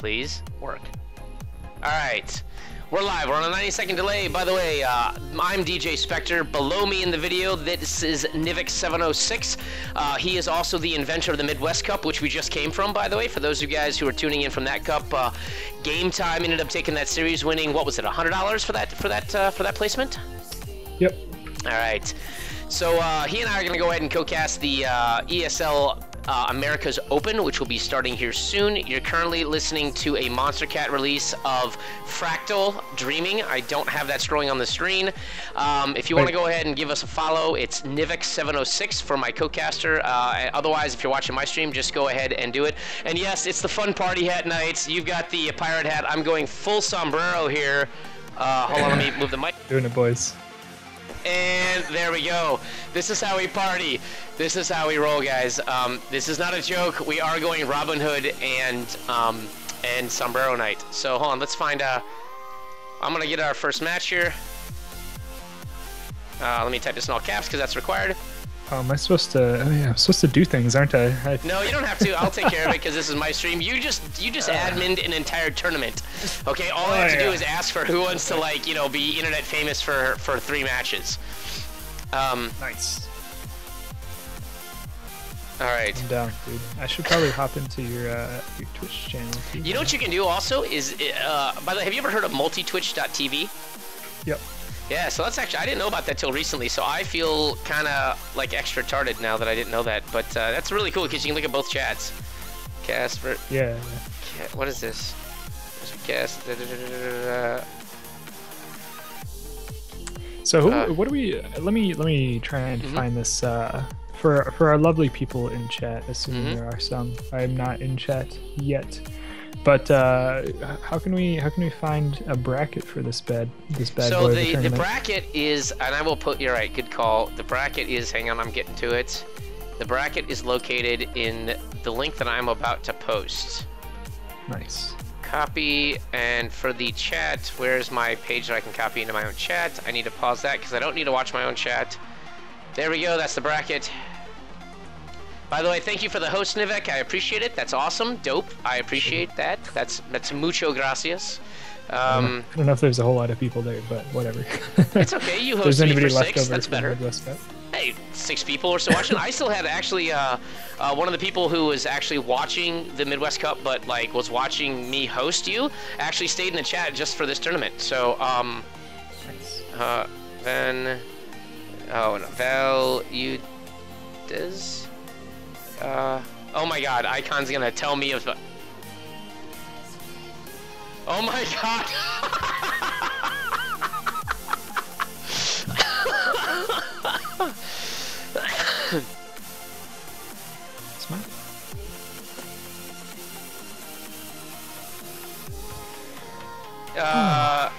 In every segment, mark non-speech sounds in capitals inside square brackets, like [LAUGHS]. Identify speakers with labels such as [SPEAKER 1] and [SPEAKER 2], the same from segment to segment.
[SPEAKER 1] please work. All right. We're live. We're on a 90 second delay. By the way, uh, I'm DJ Spectre. Below me in the video, this is Nivek706. Uh, he is also the inventor of the Midwest Cup, which we just came from, by the way. For those of you guys who are tuning in from that cup, uh, Game Time ended up taking that series, winning what was it, $100 for that for that uh, for that placement?
[SPEAKER 2] Yep.
[SPEAKER 1] All right. So uh, he and I are going to go ahead and co-cast the uh, ESL uh, America's Open, which will be starting here soon. You're currently listening to a Monstercat release of Fractal Dreaming. I don't have that scrolling on the screen. Um, if you want to go ahead and give us a follow, it's Nivek706 for my co-caster. Uh, otherwise, if you're watching my stream, just go ahead and do it. And yes, it's the fun party hat nights. You've got the pirate hat. I'm going full sombrero here. Uh, hold on, let me move the mic.
[SPEAKER 2] Doing it, boys.
[SPEAKER 1] And there we go. This is how we party. This is how we roll, guys. Um, this is not a joke. We are going Robin Hood and um, and Sombrero Night. So hold on, let's find. Uh, I'm gonna get our first match here. Uh, let me type this in all caps because that's required.
[SPEAKER 2] Oh, am I supposed to? Oh, yeah, I'm supposed to do things, aren't I? I...
[SPEAKER 1] No, you don't have to. I'll take care of it because this is my stream. You just you just uh, admined an entire tournament. Okay, all oh, I have to yeah. do is ask for who wants to like you know be internet famous for for three matches. Um,
[SPEAKER 2] nice.
[SPEAKER 1] All right.
[SPEAKER 2] I'm down, dude. I should probably hop into your uh, your Twitch channel.
[SPEAKER 1] You know what you can do also is, uh, by the way, have you ever heard of multitwitch.tv?
[SPEAKER 2] Yep.
[SPEAKER 1] Yeah, so that's actually, I didn't know about that till recently, so I feel kind of like extra tarded now that I didn't know that. But uh, that's really cool because you can look at both chats. Casper.
[SPEAKER 2] Yeah.
[SPEAKER 1] What is this? Cast. Da, da, da,
[SPEAKER 2] so who, uh, what do we? Let me let me try and mm -hmm. find this uh, for for our lovely people in chat. Assuming mm -hmm. there are some. I am not in chat yet. But uh, how can we how can we find a bracket for this bed this bad
[SPEAKER 1] so the the bracket is and I will put you're right good call. The bracket is hang on I'm getting to it. The bracket is located in the link that I'm about to post.
[SPEAKER 2] Nice.
[SPEAKER 1] Copy and for the chat where's my page that I can copy into my own chat? I need to pause that because I don't need to watch my own chat. There we go that's the bracket by the way, thank you for the host, Nivek. I appreciate it. That's awesome. Dope. I appreciate that. That's that's mucho gracias. Um,
[SPEAKER 2] I don't know if there's a whole lot of people there, but whatever. [LAUGHS]
[SPEAKER 1] it's okay. You host me for six. That's better. Hey, six people or so watching. I still had actually uh, uh, one of the people who was actually watching the Midwest Cup, but like was watching me host you, actually stayed in the chat just for this tournament. So, um, uh, then, oh, no, Val, you, does. Uh, oh my god, Icon's gonna tell me if... Oh my [LAUGHS] god!
[SPEAKER 2] Smart.
[SPEAKER 1] Uh...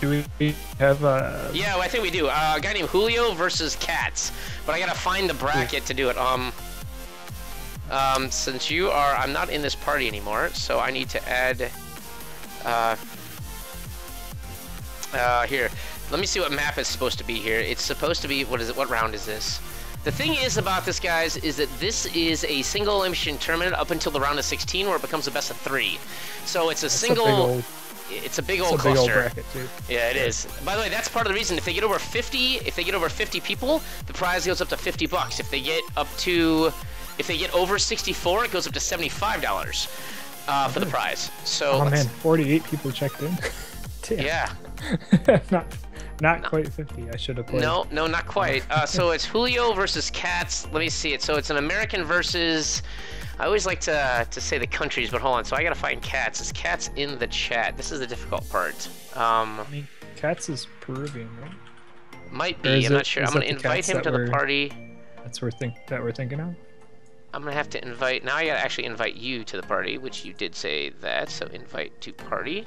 [SPEAKER 2] Do we have uh
[SPEAKER 1] Yeah, well, I think we do. Uh, a guy named Julio versus Cats. But I gotta find the bracket to do it. Um um since you are I'm not in this party anymore, so I need to add uh uh here. Let me see what map is supposed to be here. It's supposed to be what is it what round is this? The thing is about this, guys, is that this is a single elimination tournament up until the round of 16, where it becomes a best of three. So it's a That's single. A it's a big old
[SPEAKER 2] it's
[SPEAKER 1] a cluster.
[SPEAKER 2] Big old bracket too.
[SPEAKER 1] Yeah, it is. By the way, that's part of the reason. If they get over 50, if they get over 50 people, the prize goes up to 50 bucks. If they get up to, if they get over 64, it goes up to 75 dollars uh, for the prize. So.
[SPEAKER 2] Oh man, 48 people checked in. [LAUGHS]
[SPEAKER 1] yeah. [LAUGHS]
[SPEAKER 2] not, not no. quite 50. I should have played.
[SPEAKER 1] No, no, not quite. Uh, so it's Julio versus Cats. Let me see it. So it's an American versus. I always like to to say the countries, but hold on. So I gotta find cats. Is cats in the chat? This is the difficult part. Um,
[SPEAKER 2] I mean, cats is Peruvian, right?
[SPEAKER 1] Might be. I'm it, not sure. I'm gonna invite him to the party.
[SPEAKER 2] That's we're think that we're thinking of.
[SPEAKER 1] I'm gonna have to invite. Now I gotta actually invite you to the party, which you did say that. So invite to party.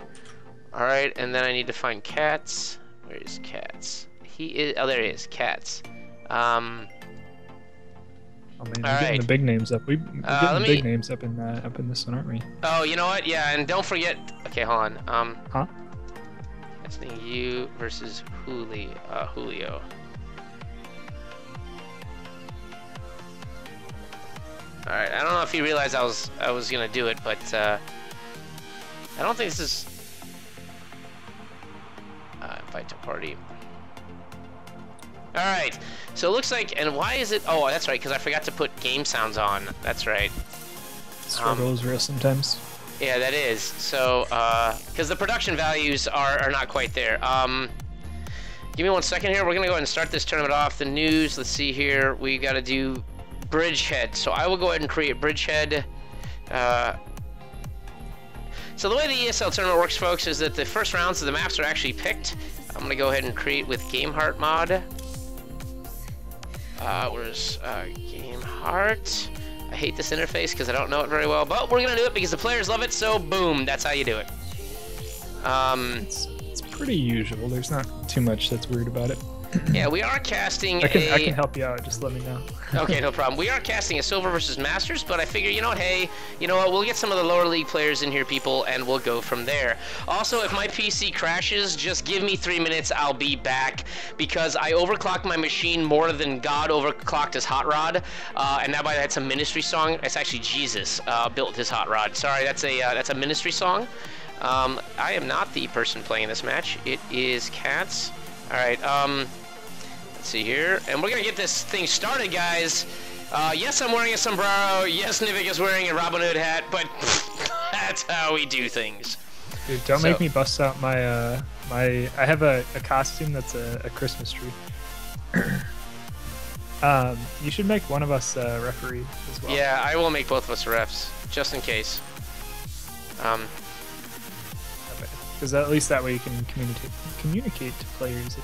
[SPEAKER 1] All right, and then I need to find cats. Where is cats? He is. Oh, there he is. Cats. Um.
[SPEAKER 2] Oh man, we're getting the big names up. We, we're uh, getting the big me... names up in uh, up in this one, aren't we?
[SPEAKER 1] Oh, you know what? Yeah, and don't forget. Okay, hold on. Um.
[SPEAKER 2] Huh?
[SPEAKER 1] That's you versus Julio. Uh, Julio. All right. I don't know if he realized I was I was gonna do it, but uh, I don't think this is. Uh, invite to party. All right. So it looks like, and why is it? Oh, that's right, because I forgot to put game sounds on. That's right.
[SPEAKER 2] Struggle um, real sometimes.
[SPEAKER 1] Yeah, that is. So, because uh, the production values are, are not quite there. Um, give me one second here. We're going to go ahead and start this tournament off. The news, let's see here. We got to do Bridgehead. So I will go ahead and create Bridgehead. Uh, so the way the ESL tournament works, folks, is that the first rounds of the maps are actually picked. I'm going to go ahead and create with GameHeart mod. Uh, where's uh, GameHeart? I hate this interface because I don't know it very well, but we're gonna do it because the players love it, so boom, that's how you do it. Um,
[SPEAKER 2] it's, it's pretty usual. There's not too much that's weird about it.
[SPEAKER 1] Yeah, we are casting
[SPEAKER 2] I can,
[SPEAKER 1] a...
[SPEAKER 2] I can help you out, just let me know. [LAUGHS]
[SPEAKER 1] okay, no problem. We are casting a Silver versus Masters, but I figure, you know what, hey, you know what, we'll get some of the lower league players in here, people, and we'll go from there. Also, if my PC crashes, just give me three minutes, I'll be back, because I overclocked my machine more than God overclocked his hot rod, uh, and now by that's a ministry song. It's actually Jesus uh, built his hot rod. Sorry, that's a, uh, that's a ministry song. Um, I am not the person playing this match. It is Cats. All right, um, let's see here. And we're gonna get this thing started, guys. Uh, yes, I'm wearing a sombrero. Yes, Nivek is wearing a Robin Hood hat, but [LAUGHS] that's how we do things.
[SPEAKER 2] Dude, don't so. make me bust out my, uh, my, I have a, a costume that's a, a Christmas tree. [CLEARS THROAT] um, you should make one of us uh, referee as well.
[SPEAKER 1] Yeah, I will make both of us refs, just in case. Um,
[SPEAKER 2] because at least that way you can communicate communicate to players if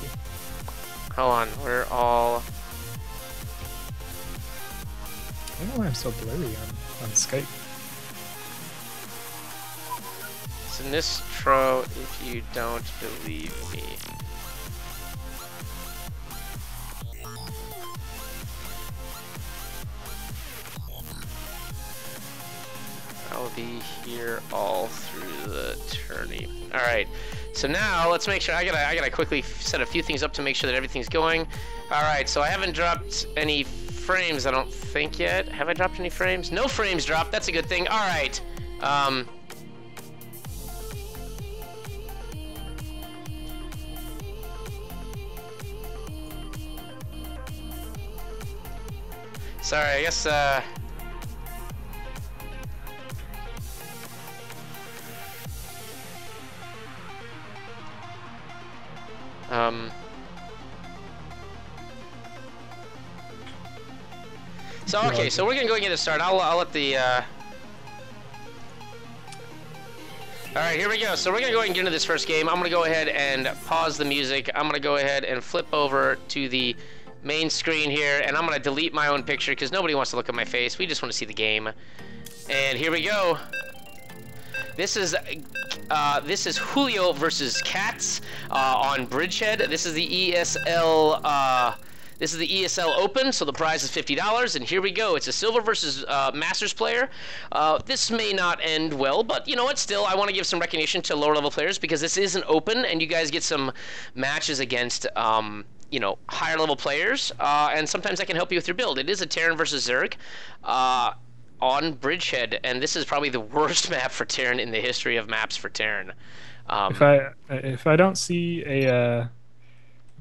[SPEAKER 2] you need to.
[SPEAKER 1] Hold on, we're all.
[SPEAKER 2] I don't know why I'm so blurry on, on Skype.
[SPEAKER 1] Sinistro if you don't believe me. I'll be here all through the tourney. All right. So now let's make sure. I gotta I gotta quickly set a few things up to make sure that everything's going. All right. So I haven't dropped any frames. I don't think yet. Have I dropped any frames? No frames dropped. That's a good thing. All right. Um, Sorry, I guess uh, Um, so okay, so we're gonna go and get it started. I'll I'll let the. Uh... All right, here we go. So we're gonna go ahead and get into this first game. I'm gonna go ahead and pause the music. I'm gonna go ahead and flip over to the main screen here, and I'm gonna delete my own picture because nobody wants to look at my face. We just want to see the game. And here we go. This is uh, this is Julio versus Cats uh, on Bridgehead. This is the ESL. Uh, this is the ESL Open, so the prize is $50, and here we go. It's a silver versus uh, Masters player. Uh, this may not end well, but you know what? Still, I want to give some recognition to lower level players because this is an Open, and you guys get some matches against. Um, you know, higher level players, uh, and sometimes that can help you with your build. It is a Terran versus Zerg. On Bridgehead, and this is probably the worst [LAUGHS] map for Terran in the history of maps for Terran.
[SPEAKER 2] Um, if I if I don't see a uh,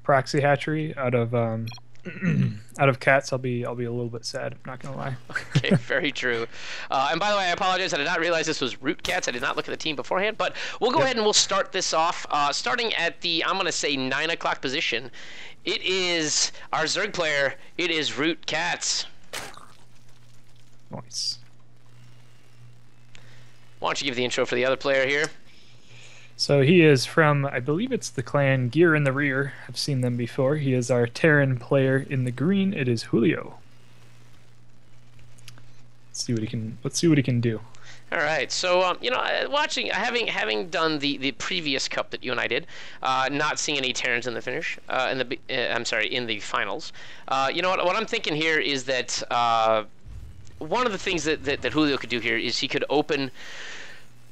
[SPEAKER 2] proxy hatchery out of um, [CLEARS THROAT] out of cats, I'll be I'll be a little bit sad. I'm not gonna lie. [LAUGHS]
[SPEAKER 1] okay, very true. Uh, and by the way, I apologize. I did not realize this was Root Cats. I did not look at the team beforehand. But we'll go yep. ahead and we'll start this off. Uh, starting at the I'm gonna say nine o'clock position. It is our Zerg player. It is Root Cats.
[SPEAKER 2] Nice.
[SPEAKER 1] Why don't you give the intro for the other player here?
[SPEAKER 2] So he is from, I believe it's the clan Gear in the Rear. I've seen them before. He is our Terran player in the green. It is Julio. Let's see what he can. Let's see what he can do.
[SPEAKER 1] All right, so um, you know, uh, watching, having having done the, the previous cup that you and I did, uh, not seeing any Terrans in the finish, uh, in the uh, I'm sorry, in the finals. Uh, you know what? What I'm thinking here is that uh, one of the things that, that, that Julio could do here is he could open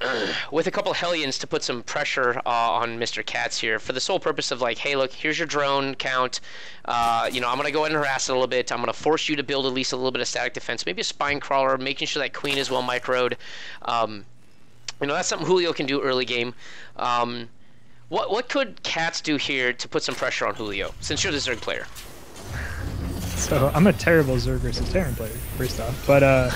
[SPEAKER 1] [CLEARS THROAT] with a couple Hellions to put some pressure uh, on Mr. Katz here for the sole purpose of like, hey, look, here's your drone count. Uh, you know, I'm gonna go ahead and harass it a little bit. I'm gonna force you to build at least a little bit of static defense, maybe a spine crawler, making sure that Queen is well microed. Um, you know, that's something Julio can do early game. Um, what what could Katz do here to put some pressure on Julio, since you're the Zerg player?
[SPEAKER 2] So I'm a terrible Zerg versus Terran player, first off. But uh,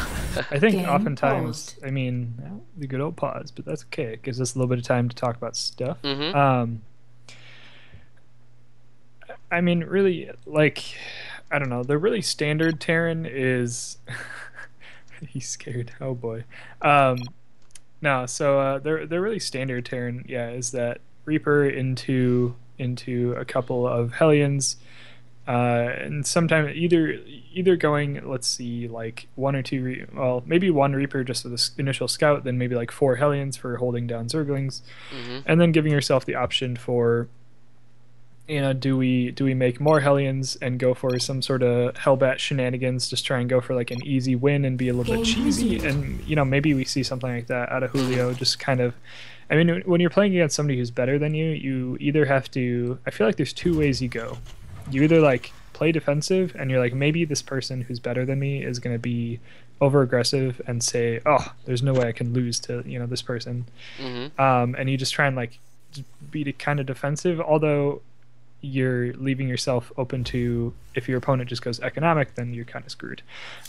[SPEAKER 2] I think oftentimes, paused. I mean, the good old pause, but that's okay. It gives us a little bit of time to talk about stuff.
[SPEAKER 1] Mm-hmm.
[SPEAKER 2] Um, I mean, really, like, I don't know. The really standard Terran is. [LAUGHS] he's scared. Oh boy. Um, no, so uh, they're they're really standard Terran. Yeah, is that Reaper into into a couple of Hellions uh, and sometimes either either going let's see like one or two re- well maybe one reaper just for the initial scout then maybe like four hellions for holding down zerglings
[SPEAKER 1] mm-hmm.
[SPEAKER 2] and then giving yourself the option for you know do we do we make more hellions and go for some sort of hellbat shenanigans just try and go for like an easy win and be a little bit cheesy and you know maybe we see something like that out of julio just kind of I mean, when you're playing against somebody who's better than you, you either have to. I feel like there's two ways you go you either like play defensive and you're like maybe this person who's better than me is going to be over aggressive and say oh there's no way i can lose to you know this person
[SPEAKER 1] mm-hmm.
[SPEAKER 2] um, and you just try and like be kind of defensive although you're leaving yourself open to if your opponent just goes economic, then you're kind of screwed.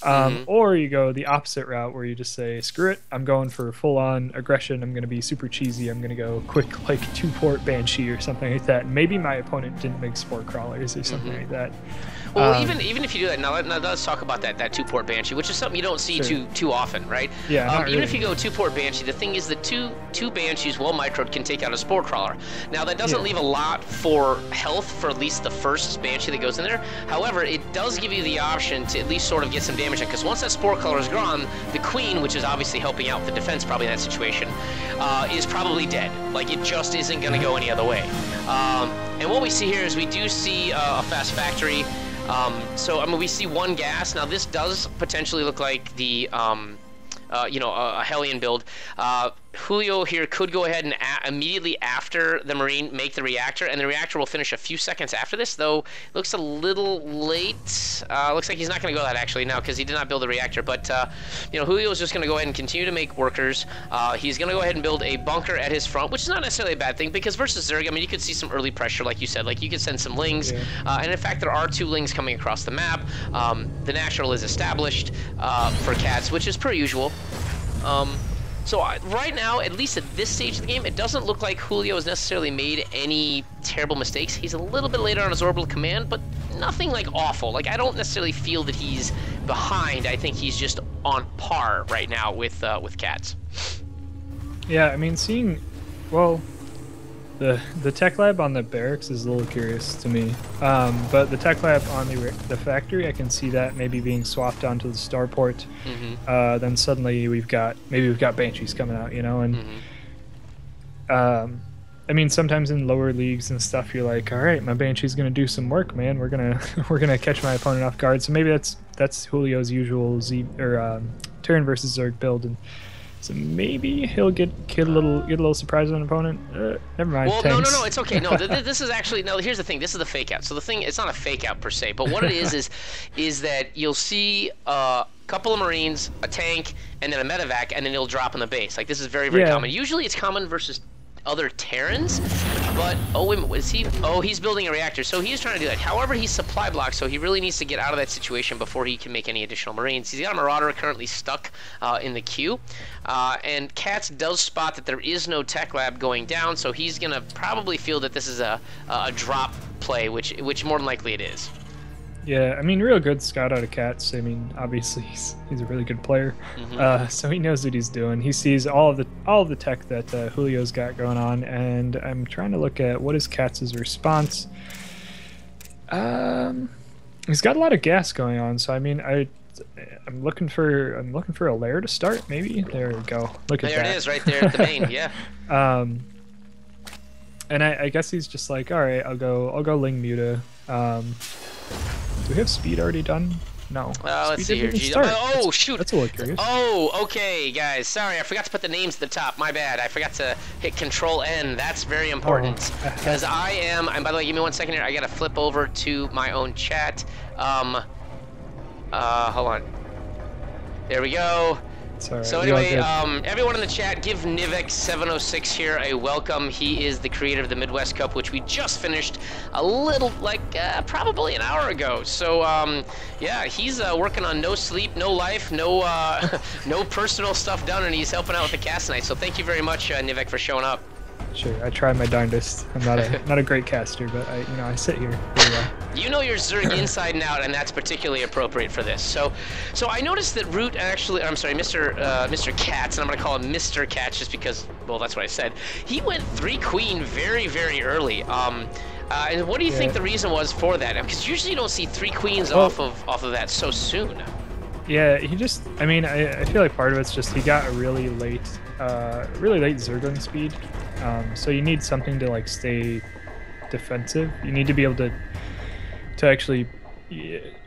[SPEAKER 2] Um, mm-hmm. Or you go the opposite route where you just say, screw it, I'm going for full on aggression. I'm going to be super cheesy. I'm going to go quick, like two port banshee or something like that. maybe my opponent didn't make spore crawlers or something mm-hmm. like that.
[SPEAKER 1] Well, um, even even if you do that, now, now let's talk about that that two port banshee, which is something you don't see sure. too too often, right?
[SPEAKER 2] Yeah. Um,
[SPEAKER 1] even if you go two port banshee, the thing is the two two banshees well microed can take out a spore crawler. Now that doesn't yeah. leave a lot for health for at least the first banshee that goes in there. However, it does give you the option to at least sort of get some damage in, because once that spore crawler is gone, the queen, which is obviously helping out the defense probably in that situation, uh, is probably dead. Like it just isn't going to go any other way. Um, and what we see here is we do see uh, a fast factory. Um, so, I mean, we see one gas. Now, this does potentially look like the, um, uh, you know, a, a Hellion build. Uh, Julio here could go ahead and a- immediately after the Marine make the reactor, and the reactor will finish a few seconds after this, though looks a little late. Uh, looks like he's not going to go that actually now because he did not build the reactor. But, uh, you know, Julio is just going to go ahead and continue to make workers. Uh, he's going to go ahead and build a bunker at his front, which is not necessarily a bad thing because versus Zerg, I mean, you could see some early pressure, like you said. Like, you could send some lings, yeah. Uh, and in fact, there are two lings coming across the map. Um, the natural is established uh, for cats, which is per usual. Um, so uh, right now, at least at this stage of the game, it doesn't look like Julio has necessarily made any terrible mistakes. He's a little bit later on his orbital command, but nothing like awful. Like I don't necessarily feel that he's behind. I think he's just on par right now with uh, with Cats.
[SPEAKER 2] Yeah, I mean, seeing, well, the the tech lab on the barracks is a little curious to me, um, but the tech lab on the the factory, I can see that maybe being swapped onto the starport.
[SPEAKER 1] Mm-hmm.
[SPEAKER 2] Uh, then suddenly we've got maybe we've got banshees coming out, you know, and
[SPEAKER 1] mm-hmm.
[SPEAKER 2] um, I mean sometimes in lower leagues and stuff, you're like, all right, my banshee's gonna do some work, man. We're gonna [LAUGHS] we're gonna catch my opponent off guard. So maybe that's that's Julio's usual Z or um, turn versus Zerg build and so maybe he'll get get a little get a little surprise on an opponent. Uh, never mind.
[SPEAKER 1] Well, no, no, no, it's okay. No, th- th- [LAUGHS] this is actually no. Here's the thing. This is the fake out. So the thing, it's not a fake out per se, but what it is is, [LAUGHS] is that you'll see a couple of Marines, a tank, and then a medevac, and then it'll drop on the base. Like this is very, very yeah. common. Usually, it's common versus other Terrans, but oh wait, is he? Oh, he's building a reactor, so he's trying to do that. However, he's supply blocked, so he really needs to get out of that situation before he can make any additional Marines. He's got a Marauder currently stuck uh, in the queue, uh, and Katz does spot that there is no tech lab going down, so he's gonna probably feel that this is a a drop play, which which more than likely it is.
[SPEAKER 2] Yeah, I mean, real good scout out of Cats. I mean, obviously [LAUGHS] he's, he's a really good player,
[SPEAKER 1] mm-hmm.
[SPEAKER 2] uh, so he knows what he's doing. He sees all of the all of the tech that uh, Julio's got going on, and I'm trying to look at what is Katz's response. Um, he's got a lot of gas going on, so I mean, I I'm looking for I'm looking for a lair to start. Maybe there we go. Look
[SPEAKER 1] at
[SPEAKER 2] there
[SPEAKER 1] that. There it is, right there at the main. [LAUGHS] Yeah.
[SPEAKER 2] um, and I, I guess he's just like, all right, I'll go I'll go Ling Muta. Um, do we have speed already done? No.
[SPEAKER 1] Uh, let's see here. Oh, shoot.
[SPEAKER 2] That's a little curious.
[SPEAKER 1] Oh, okay, guys. Sorry, I forgot to put the names at the top. My bad. I forgot to hit Control N. That's very important because oh. I am. And by the way, give me one second here. I gotta flip over to my own chat. Um. Uh, hold on. There we go. Right. So anyway, um, everyone in the chat, give Nivek706 here a welcome. He is the creator of the Midwest Cup, which we just finished a little, like, uh, probably an hour ago. So, um, yeah, he's uh, working on no sleep, no life, no uh, [LAUGHS] no personal stuff done, and he's helping out with the cast tonight. So thank you very much, uh, Nivek, for showing up.
[SPEAKER 2] Sure, I try my darndest. I'm not a [LAUGHS] not a great caster, but I you know I sit here.
[SPEAKER 1] You know your Zerg [COUGHS] inside and out, and that's particularly appropriate for this. So, so I noticed that Root actually, I'm sorry, Mr. Uh, Mr. Katz, and I'm gonna call him Mr. Katz just because, well, that's what I said. He went three queen very very early. Um, uh, and what do you yeah. think the reason was for that? Because usually you don't see three queens well, off of off of that so soon.
[SPEAKER 2] Yeah, he just. I mean, I, I feel like part of it's just he got a really late, uh, really late Zergling speed. Um, so you need something to like stay defensive. You need to be able to to actually,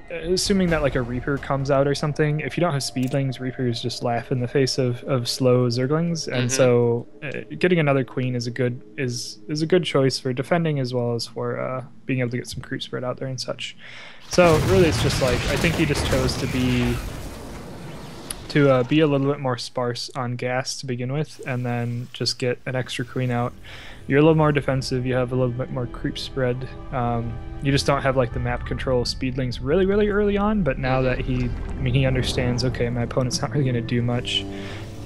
[SPEAKER 2] assuming that like a Reaper comes out or something. If you don't have speedlings, Reapers just laugh in the face of, of slow Zerglings, and mm-hmm. so uh, getting another Queen is a good is is a good choice for defending as well as for uh, being able to get some creep spread out there and such. So really, it's just like I think he just chose to be to uh, be a little bit more sparse on gas to begin with, and then just get an extra queen out. You're a little more defensive. You have a little bit more creep spread. Um, you just don't have like the map control speedlings really, really early on. But now that he, I mean, he understands. Okay, my opponent's [LAUGHS] not really going to do much.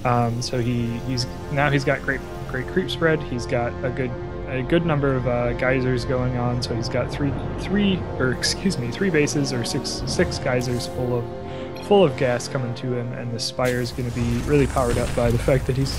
[SPEAKER 2] Um, so he he's now he's got great great creep spread. He's got a good a good number of uh, geysers going on. So he's got three three or [LAUGHS] excuse me three bases or six six geysers full of full of gas coming to him, and the Spire is going to be really powered up by the fact that he's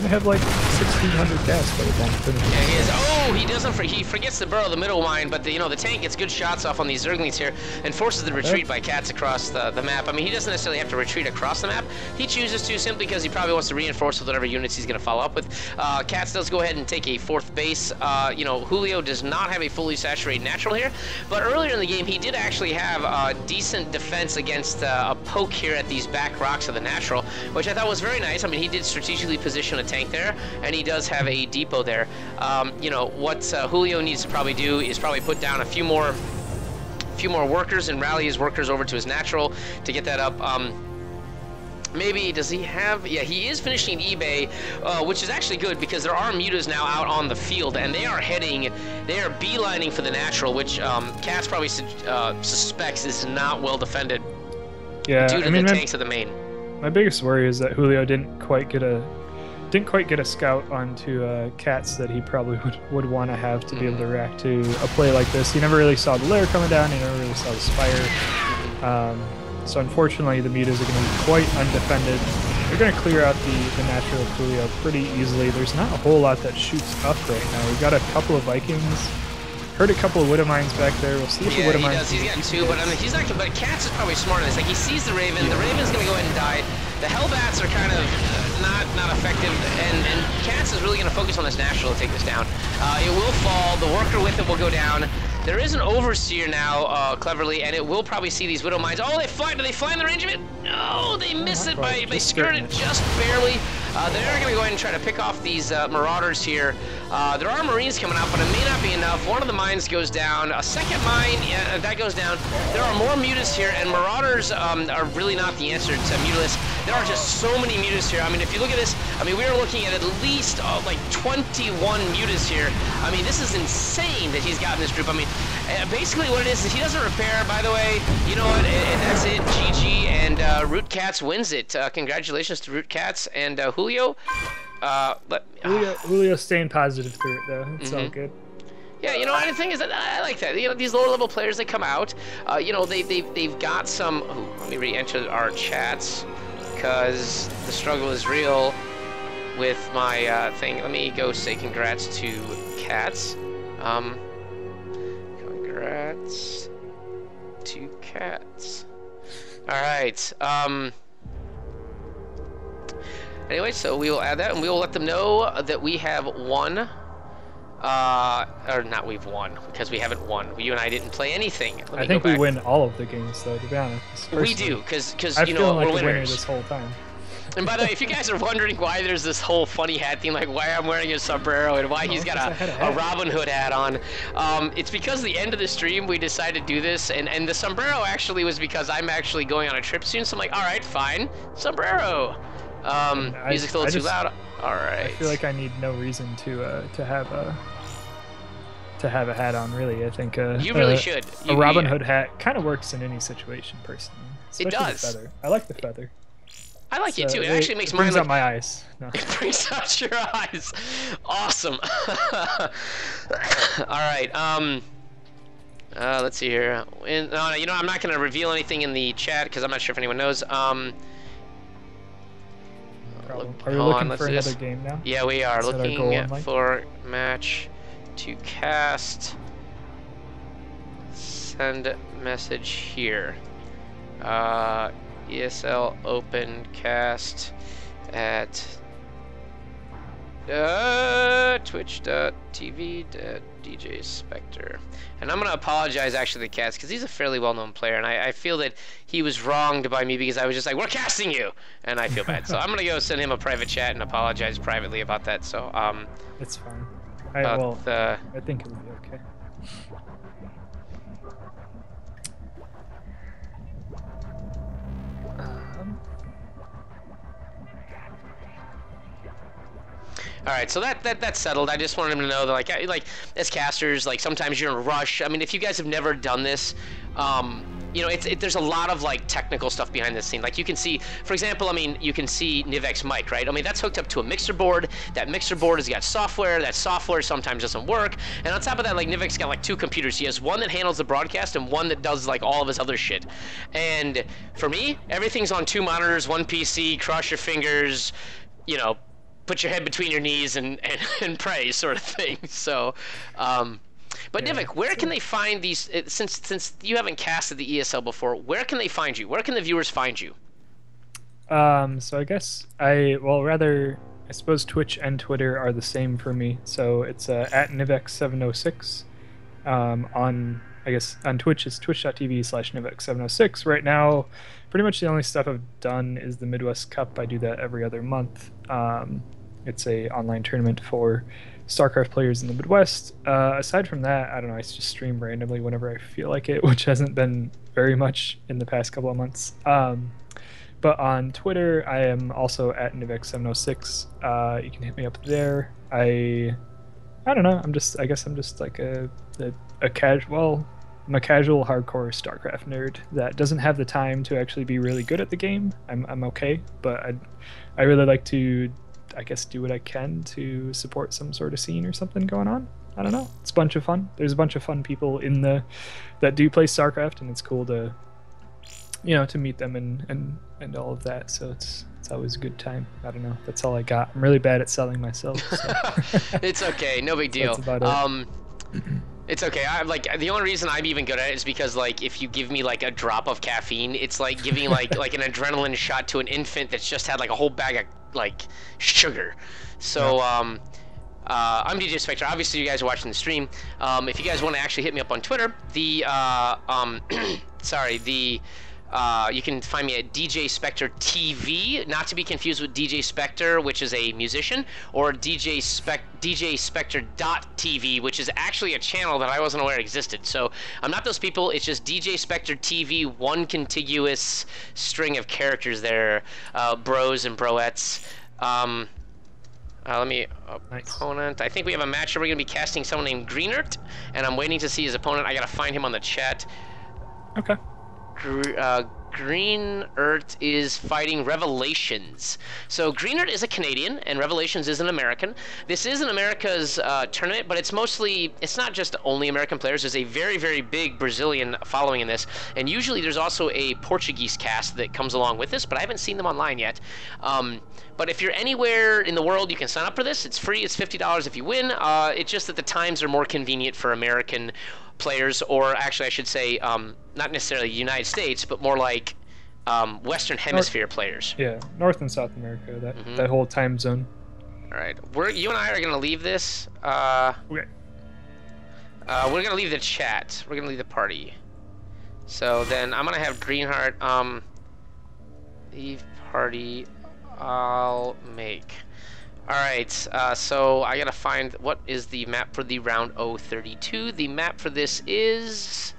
[SPEAKER 2] going to have like 1600 gas by the time he finishes.
[SPEAKER 1] Yeah, he is. Oh, he doesn't. For, he forgets to burrow the middle mine, but the, you know the tank gets good shots off on these Zerglings here and forces the retreat by cats across the, the map. I mean, he doesn't necessarily have to retreat across the map. He chooses to simply because he probably wants to reinforce with whatever units he's going to follow up with. Uh, Cats does go ahead and take a fourth base. Uh, you know, Julio does not have a fully saturated natural here, but earlier in the game he did actually have a decent defense against uh, a poke here at these back rocks of the natural, which I thought was very nice. I mean, he did strategically position a tank there, and he does have a depot there. Um, you know, what uh, Julio needs to probably do is probably put down a few more few more workers and rally his workers over to his natural to get that up. Um, maybe does he have yeah he is finishing eBay uh, which is actually good because there are mutas now out on the field and they are heading they are beelining for the natural which um, Cats probably su uh, suspects is not well defended
[SPEAKER 2] yeah
[SPEAKER 1] due to
[SPEAKER 2] I mean,
[SPEAKER 1] the
[SPEAKER 2] my,
[SPEAKER 1] tanks of the main
[SPEAKER 2] my biggest worry is that Julio didn't quite get a didn't quite get a scout onto uh, cats that he probably would, would want to have to be able to mm. react to a play like this. He never really saw the lair coming down. He never really saw the spire. Um, so unfortunately, the mutas are going to be quite undefended. They're going to clear out the, the natural Julio pretty easily. There's not a whole lot that shoots up right now. We've got a couple of Vikings. Heard a couple of Widow Mines back there. We'll see if
[SPEAKER 1] yeah,
[SPEAKER 2] the Widow
[SPEAKER 1] he
[SPEAKER 2] Mines...
[SPEAKER 1] does. He's got two, but I mean, he's not... But Cats is probably smarter in this. Like, he sees the Raven. The Raven's going to go ahead and die. The Hellbats are kind of not not effective, and, and Cats is really going to focus on this natural to take this down. Uh, it will fall, the worker with it will go down. There is an Overseer now, uh, cleverly, and it will probably see these Widow Mines. Oh, they fly, do they fly in the range of it? No, they miss it by, by skirting it just barely. Uh, they're going to go ahead and try to pick off these uh, Marauders here. Uh, there are Marines coming out, but it may not be enough. One of the mines goes down. A second mine, yeah, that goes down. There are more Mutas here, and Marauders um, are really not the answer to Mutalisk. There are just so many Mutas here. I mean, if you look at this, I mean, we are looking at at least uh, like 21 Mutas here. I mean, this is insane that he's got in this group. I mean, uh, basically what it is is he doesn't repair, by the way. You know what? And that's it. GG. And uh, Root Cats wins it. Uh, congratulations to Root Cats and uh, Julio. Uh, let,
[SPEAKER 2] Julio, Julio staying positive through it, though. It's mm -hmm. all mm-hmm. good.
[SPEAKER 1] Yeah, you know, and the thing is that I like that. You know, these lower level players, they come out. Uh, you know, they they they've got some. Oh, let me re-enter our chats because the struggle is real with my uh, thing. Let me go say congrats to cats. Um, congrats Two cats. All right. Um. Anyway, so we will add that, and we will let them know that we have won Uh, or not we've won, because we haven't won. You and I didn't play anything.
[SPEAKER 2] I think we win all of the games, though, to be honest.
[SPEAKER 1] Personally. We do, because, you know,
[SPEAKER 2] like
[SPEAKER 1] we're
[SPEAKER 2] winners.
[SPEAKER 1] winner
[SPEAKER 2] this whole time.
[SPEAKER 1] And by the way, if you guys are wondering why there's this whole funny hat thing, like why I'm wearing a sombrero and why he's got a, a, Robin Hood hat on, um, it's because the end of the stream we decided to do this, and, and the sombrero actually was because I'm actually going on a trip soon, so I'm like, all right, fine, sombrero. Um, I, music's a little I too just, loud. All right.
[SPEAKER 2] I feel like I need no reason to uh, to have a to have a hat on. Really, I think uh,
[SPEAKER 1] you really
[SPEAKER 2] uh,
[SPEAKER 1] should.
[SPEAKER 2] You, a Robin Hood hat kind of works in any situation, personally.
[SPEAKER 1] It does.
[SPEAKER 2] I like the feather.
[SPEAKER 1] I like so it too. It, it actually makes
[SPEAKER 2] it brings
[SPEAKER 1] mine
[SPEAKER 2] out my eyes.
[SPEAKER 1] No. [LAUGHS] It brings out your eyes. Awesome. [LAUGHS] All right. Um. Uh, let's see here. In, no, you know, I'm not going to reveal anything in the chat because I'm not sure if anyone knows. Um.
[SPEAKER 2] Look, are we looking on, for another game now?
[SPEAKER 1] Yeah, we are Is looking for match to cast. Send message here. Uh, ESL Open Cast at uh, twitch.tv DJ Spectre. And I'm going to apologize actually to Cast because he's a fairly well known player. And I, I, feel that he was wronged by me because I was just like, we're casting you. And I feel bad. so I'm going to go send him a private chat and apologize privately about that. So, um.
[SPEAKER 2] It's fine. I, well, the, I think it'll be okay.
[SPEAKER 1] All right, so that, that that's settled. I just wanted him to know that, like, like as casters, like sometimes you're in a rush. I mean, if you guys have never done this, um, you know, it's it, there's a lot of like technical stuff behind the scene. Like you can see, for example, I mean, you can see Nivek's mic, right? I mean, that's hooked up to a mixer board. That mixer board has got software. That software sometimes doesn't work. And on top of that, like Nivek's got like two computers. He has one that handles the broadcast and one that does like all of his other shit. And for me, everything's on two monitors, one PC. Cross your fingers, you know, put your head between your knees and, [LAUGHS] and, and pray sort of thing. [LAUGHS] So, um, but yeah. Nivek, where can they find these? Uh, since since you haven't casted the ESL before, where can they find you? Where can the viewers find you?
[SPEAKER 2] Um, so I guess I well rather I suppose Twitch and Twitter are the same for me. So it's uh, at Nivek706. Um, on I guess on Twitch it's twitch.tv slash Nivek706. Right now, pretty much the only stuff I've done is the Midwest Cup. I do that every other month. Um, it's a online tournament for StarCraft players in the Midwest. Uh, aside from that, I don't know. I just stream randomly whenever I feel like it, [LAUGHS] which hasn't been very much in the past couple of months. Um, but on Twitter, I am also at Nivek706. Uh, you can hit me up there. I, I don't know. I'm just. I guess I'm just like a a, a casual. I'm a casual hardcore StarCraft nerd that doesn't have the time to actually be really good at the game. I'm I'm okay, but I I really like to I guess do what I can to support some sort of scene or something going on. I don't know. It's a bunch of fun. There's a bunch of fun people in the that do play StarCraft, and it's cool to you know to meet them and and and all of that. So it's it's always a good time. I don't know. That's all I got. I'm really bad at selling myself.
[SPEAKER 1] So. [LAUGHS] it's okay. No big [LAUGHS] deal. That's about Um, it's okay. I'm like the only reason I'm even good at it is because like if you give me like a drop of caffeine, it's like giving [LAUGHS] like like an adrenaline shot to an infant that's just had like a whole bag of like sugar. So um, uh, I'm DJ Spectre. Obviously, you guys are watching the stream. Um, if you guys want to actually hit me up on Twitter, the uh, um, [CLEARS THROAT] sorry, the uh, you can find me at DJ Spectre TV, not to be confused with DJ Spectre, which is a musician, or DJ Spec DJ which is actually a channel that I wasn't aware existed. So I'm not those people. It's just DJ Spectre TV, one contiguous string of characters there, uh, bros and broettes. Um, uh, let me opponent. Nice. I think we have a match where we're gonna be casting someone named Greenert, and I'm waiting to see his opponent. I gotta find him on the chat.
[SPEAKER 2] Okay
[SPEAKER 1] uh, Green Earth is fighting Revelations. So Green Earth is a Canadian, and Revelations is an American. This is an America's uh, tournament, but it's mostly it's not just only American players. There's a very very big Brazilian following in this, and usually there's also a Portuguese cast that comes along with this, but I haven't seen them online yet. Um, but if you're anywhere in the world, you can sign up for this. It's free. It's fifty dollars if you win. Uh, it's just that the times are more convenient for American players, or actually, I should say, um, not necessarily United States, but more like um, Western Hemisphere
[SPEAKER 2] North,
[SPEAKER 1] players.
[SPEAKER 2] Yeah, North and South America. That mm-hmm. that whole time zone.
[SPEAKER 1] All right, we're you and I are gonna leave this. Uh,
[SPEAKER 2] okay.
[SPEAKER 1] Uh, we're gonna leave the chat. We're gonna leave the party. So then I'm gonna have Greenheart um leave party. I'll make. All right. Uh, so I gotta find what is the map for the round 032. The map for this is.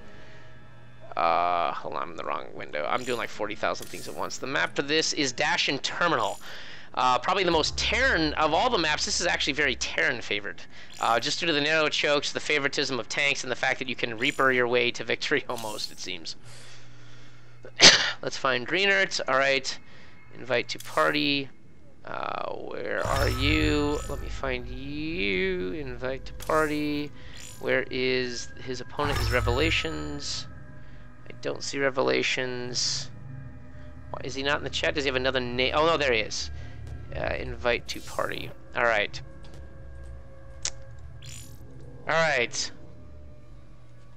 [SPEAKER 1] Uh, hold on, I'm in the wrong window. I'm doing like 40,000 things at once. The map for this is Dash and Terminal. Uh, probably the most Terran of all the maps. This is actually very Terran favored. Uh, just due to the narrow chokes, the favoritism of tanks, and the fact that you can Reaper your way to victory [LAUGHS] almost, it seems. [COUGHS] Let's find Greenert. Alright. Invite to party. Uh, where are you? Let me find you. Invite to party. Where is his opponent? Is Revelations. I don't see Revelations. Why is he not in the chat? Does he have another name? Oh no, there he is. Uh, invite to party. All right. All right.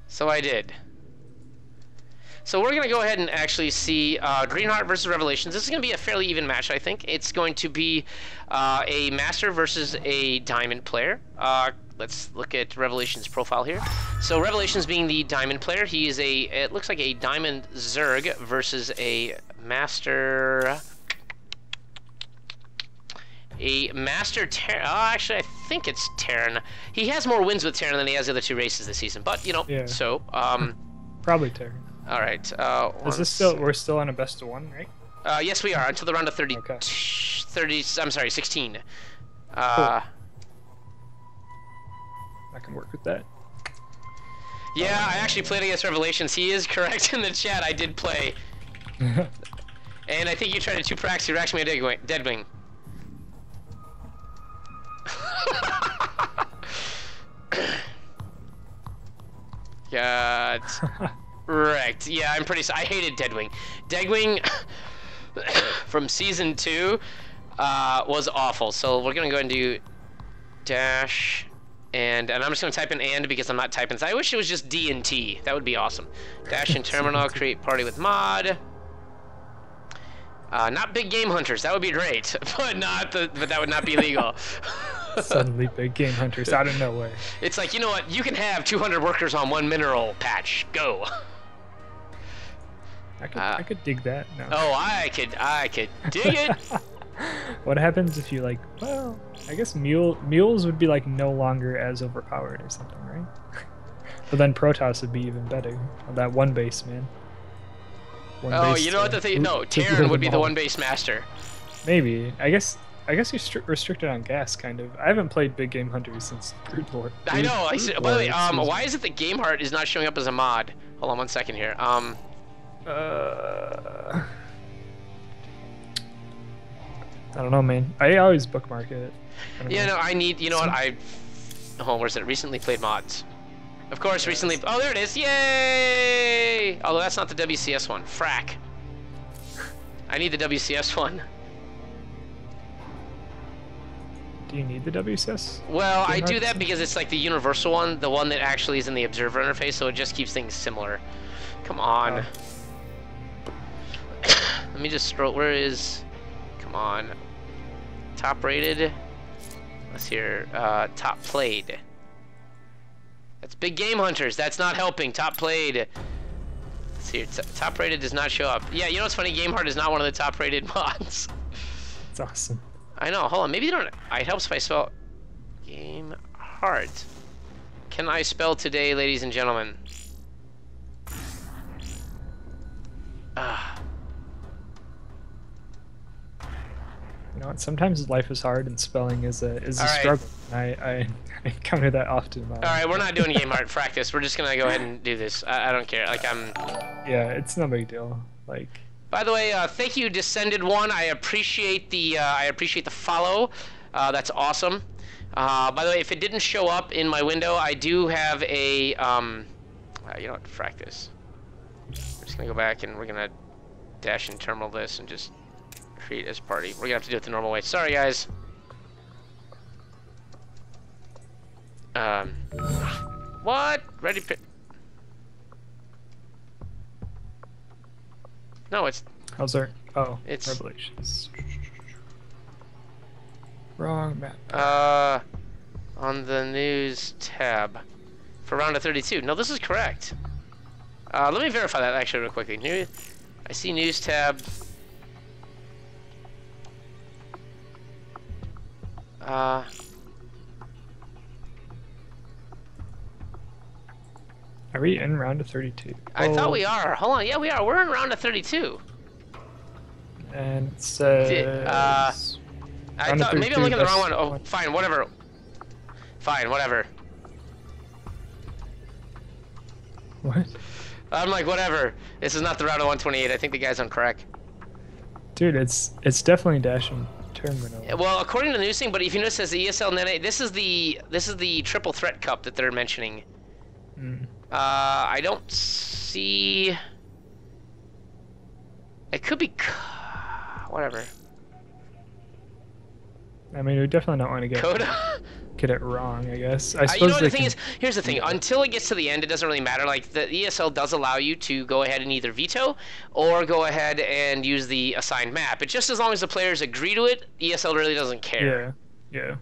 [SPEAKER 1] So I did. So we're going to go ahead and actually see uh, Greenheart versus Revelations. This is going to be a fairly even match, I think. It's going to be uh, a Master versus a Diamond player. Uh, let's look at Revelations' profile here. So Revelations being the Diamond player, he is a, it looks like a Diamond Zerg versus a Master a Master Terran. Oh, actually, I think it's Terran. He has more wins with Terran than he has the other two races this season. But you know, yeah. so um,
[SPEAKER 2] probably Terran.
[SPEAKER 1] All right. Uh,
[SPEAKER 2] Is this still? We're still on a best of one, right?
[SPEAKER 1] Uh, yes, we are until the round of 30. Okay. 30. I'm sorry, 16. Uh, cool.
[SPEAKER 2] I can work with that.
[SPEAKER 1] Yeah, I actually played against Revelations. He is [LAUGHS] correct in the chat. I did play. [LAUGHS] and I think you tried a two prax. You're actually a dead Deadwing. [LAUGHS] God. Right. Yeah, I'm pretty. I hated Deadwing. Deadwing [COUGHS] from season two uh, was awful. So we're gonna go and do dash and and I'm just gonna type in and because I'm not typing. I wish it was just D and T. That would be awesome. Dash and [LAUGHS] terminal. create party with mod. Uh, not big game hunters. That would be great, [LAUGHS] but not the. But that would not be legal. [LAUGHS]
[SPEAKER 2] Suddenly, big game hunters out of nowhere.
[SPEAKER 1] It's like you know what? You can have 200 workers on one mineral patch. Go.
[SPEAKER 2] I could, uh, I could dig that.
[SPEAKER 1] No. Oh, I could, I could dig it. [LAUGHS]
[SPEAKER 2] what happens if you like? Well, I guess mule mules would be like no longer as overpowered or something, right? [LAUGHS] but then Protoss would be even better. That one base, man.
[SPEAKER 1] One oh, you know what the thing? No, Terran would be the one base master.
[SPEAKER 2] Maybe. I guess. I guess you're restricted on gas, kind of. I haven't played Big Game Hunter since [LAUGHS] Brood War.
[SPEAKER 1] I know. I by the way, um, why is it that Gameheart is not showing up as a mod? Hold on one second here. Um, uh,
[SPEAKER 2] I don't know, man. I always bookmark it.
[SPEAKER 1] Yeah, know. no, I need. You know what? I. Oh, where's it? Recently played mods. Of course, recently. Oh, there it is. Yay! Although that's not the WCS one. Frack. I need the WCS one.
[SPEAKER 2] Do you need the WCS?
[SPEAKER 1] Well, I do that because it's like the universal one, the one that actually is in the observer interface, so it just keeps things similar. Come on. Oh. Let me just scroll. Where is? Come on. Top rated. Let's hear. Uh, top played. That's big game hunters. That's not helping. Top played. Let's see. Top rated does not show up. Yeah, you know what's funny? Gameheart is not one of the top rated [LAUGHS] mods.
[SPEAKER 2] It's awesome.
[SPEAKER 1] I know. Hold on. Maybe they don't. It helps if I spell game heart. Can I spell today, ladies and gentlemen? Ah.
[SPEAKER 2] You know what? Sometimes life is hard, and spelling is a is a right. struggle. I, I, [LAUGHS] I encounter that often.
[SPEAKER 1] All right, we're not doing game art practice. We're just gonna go ahead and do this. I, I don't care. Like I'm.
[SPEAKER 2] Yeah, it's no big deal. Like.
[SPEAKER 1] By the way, uh, thank you, Descended One. I appreciate the uh, I appreciate the follow. Uh, that's awesome. Uh, by the way, if it didn't show up in my window, I do have a um, uh, you know what? Frack this. We're just gonna go back and we're gonna dash and terminal this and just create as party. We're gonna have to do it the normal way. Sorry, guys. Um, what? Ready? No, it's.
[SPEAKER 2] How's there? Oh, it's Revelations. Wrong map.
[SPEAKER 1] Uh, on the news tab for round of 32. No, this is correct. Uh, let me verify that actually real quickly. New, I see news tab. Uh.
[SPEAKER 2] Are we in round of 32?
[SPEAKER 1] I oh. thought we are. Hold on. Yeah, we are. We're in round of 32.
[SPEAKER 2] And it says... Uh,
[SPEAKER 1] I thought maybe I'm looking at the wrong one. Oh, fine, whatever. Fine, whatever.
[SPEAKER 2] What?
[SPEAKER 1] I'm like, whatever. This is not the route of 128. I think the guy's on crack.
[SPEAKER 2] Dude, it's it's definitely dashing terminal.
[SPEAKER 1] Well, according to the news thing, but if you notice, as the ESL Nene, this is the this is the triple threat cup that they're mentioning. Mm. Uh, I don't see. It could be. Whatever.
[SPEAKER 2] I mean, we definitely don't want to get
[SPEAKER 1] Coda.
[SPEAKER 2] Get it wrong. I guess. I
[SPEAKER 1] suppose. Uh, you know
[SPEAKER 2] the
[SPEAKER 1] thing can... is, here's the thing. Until it gets to the end, it doesn't really matter. Like the ESL does allow you to go ahead and either veto or go ahead and use the assigned map. But just as long as the players agree to it, ESL really doesn't care.
[SPEAKER 2] Yeah. Yeah.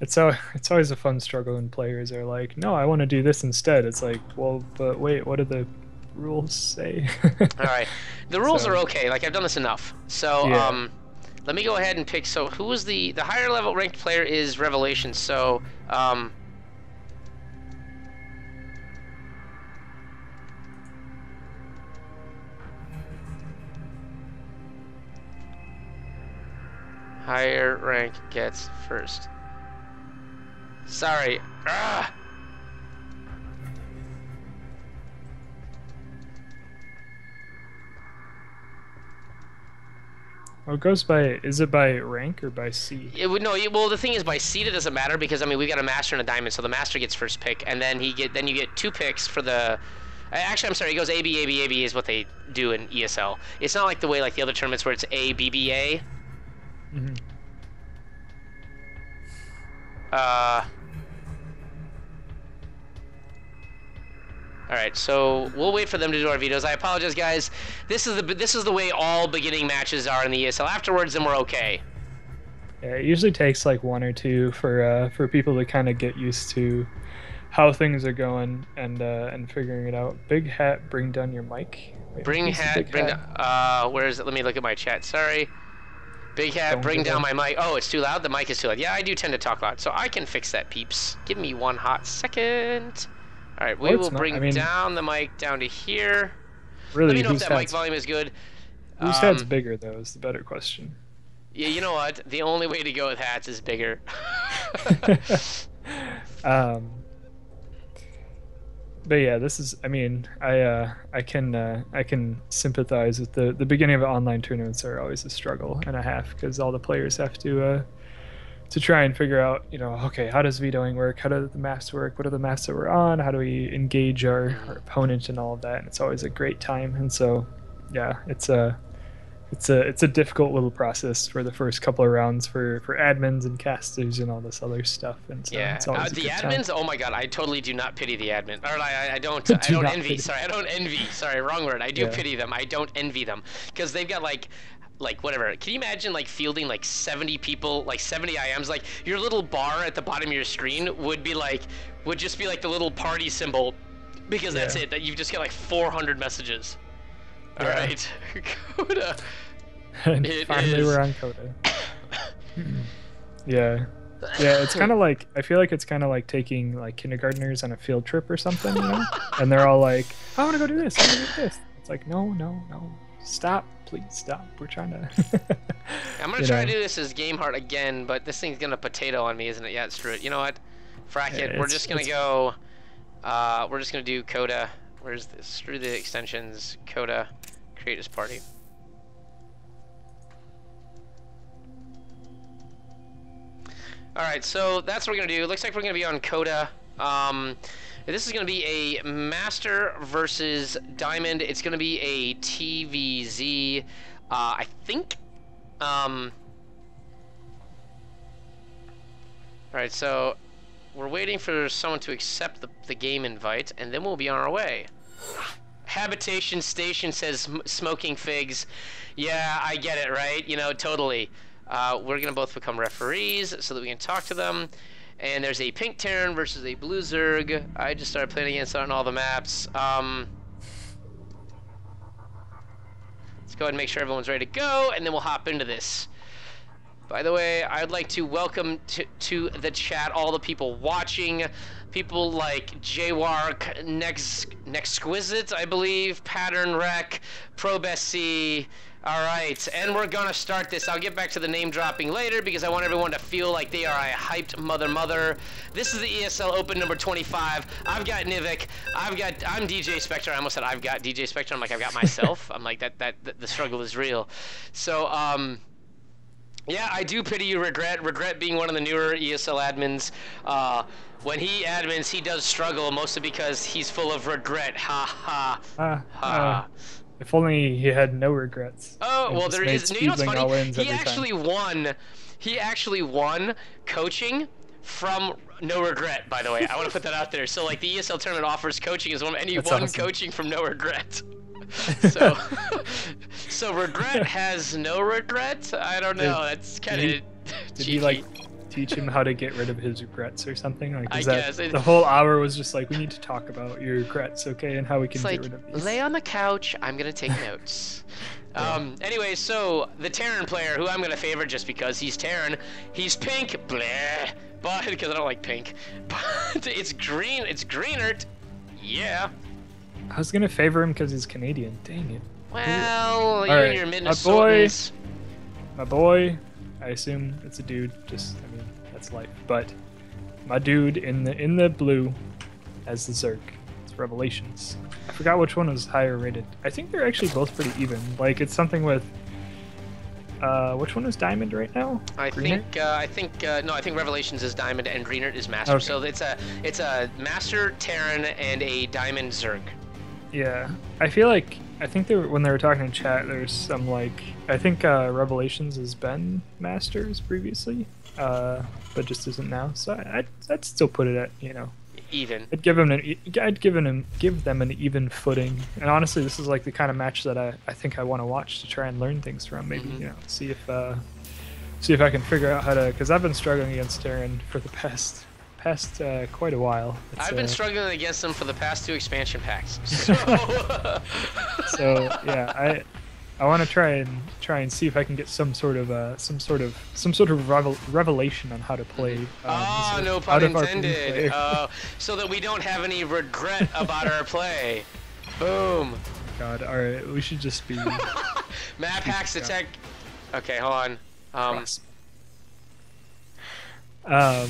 [SPEAKER 2] It's so it's always a fun struggle when players are like, "No, I want to do this instead." It's like, well, but wait, what do the rules say? [LAUGHS]
[SPEAKER 1] All right, the rules so, are okay. Like I've done this enough. So yeah. um, let me go ahead and pick. So who is the the higher level ranked player is Revelation. So um. Higher rank gets first. Sorry. Ah!
[SPEAKER 2] Oh, it goes by. Is it by rank or by seed?
[SPEAKER 1] It would no. well, the thing is, by seed it doesn't matter because I mean we got a master and a diamond, so the master gets first pick, and then he get then you get two picks for the. Actually, I'm sorry. It goes A B A B A B is what they do in ESL. It's not like the way like the other tournaments where it's A B B A. Mhm. Uh. All right, so we'll wait for them to do our vetoes. I apologize, guys. This is the this is the way all beginning matches are in the ESL. Afterwards, then we're okay.
[SPEAKER 2] Yeah, it usually takes like one or two for uh, for people to kind of get used to how things are going and uh, and figuring it out. Big hat, bring down your mic.
[SPEAKER 1] Wait, bring hat, bring hat? down. Uh, where is it? Let me look at my chat. Sorry. Big hat, Don't bring down my mic. Oh, it's too loud. The mic is too loud. Yeah, I do tend to talk loud, so I can fix that, peeps. Give me one hot second. All right, we will bring I mean, down the mic down to here. Really, Let me know if that mic volume is good.
[SPEAKER 2] Whose um, head's bigger, though, is the better question.
[SPEAKER 1] Yeah, you know what? The only way to go with hats is bigger. [LAUGHS]
[SPEAKER 2] um, but yeah, this is. I mean, I uh, I can uh, I can sympathize with the the beginning of online tournaments are always a struggle and a half because all the players have to uh, to try and figure out, you know, okay, how does vetoing work? How do the maps work? What are the maps that we're on? How do we engage our, our opponent and all of that? And it's always a great time. And so, yeah, it's a it's a it's a difficult little process for the first couple of rounds for for admins and casters and all this other stuff. And so
[SPEAKER 1] yeah, uh, the admins. Time. Oh my god, I totally do not pity the admin. Or I, I don't [LAUGHS] do I don't envy. Pity. Sorry, I don't envy. Sorry, wrong word. I do yeah. pity them. I don't envy them because they've got like like whatever. Can you imagine like fielding like 70 people, like 70 IMs? Like your little bar at the bottom of your screen would be like, would just be like the little party symbol, because yeah. that's it. That you've just got like 400 messages. All yeah. right, [LAUGHS] Coda.
[SPEAKER 2] and it finally is... we're on Coda. [COUGHS] yeah. Yeah, it's kind of [LAUGHS] like I feel like it's kind of like taking like kindergartners on a field trip or something, you know? and they're all like, "I want to go do this. I want to do this." It's like, no, no, no, stop please stop. We're trying to. [LAUGHS]
[SPEAKER 1] I'm gonna try know. to do this as game heart again, but this thing's gonna potato on me, isn't it? Yeah, screw it. You know what? Frack it. Yeah, we're just gonna go. Uh, we're just gonna do Coda. Where's this? Screw the extensions. Coda. Create as party. Alright, so that's what we're going to do. Looks like we're going to be on Coda. Um, this is going to be a Master versus Diamond. It's going to be a TVZ. Uh, I think. Um, all right, so we're waiting for someone to accept the, the game invite, and then we'll be on our way. Habitation Station says smoking figs. Yeah, I get it, right? You know, totally. Uh, we're gonna both become referees so that we can talk to them. And there's a pink Terran versus a blue Zerg. I just started playing against on all the maps. Um, let's go ahead and make sure everyone's ready to go, and then we'll hop into this. By the way, I'd like to welcome to, to the chat all the people watching. People like Jwark, Next Nexquisite, I believe, Pattern Wreck, Probessi. All right, and we're gonna start this. I'll get back to the name dropping later because I want everyone to feel like they are a hyped mother mother. This is the ESL Open number 25. I've got Nivek. I've got. I'm DJ Spectre. I almost said I've got DJ Spectre. I'm like I've got myself. [LAUGHS] I'm like that, that. That the struggle is real. So um. Yeah, I do pity you, Regret. Regret being one of the newer ESL admins. Uh, when he admins, he does struggle, mostly because he's full of regret. Ha ha.
[SPEAKER 2] Uh, ha. Uh, if only he had no regrets.
[SPEAKER 1] Oh, well, there is. You know what's funny? He actually time. won. He actually won coaching from no regret, by the way. I want to put that out there. So, like, the ESL tournament offers coaching as one, and he That's won awesome. coaching from no regret. [LAUGHS] so, [LAUGHS] so regret has no regret. I don't know. That's kind of.
[SPEAKER 2] Did, did he like [LAUGHS] teach him how to get rid of his regrets or something? Like,
[SPEAKER 1] I that, guess
[SPEAKER 2] the whole hour was just like, we need to talk about your regrets, okay, and how we can
[SPEAKER 1] get
[SPEAKER 2] rid of these.
[SPEAKER 1] Lay on the couch. I'm gonna take [LAUGHS] notes. yeah. Um. Anyway, so the Terran player, who I'm gonna favor just because he's Terran, he's pink. Bleh. But [LAUGHS] because I don't like pink. [LAUGHS] But it's green. It's greener. Yeah.
[SPEAKER 2] I was gonna favor him because he's Canadian. Dang it.
[SPEAKER 1] Well, you right. your Minnesotans.
[SPEAKER 2] My boy, my boy. I assume it's a dude. Just, I mean, that's life. But my dude in the in the blue, as the Zerg. It's Revelations. I forgot which one was higher rated. I think they're actually both pretty even. Like it's something with. Uh, which one is diamond right now?
[SPEAKER 1] I Greener? think uh, I think uh, no, I think Revelations is diamond and Greenert is master. Okay. So it's a it's a master Terran and a diamond Zerg.
[SPEAKER 2] Yeah, I feel like I think they were, when they were talking in chat, there's some like I think uh, Revelations has been Masters previously, uh, but just isn't now. So I, I'd, I'd still put it at you know
[SPEAKER 1] even.
[SPEAKER 2] I'd give them an I'd given them give them an even footing. And honestly, this is like the kind of match that I, I think I want to watch to try and learn things from. Maybe mm-hmm. you know see if uh, see if I can figure out how to because I've been struggling against Terran for the past past uh, quite a while.
[SPEAKER 1] It's, I've been uh, struggling against them for the past two expansion packs. [LAUGHS] So, [LAUGHS]
[SPEAKER 2] so yeah, I I want to try and try and see if I can get some sort of uh, some sort of some sort of revel- revelation on how to play. Um,
[SPEAKER 1] oh, no pun intended. Uh, so that we don't have any regret about our play. Boom.
[SPEAKER 2] God, all right, we should just be. [LAUGHS]
[SPEAKER 1] Map hacks attack. Okay, hold on. Um.
[SPEAKER 2] Um.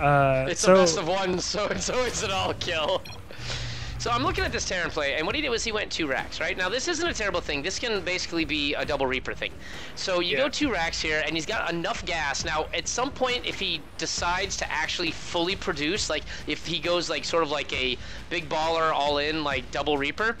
[SPEAKER 2] Uh,
[SPEAKER 1] it's
[SPEAKER 2] so,
[SPEAKER 1] the best of one, so it's always an all kill. So I'm looking at this Terran play, and what he did was he went two racks, right? Now this isn't a terrible thing. This can basically be a double Reaper thing. So you yeah. go two racks here, and he's got enough gas. Now at some point, if he decides to actually fully produce, like if he goes like sort of like a big baller all in, like double Reaper,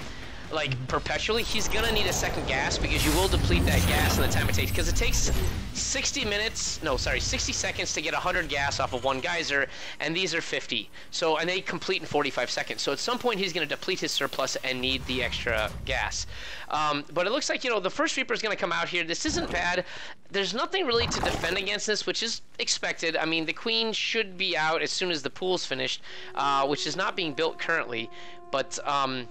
[SPEAKER 1] like perpetually, he's gonna need a second gas because you will deplete that gas in the time it takes. Because it takes 60 minutes, no, sorry, 60 seconds to get 100 gas off of one geyser, and these are 50. So, and they complete in 45 seconds. So at some point, he's gonna deplete his surplus and need the extra gas. Um, but it looks like, you know, the first Reaper is gonna come out here. This isn't bad. There's nothing really to defend against this, which is expected. I mean, the Queen should be out as soon as the pool's finished, uh, which is not being built currently. But, um,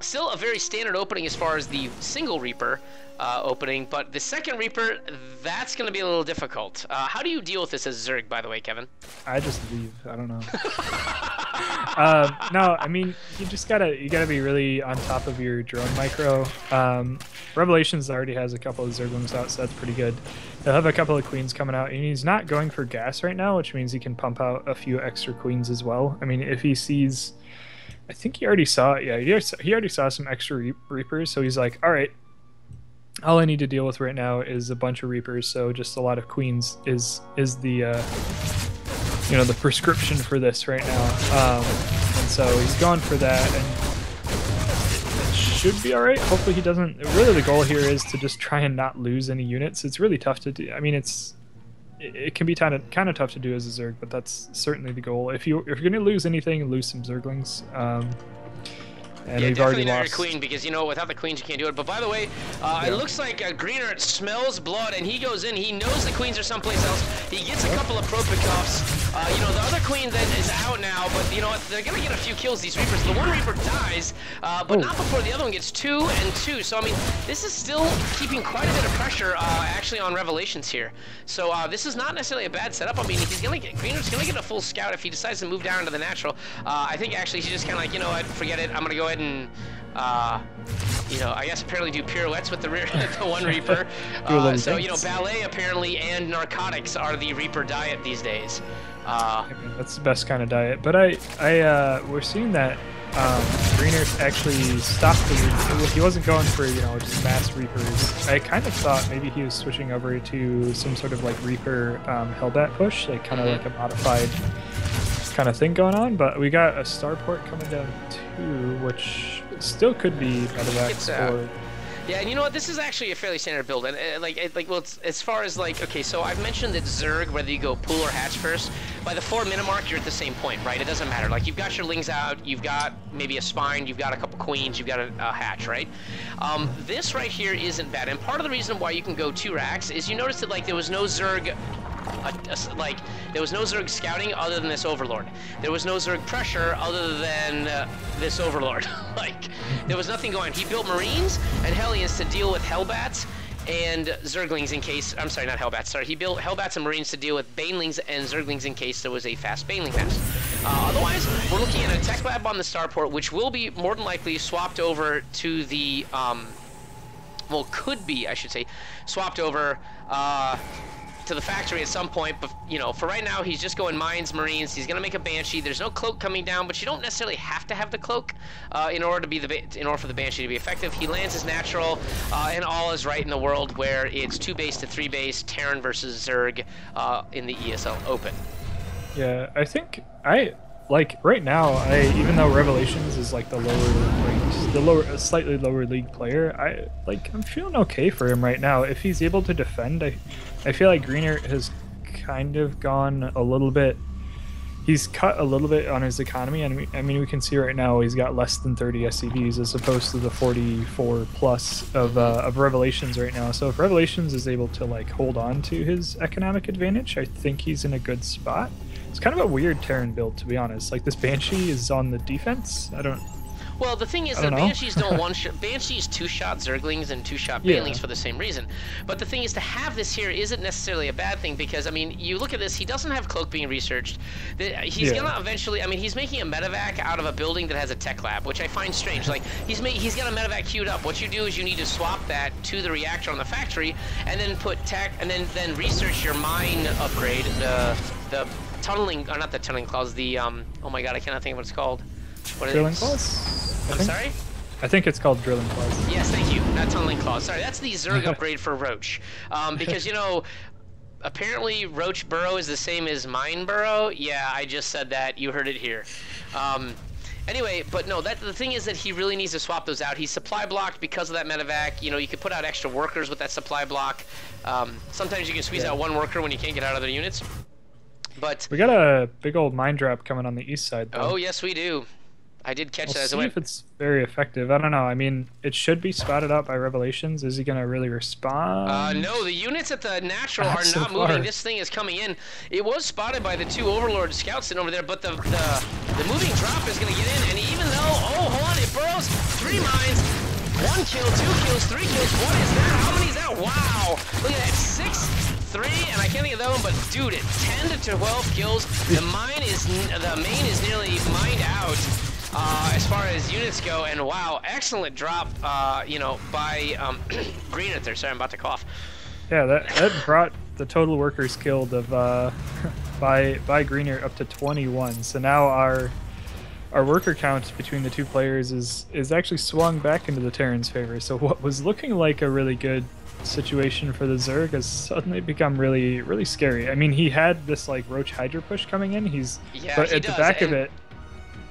[SPEAKER 1] Still a very standard opening as far as the single Reaper uh, opening, but the second Reaper, that's going to be a little difficult. Uh, how do you deal with this as Zerg, by the way, Kevin?
[SPEAKER 2] I just leave. I don't know. [LAUGHS] um, no, I mean you just gotta you gotta be really on top of your drone micro. Um, Revelations already has a couple of Zerglings out, so that's pretty good. He'll have a couple of queens coming out, and he's not going for gas right now, which means he can pump out a few extra queens as well. I mean, if he sees I think he already saw it. Yeah, he already saw, he already saw some extra reapers. So he's like, all right, all I need to deal with right now is a bunch of reapers. So just a lot of queens is is the uh, you know the prescription for this right now. Um, and so he's gone for that, and it should be all right. Hopefully he doesn't. Really, the goal here is to just try and not lose any units. It's really tough to do. I mean, it's it can be kind of kind of tough to do as a Zerg, but that's certainly the goal. If you if you're gonna lose anything, lose some Zerglings. Um, And
[SPEAKER 1] yeah,
[SPEAKER 2] we've
[SPEAKER 1] definitely
[SPEAKER 2] already
[SPEAKER 1] not
[SPEAKER 2] lost.
[SPEAKER 1] your queen because you know without the queens you can't do it. But by the way, uh,
[SPEAKER 2] Yeah.
[SPEAKER 1] it looks like uh, Greener smells blood and he goes in. He knows the queens are someplace else. He gets a couple of Propikovs. Uh, you know the other queen then is out now, but you know what? They're gonna get a few kills. These Reapers. The one Reaper dies, uh, but not before the other one gets two and two. So I mean, this is still keeping quite a bit of pressure uh, actually on Revelations here. So uh, this is not necessarily a bad setup. I mean, he's gonna get Greener's gonna get a full scout if he decides to move down to the natural. Uh, I think actually he's just kind of like, you know what, forget it. I'm gonna go ahead and, uh, you know, I guess apparently do pirouettes with the rear, [LAUGHS] the one Reaper. [LAUGHS] Uh,
[SPEAKER 2] little
[SPEAKER 1] so you know, ballet apparently and narcotics are the Reaper diet these days. Uh,
[SPEAKER 2] that's the best kind of diet. But I, I, uh, we're seeing that um, Greener actually stopped the. Re- he wasn't going for you know just mass Reapers. I kind of thought maybe he was switching over to some sort of like Reaper um, Hellbat push, like kind of
[SPEAKER 1] Mhm.
[SPEAKER 2] like a modified kind of thing going on. But we got a starport coming down too, which still could be medevacs
[SPEAKER 1] uh,
[SPEAKER 2] or
[SPEAKER 1] Yeah, and you know what? This is actually a fairly standard build, and uh, like, it, like, well, it's, as far as like, okay, so I've mentioned that Zerg, whether you go pool or hatch first, by the four minute mark, you're at the same point, right? It doesn't matter. Like, you've got your lings out, you've got maybe a spine, you've got a couple queens, you've got a, a hatch, right? Um, this right here isn't bad, and part of the reason why you can go two racks is you notice that like there was no Zerg a, a- like there was no Zerg scouting other than this Overlord. There was no Zerg pressure other than uh, this Overlord. [LAUGHS] like there was nothing going. He built Marines and Hellions to deal with Hellbats and Zerglings in case. I'm sorry, not Hellbats. Sorry, he built Hellbats and Marines to deal with Banelings and Zerglings in case there was a fast Baneling nest. Uh, otherwise, we're looking at a tech lab on the starport, which will be more than likely swapped over to the. Um, well, could be, I should say, swapped over uh, to the factory at some point. But you know, for right now, he's just going mines, marines. He's gonna make a banshee. There's no cloak coming down, but you don't necessarily have to have the cloak uh, in order to be the in order for the banshee to be effective. He lands his natural, uh, and all is right in the world where it's two base to three base, Terran versus Zerg uh, in the ESL Open.
[SPEAKER 2] Yeah, I think I like right now. I even though Revelations is like the lower the lower, slightly lower league player. I like I'm feeling okay for him right now. If he's able to defend, I, I feel like Greener has kind of gone a little bit. He's cut a little bit on his economy, and we, I mean we can see right now he's got less than 30 SCVs as opposed to the 44 plus of uh, of Revelations right now. So if Revelations is able to like hold on to his economic advantage, I think he's in a good spot. It's kind of a weird Terran build, to be honest. Like this Banshee is on the defense. I don't.
[SPEAKER 1] Well, the thing is that
[SPEAKER 2] know.
[SPEAKER 1] banshees don't [LAUGHS] one shot. Banshees two shot Zerglings and two shot
[SPEAKER 2] Yeah.
[SPEAKER 1] For the same reason. But the thing is to have this here isn't necessarily a bad thing because I mean you look at this. He doesn't have cloak being researched. He's
[SPEAKER 2] Yeah.
[SPEAKER 1] gonna eventually. I mean he's making a medevac out of a building that has a tech lab, which I find strange. Like he's ma- he's got a medevac queued up. What you do is you need to swap that to the reactor on the factory, and then put tech, and then then research your mine upgrade. The the tunneling, or not the tunneling claws. The um. Oh my god, I cannot think of what it's called. What
[SPEAKER 2] Drilling claws.
[SPEAKER 1] I'm sorry.
[SPEAKER 2] I think it's called drilling claws.
[SPEAKER 1] Yes, thank you. Not tunneling claws. Sorry, that's the Zerg [LAUGHS] upgrade for Roach. Um, because you know, apparently Roach Burrow is the same as Mine Burrow. Yeah, I just said that. You heard it here. Um, anyway, but no, that the thing is that he really needs to swap those out. He's supply blocked because of that medevac. You know, you could put out extra workers with that supply block. Um, sometimes you can squeeze
[SPEAKER 2] Yeah.
[SPEAKER 1] out one worker when you can't get out other units. But
[SPEAKER 2] We got a big old mine drop coming on the east side. Though.
[SPEAKER 1] oh yes, we do. I did catch
[SPEAKER 2] We'll
[SPEAKER 1] that as went.
[SPEAKER 2] if it's very effective. I don't know. I mean, it should be spotted out by Revelations. Is he gonna really respond?
[SPEAKER 1] Uh, no, the units at the natural [LAUGHS]
[SPEAKER 2] Not
[SPEAKER 1] are
[SPEAKER 2] so
[SPEAKER 1] not moving. This thing is coming in. It was spotted by the two Overlord scouts sitting over there, but the the, the moving drop is going to get in. And even though, oh, hold on, it burrows three mines, one kill, two kills, three kills. What is that? How many is that? Wow! Look at that, six, three, and I can't think of that one, but dude, at 10 to 12 kills, the [LAUGHS] mine is the main is nearly mined out. Uh, as far as units go, and wow, excellent drop, uh, you know, by um, [CLEARS THROAT] Green at there. Sorry, I'm about to cough.
[SPEAKER 2] Yeah, that that brought the total workers killed of uh, [LAUGHS] by by Greener up to 21. So now our our worker count between the two players is is actually swung back into the Terran's favor. So what was looking like a really good situation for the Zerg has suddenly become really really scary. I mean, he had this like Roach Hydra push coming in. He's
[SPEAKER 1] Yeah,
[SPEAKER 2] but
[SPEAKER 1] he
[SPEAKER 2] at the
[SPEAKER 1] does,
[SPEAKER 2] back of it,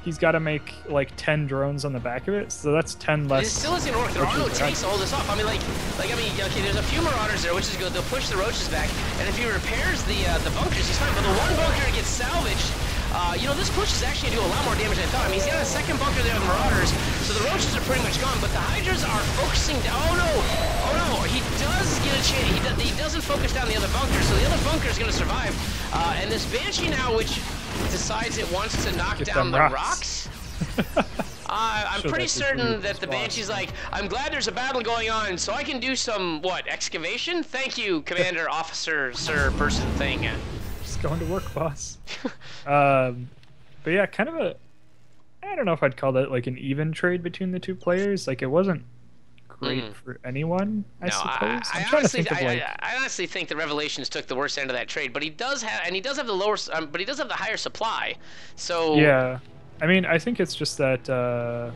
[SPEAKER 2] he's got to make like 10 drones on the back of it. So that's 10 less.
[SPEAKER 1] It still isn't gonna work. There are no
[SPEAKER 2] roaches
[SPEAKER 1] tanks to
[SPEAKER 2] around.
[SPEAKER 1] hold this off. I mean, like, like I mean, okay, there's a few marauders there, which is good. They'll push the roaches back, and if he repairs the uh, the bunkers, he's fine. But the one bunker gets salvaged. uh, you know, this push is actually going to do a lot more damage than I thought. I mean, he's got a second bunker there with Marauders, so the Roaches are pretty much gone, but the Hydras are focusing down. Oh, no! Oh, no! He does get a chance. He, does, he doesn't focus down the other bunker, so the other bunker is going to survive. Uh, and this Banshee now, which decides it wants to knock get down the rocks. rocks. [LAUGHS] Uh, I'm pretty certain that the Banshee's like, I'm glad there's a battle going on, so I can do some, what, excavation? Thank you, [LAUGHS] Commander, Officer, Sir, Person, Thing.
[SPEAKER 2] Just going to work, boss. [LAUGHS] um, but yeah, kind of a, I don't know if I'd call that like an even trade between the two players. Like, it wasn't great mm. for anyone, I no, suppose. I,
[SPEAKER 1] I, I honestly, I, like... I, honestly think the Revelations took the worst end of that trade, but he does have, and he does have the lower, um, but he does have the higher supply. So
[SPEAKER 2] yeah, I mean, I think it's just that uh,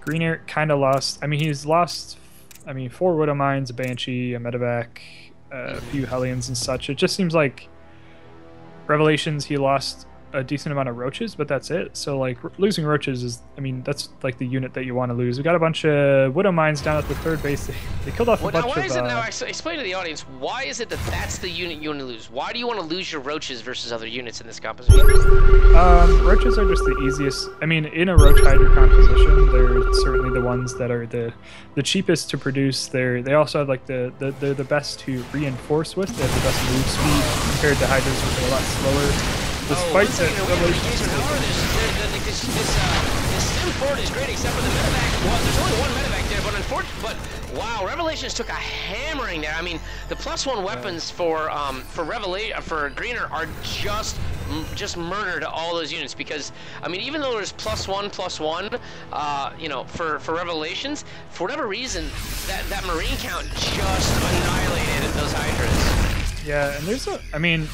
[SPEAKER 2] Green Air kind of lost. I mean, he's lost. I mean, four Widow Mines, a Banshee, a Medevac, a few Hellions and such. It just seems like Revelations. He lost a decent amount of roaches, but that's it. So like losing roaches is, I mean, that's like the unit that you want to lose. We got a bunch of widow mines down at the third base. They, [LAUGHS] they killed off well, a bunch
[SPEAKER 1] now why
[SPEAKER 2] of.
[SPEAKER 1] Is it,
[SPEAKER 2] uh,
[SPEAKER 1] now, explain to the audience why is it that that's the unit you want to lose? Why do you want to lose your roaches versus other units in this composition?
[SPEAKER 2] Um, roaches are just the easiest. I mean, in a roach hydra composition, they're certainly the ones that are the the cheapest to produce. They're they also have like the, the they're the best to reinforce with. They have the best move speed compared to hydras, which are a lot slower Despite oh, that
[SPEAKER 1] this, this, this, uh, this Stem Fort is great except for the medevac. Well, there's only one medevac there, but unfortunately, but wow, Revelations took a hammering there. I mean, the plus one weapons for um, for Revelation for Greener are just just murdered all those units because I mean, even though there's plus one plus one, uh, you know, for for Revelations, for whatever reason, that that Marine count just annihilated those Hydras.
[SPEAKER 2] Yeah, and there's a, I mean,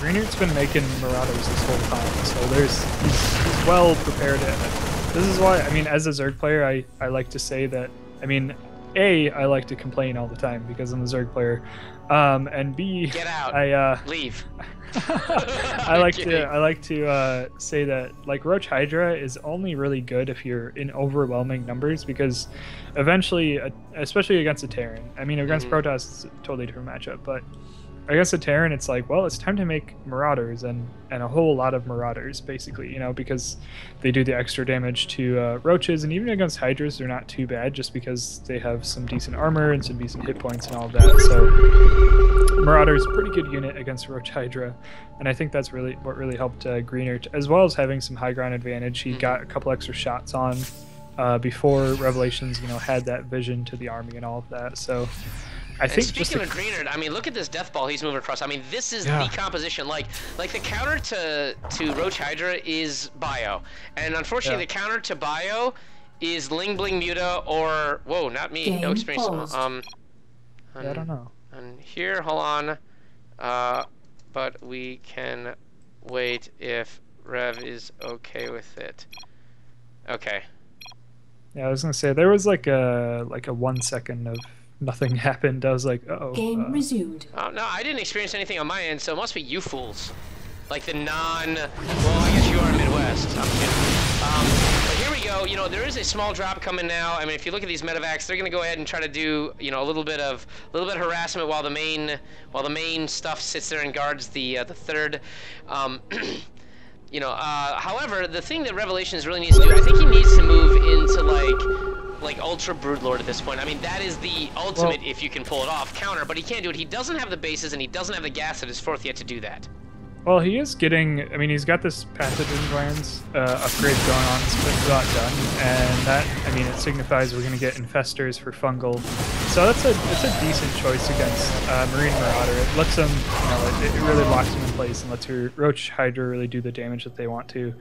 [SPEAKER 2] Greener's been making Marauders this whole time, so there's he's, he's well prepared. This is why, I mean, as a Zerg player, I, I like to say that, I mean, A, I like to complain all the time because I'm a Zerg player, um, and B,
[SPEAKER 1] get out,
[SPEAKER 2] I uh,
[SPEAKER 1] leave. [LAUGHS]
[SPEAKER 2] I like to I like to uh, say that like Roach Hydra is only really good if you're in overwhelming numbers because eventually, uh, especially against a Terran. I mean, against mm-hmm. Protoss, it's a totally different matchup, but against a Terran, it's like, well, it's time to make Marauders and and a whole lot of Marauders, basically, you know, because they do the extra damage to uh, Roaches, and even against Hydras, they're not too bad, just because they have some decent armor and some decent hit points and all of that. So Marauders, pretty good unit against Roach Hydra, and I think that's really what really helped uh, Greener, as well as having some high ground advantage. He got a couple extra shots on uh, before Revelations, you know, had that vision to the army and all of that. So I and think
[SPEAKER 1] speaking of Greener, I mean, look at this death ball he's moving across. I mean, this is yeah. the composition. Like, like the counter to to Roach Hydra is Bio, and unfortunately, yeah. the counter to Bio is Ling Bling Muta or whoa, not me, Game no experience. Um,
[SPEAKER 2] yeah, I don't know.
[SPEAKER 1] And here, hold on, uh, but we can wait if Rev is okay with it. Okay.
[SPEAKER 2] Yeah, I was gonna say there was like a like a one second of nothing [LAUGHS] happened. I was like, oh.
[SPEAKER 3] Game uh, resumed.
[SPEAKER 1] Oh, no, I didn't experience anything on my end, so it must be you fools. Like the non. Well, I guess you are Midwest. I'm kidding. Um, but here we go. You know, there is a small drop coming now. I mean, if you look at these medevacs, they're going to go ahead and try to do, you know, a little bit of, a little bit of harassment while the main, while the main stuff sits there and guards the, uh, the third. Um, [CLEARS THROAT] you know, uh, however, the thing that Revelations really needs to do, I think he needs to move into like like Ultra Broodlord at this point. I mean, that is the ultimate, well, if you can pull it off, counter, but he can't do it. He doesn't have the bases, and he doesn't have the gas at his fourth yet to do that.
[SPEAKER 2] Well, he is getting, I mean, he's got this pathogen glands uh, upgrade going on, it's not done, and that, I mean, it signifies we're going to get infestors for fungal. So that's a, it's a decent choice against uh, Marine Marauder. It lets him, you know, it, it really locks him in place and lets your Roach Hydra really do the damage that they want to.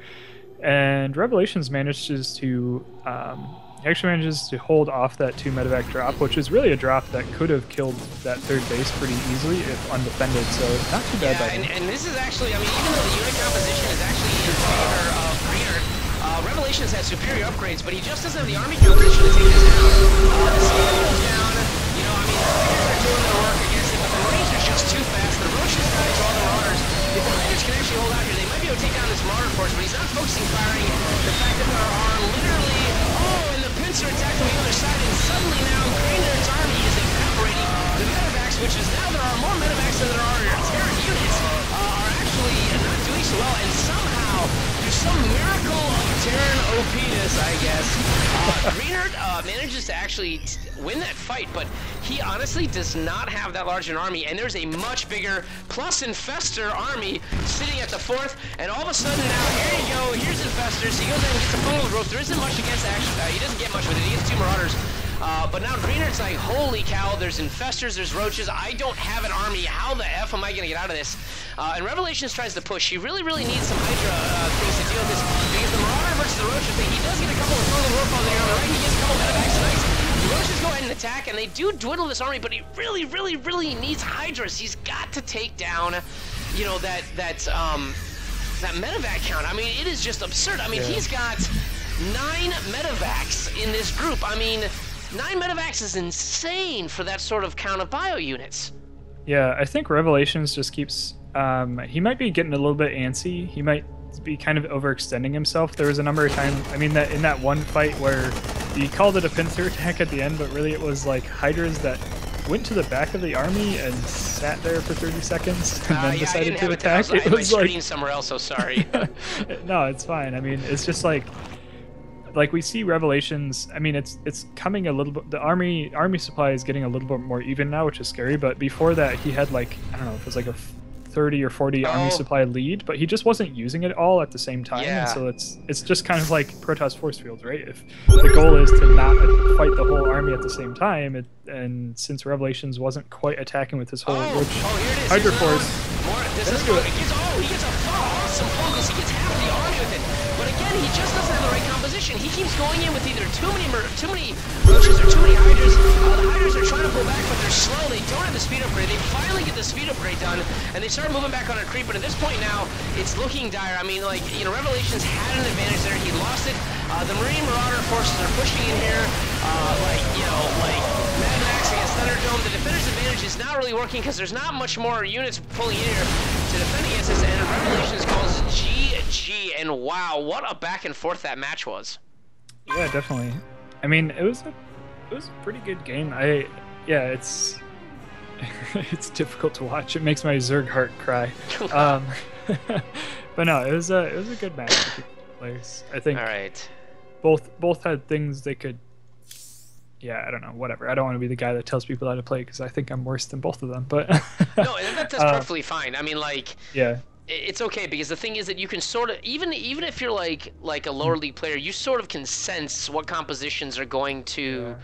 [SPEAKER 2] And Revelations manages to um, actually manages to hold off that two medevac drop, which is really a drop that could have killed that third base pretty easily if undefended, so not too bad.
[SPEAKER 1] Yeah, and, and, this is actually, I mean, even though the unit composition is actually in favor of Greener, uh, Revelations has superior upgrades, but he just doesn't have the army composition to take this down. Uh, the scale goes down, you know, I mean, the Tigers are doing their work against it, but the Marines are just too fast. The Roaches guys, all the Marauders, if the Tigers can actually hold out here, they might be able to take down this Marauder force, but he's not focusing firing. The fact that there are literally, oh, Pincer attack from the other side, and suddenly now Greener's army is evaporating. The medevacs, which is now there are more medevacs than there are Terran units, uh, are actually not doing so well, and through some miracle of Terran OPness, I guess, uh, [LAUGHS] Greenert uh, manages to actually win that fight, but he honestly does not have that large an army, and there's a much bigger plus Infestor army sitting at the fourth, and all of a sudden now, here you go, here's Infestors, he goes in and gets a fungal growth, there isn't much against actually, uh, he doesn't get much with it, he gets two Marauders, uh, but now Greenert's like, holy cow, there's infestors, there's roaches, I don't have an army, how the F am I gonna get out of this? Uh, and Revelations tries to push, he really, really needs some Hydra uh, things to deal with this, because the Marauder versus the Roaches thing, he does get a couple of of Warfall there on the right, he gets a couple of Medivacs, nice. The Roaches go ahead and attack, and they do dwindle this army, but he really, really, really needs Hydras. He's got to take down, you know, that, that, um, that medevac count. I mean, it is just absurd. I mean, yeah. he's got nine medevacs in this group. I mean, Nine medevacs is insane for that sort of count of bio units.
[SPEAKER 2] Yeah, I think Revelations just keeps. Um, he might be getting a little bit antsy. He might be kind of overextending himself. There was a number of times. I mean, that in that one fight where he called it a pincer [LAUGHS] attack at the end, but really it was like hydras that went to the back of the army and sat there for 30 seconds and uh, then
[SPEAKER 1] yeah,
[SPEAKER 2] decided to
[SPEAKER 1] attack. [LAUGHS]
[SPEAKER 2] It
[SPEAKER 1] was, it was like somewhere else. So sorry. [LAUGHS]
[SPEAKER 2] no, it's fine. I mean, it's just like like we see revelations i mean it's it's coming a little bit the army army supply is getting a little bit more even now which is scary but before that he had like i don't know if it was like a 30 or 40 oh. army supply lead but he just wasn't using it all at the same time yeah. and so it's it's just kind of like protoss force fields right if the goal is to not uh, fight the whole army at the same time it, and since revelations wasn't quite attacking with his whole
[SPEAKER 1] oh, which oh, Hydra
[SPEAKER 2] force
[SPEAKER 1] more, this is good. He gets, oh, he gets a awesome focus. He gets half the army with it. But again, he just doesn't have the right composition. He keeps going in with either too many too many roaches or too many hydras. Uh, the hydras are trying to pull back, but they're slow. They don't have the speed upgrade. They finally get the speed upgrade done, and they start moving back on a creep. But at this point now, it's looking dire. I mean, like, you know, Revelations had an advantage there. He lost it. Uh, the Marine Marauder forces are pushing in here. Uh, like, you know, like, against The Defender's advantage is not really working because there's not much more units pulling in here to defend against this. And Revelations calls GG. And wow, what a back and forth that match was.
[SPEAKER 2] Yeah, definitely. I mean, it was a it was a pretty good game. I yeah, it's [LAUGHS] it's difficult to watch. It makes my Zerg heart cry. [LAUGHS] um, [LAUGHS] but no, it was a it was a good match players. I think.
[SPEAKER 1] All right
[SPEAKER 2] both both had things they could yeah, I don't know, whatever. I don't want to be the guy that tells people how to play because I think I'm worse than both of them. But [LAUGHS]
[SPEAKER 1] no, that's, that's uh, perfectly fine. I mean, like,
[SPEAKER 2] yeah,
[SPEAKER 1] it's okay because the thing is that you can sort of even even if you're like like a lower league player, you sort of can sense what compositions are going to.
[SPEAKER 2] Yeah.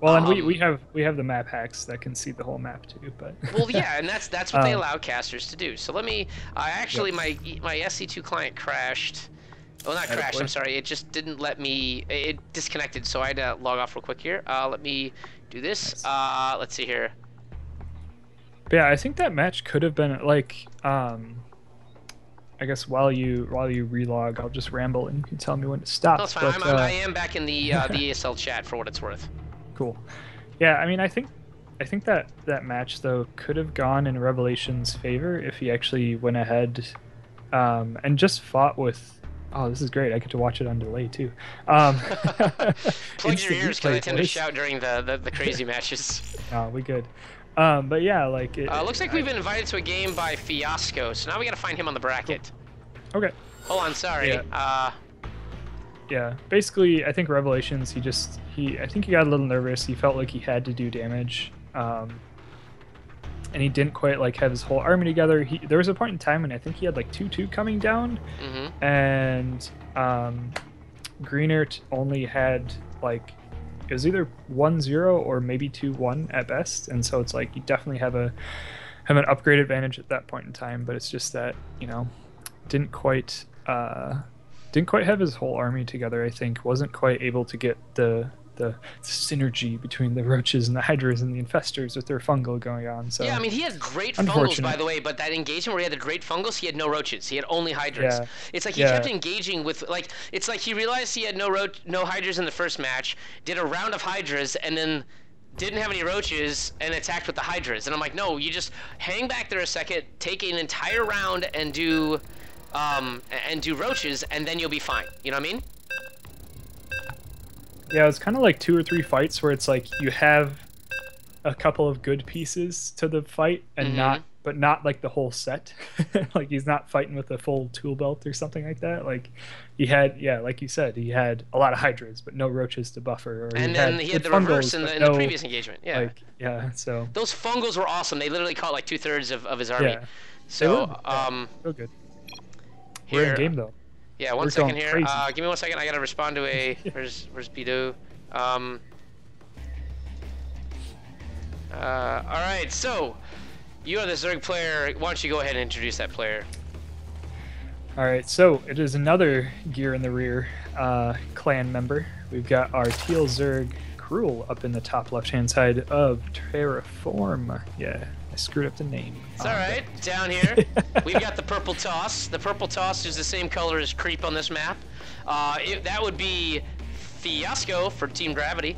[SPEAKER 2] Well, um, and we, we um, have we have the map hacks that can see the whole map too, but. [LAUGHS]
[SPEAKER 1] well, yeah, and that's that's what um, they allow casters to do. So let me. I actually yep. my my SC2 client crashed. Oh, not crashed, I'm sorry. It just didn't let me... It disconnected, so I had to log off real quick here. Uh, let me do this. Uh, let's see here.
[SPEAKER 2] But yeah, I think that match could have been, like... Um, I guess while you while you relog, I'll just ramble and you can tell me when to stop.
[SPEAKER 1] That's fine. But, I'm, uh, I am back in the uh, the [LAUGHS] ESL chat for what it's worth.
[SPEAKER 2] Cool. Yeah, I mean, I think I think that that match though could have gone in Revelation's favor if he actually went ahead um, and just fought with Oh, this is great. I get to watch it on delay too. Um, [LAUGHS] [LAUGHS]
[SPEAKER 1] Plug your ears because I tend to shout during the, the, the crazy [LAUGHS] matches.
[SPEAKER 2] Oh, we good. Um, but yeah, like
[SPEAKER 1] it, uh, looks like I, we've been invited to a game by Fiasco, so now we gotta find him on the bracket.
[SPEAKER 2] Okay.
[SPEAKER 1] Hold on, sorry. Yeah. Uh,
[SPEAKER 2] yeah, basically, I think Revelations. He just he. I think he got a little nervous. He felt like he had to do damage. Um, and he didn't quite like have his whole army together. He there was a point in time when I think he had like two two coming down, mm-hmm. and um, Greenert only had like it was either one zero or maybe two one at best, and so it's like you definitely have a have an upgrade advantage at that point in time. But it's just that you know didn't quite uh, didn't quite have his whole army together. I think wasn't quite able to get the the synergy between the roaches and the hydras and the infestors with their fungal going on. So
[SPEAKER 1] yeah, I mean he had great fungals by the way, but that engagement where he had the great fungals, he had no roaches. He had only hydras. Yeah. It's like he yeah. kept engaging with like it's like he realized he had no ro- no hydras in the first match, did a round of hydras, and then didn't have any roaches and attacked with the hydras. And I'm like, no, you just hang back there a second, take an entire round and do um, and do roaches, and then you'll be fine. You know what I mean?
[SPEAKER 2] Yeah, it's kind of like two or three fights where it's like you have a couple of good pieces to the fight and mm-hmm. not but not like the whole set. [LAUGHS] like he's not fighting with a full tool belt or something like that. Like he had, yeah, like you said, he had a lot of hydras, but no roaches to buffer. Or
[SPEAKER 1] and
[SPEAKER 2] he
[SPEAKER 1] then
[SPEAKER 2] had
[SPEAKER 1] he had the
[SPEAKER 2] fungals,
[SPEAKER 1] reverse in the, in
[SPEAKER 2] no,
[SPEAKER 1] the previous engagement. Yeah.
[SPEAKER 2] Like, yeah. So
[SPEAKER 1] those fungals were awesome. They literally caught like two thirds of, of his army.
[SPEAKER 2] Yeah.
[SPEAKER 1] So
[SPEAKER 2] yeah.
[SPEAKER 1] um,
[SPEAKER 2] real good.
[SPEAKER 1] here,
[SPEAKER 2] We're in game though.
[SPEAKER 1] Yeah, one
[SPEAKER 2] We're
[SPEAKER 1] second here.
[SPEAKER 2] crazy.
[SPEAKER 1] Uh, give me one second. I gotta respond to a. [LAUGHS] Where's Where's Bido? Um. Uh, all right, so you are the Zerg player. Why don't you go ahead and introduce that player?
[SPEAKER 2] All right, so it is another gear in the rear uh, clan member. We've got our Teal Zerg Cruel up in the top left-hand side of Terraform. Yeah, screwed up the name.
[SPEAKER 1] It's all right. Down here, [LAUGHS] we've got the Purple Toss. The Purple Toss is the same color as Creep on this map. Uh, it, that would be Fiasco for Team Gravity.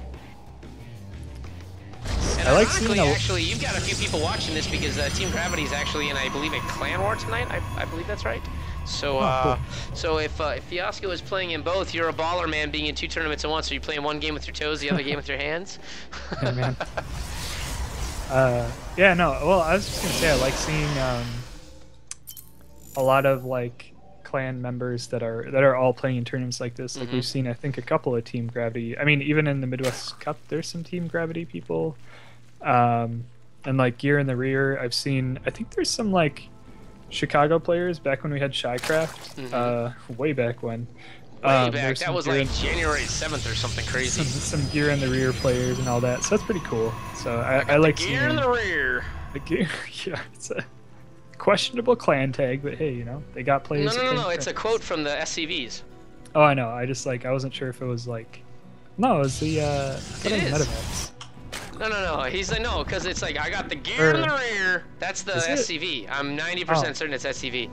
[SPEAKER 1] And
[SPEAKER 2] I like seeing a-
[SPEAKER 1] actually, you've got a few people watching this because uh, Team Gravity is actually in, I believe, a clan war tonight. I, I believe that's right. So,
[SPEAKER 2] Oh,
[SPEAKER 1] uh,
[SPEAKER 2] cool.
[SPEAKER 1] so if, uh, if Fiasco is playing in both, you're a baller, man, being in two tournaments at once. Are you playing one game with your toes, the other game with your hands?
[SPEAKER 2] Man. [LAUGHS] Uh, yeah, no. Well, I was just gonna say I like seeing um, a lot of like clan members that are that are all playing in tournaments like this. Like
[SPEAKER 1] Mhm.
[SPEAKER 2] we've seen, I think, a couple of Team Gravity. I mean, even in the Midwest Cup, there's some Team Gravity people. Um, and like gear in the rear, I've seen. I think there's some like Chicago players back when we had Shycraft.
[SPEAKER 1] Mhm.
[SPEAKER 2] Uh, way back when.
[SPEAKER 1] Way
[SPEAKER 2] Um,
[SPEAKER 1] back. That was like
[SPEAKER 2] in-
[SPEAKER 1] January 7th or something crazy.
[SPEAKER 2] some, some gear in the rear players and all that. So that's pretty cool. So I, I,
[SPEAKER 1] got
[SPEAKER 2] like
[SPEAKER 1] the gear in the rear.
[SPEAKER 2] the gear. [LAUGHS] Yeah, it's a questionable clan tag, but hey, you know they got players.
[SPEAKER 1] no,
[SPEAKER 2] that
[SPEAKER 1] no, no. It's a quote from the SCVs.
[SPEAKER 2] Oh, I know. I just like I wasn't sure if it was like. No, it was the. Uh, I thought
[SPEAKER 1] It
[SPEAKER 2] it was
[SPEAKER 1] is. No, no, no. He's like, no, because it's like, I got the gear in the rear. That's the
[SPEAKER 2] Is it?
[SPEAKER 1] SCV. I'm 90%
[SPEAKER 2] Oh.
[SPEAKER 1] certain it's SCV.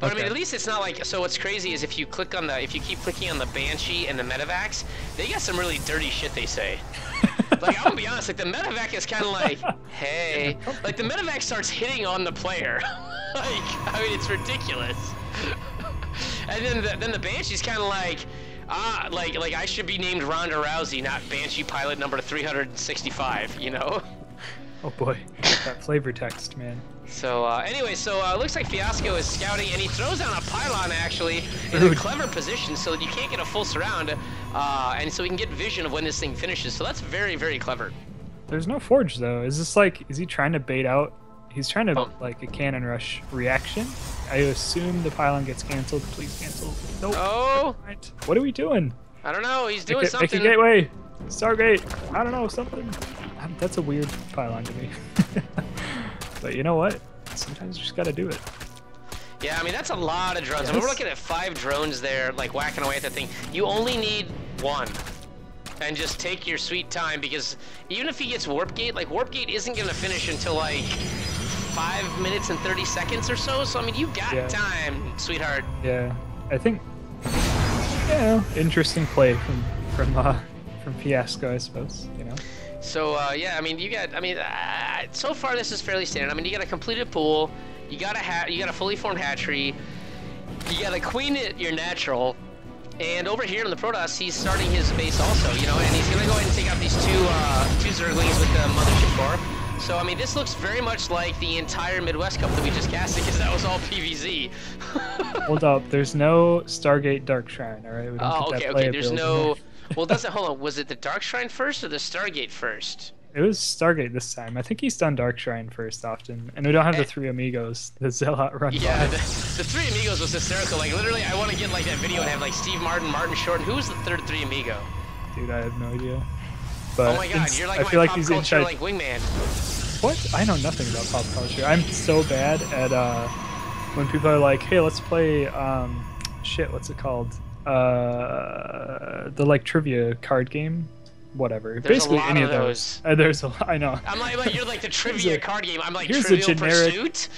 [SPEAKER 1] But I mean, at least it's not like. So what's crazy is if you click on the, if you keep clicking on the Banshee and the Medivacs, they got some really dirty shit they say. [LAUGHS] like I'm gonna be honest, like the Medivac is kind of like, hey, like the Medivac starts hitting on the player. [LAUGHS] like, I mean, it's ridiculous. [LAUGHS] and then the, then the Banshee's kind of like, ah, like like I should be named Ronda Rousey, not Banshee pilot number 365. You know.
[SPEAKER 2] Oh boy, that flavor text, man.
[SPEAKER 1] So uh, anyway, so uh, looks like Fiasco is scouting, and he throws down a pylon actually in a clever position, so that you can't get a full surround, uh, and so we can get vision of when this thing finishes. So that's very, very clever.
[SPEAKER 2] There's no forge though. Is this like? Is he trying to bait out? He's trying to
[SPEAKER 1] Um.
[SPEAKER 2] like a cannon rush reaction. I assume the pylon gets canceled. Please cancel. Nope.
[SPEAKER 1] Oh.
[SPEAKER 2] What are we doing?
[SPEAKER 1] I don't know. He's doing
[SPEAKER 2] make, a, make a
[SPEAKER 1] something.
[SPEAKER 2] gateway. Stargate. I don't know something. That's a weird pylon to me. [LAUGHS] but you know what? Sometimes you just gotta do it.
[SPEAKER 1] Yeah, I mean that's a lot of drones. I mean, we're looking at five drones there, like whacking away at the thing. You only need one, and just take your sweet time because even if he gets warp gate, like warp gate isn't gonna finish until like five minutes and thirty seconds or so. So I mean, you got
[SPEAKER 2] Yeah.
[SPEAKER 1] time, sweetheart.
[SPEAKER 2] Yeah, I think. Yeah, interesting play from from uh, from Fiasco, I suppose. You know.
[SPEAKER 1] So uh, yeah, I mean, you got. I mean, uh, so far this is fairly standard. I mean, you got a completed pool. You got a hat. You got a fully formed hatchery. You got a queen at your natural. And over here in the Protoss, he's starting his base also, you know, and he's gonna go ahead and take out these two uh, two Zerglings with the Mothership Core. So I mean, this looks very much like the entire Midwest Cup that we just casted, because that was all PVZ. [LAUGHS]
[SPEAKER 2] Hold up, there's no Stargate Dark Shrine. All right, we don't
[SPEAKER 1] oh, okay, okay. There's no.
[SPEAKER 2] there.
[SPEAKER 1] Well, doesn't hold on. Was it the Dark Shrine first or the Stargate first?
[SPEAKER 2] It was Stargate this time. I think he's done Dark Shrine first often, and we don't have
[SPEAKER 1] Eh.
[SPEAKER 2] the three amigos. The Zealot run
[SPEAKER 1] Yeah, the, the three amigos was hysterical. Like literally, I want to get like that video and have like Steve Martin, Martin Short. Who's the third three amigo?
[SPEAKER 2] Dude, I have no idea. But
[SPEAKER 1] oh my god, you're like
[SPEAKER 2] I feel like
[SPEAKER 1] pop
[SPEAKER 2] he's
[SPEAKER 1] culture like wingman.
[SPEAKER 2] What? I know nothing about pop culture. I'm so bad at uh, when people are like, "Hey, let's play." Um, shit, what's it called? Uh, the like trivia card game, whatever.
[SPEAKER 1] There's a
[SPEAKER 2] Basically, any
[SPEAKER 1] of
[SPEAKER 2] of those. Uh, there's a. I know.
[SPEAKER 1] I'm like, you're like the [LAUGHS] trivia
[SPEAKER 2] a-
[SPEAKER 1] card game. I'm like
[SPEAKER 2] here's a generic-
[SPEAKER 1] Pursuit.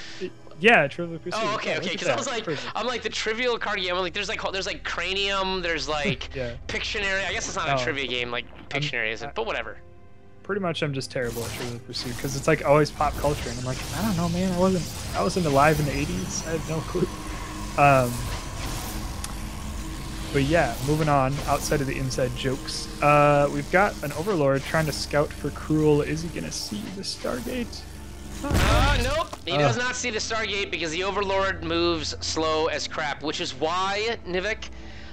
[SPEAKER 2] Yeah, Trivial Pursuit.
[SPEAKER 1] Oh, okay,
[SPEAKER 2] Yeah,
[SPEAKER 1] okay. Because I was like,
[SPEAKER 2] Perfect.
[SPEAKER 1] I'm like the trivial card game. I'm like, there's like there's like Cranium. There's [LAUGHS] like
[SPEAKER 2] Yeah.
[SPEAKER 1] Pictionary. I guess it's not a
[SPEAKER 2] Oh.
[SPEAKER 1] trivia game like Pictionary isn't, but whatever.
[SPEAKER 2] pretty much I'm just terrible at Trivial Pursuit because it's like always pop culture, and I'm like, I don't know, man. I wasn't I wasn't alive in the '80s. I have no clue. Um, but yeah, moving on. Outside of the inside jokes, uh, we've got an Overlord trying to scout for Cruel. Is he gonna see the Stargate?
[SPEAKER 1] Uh, nope. He uh. does not see the Stargate because the Overlord moves slow as crap, which is why, Nivek,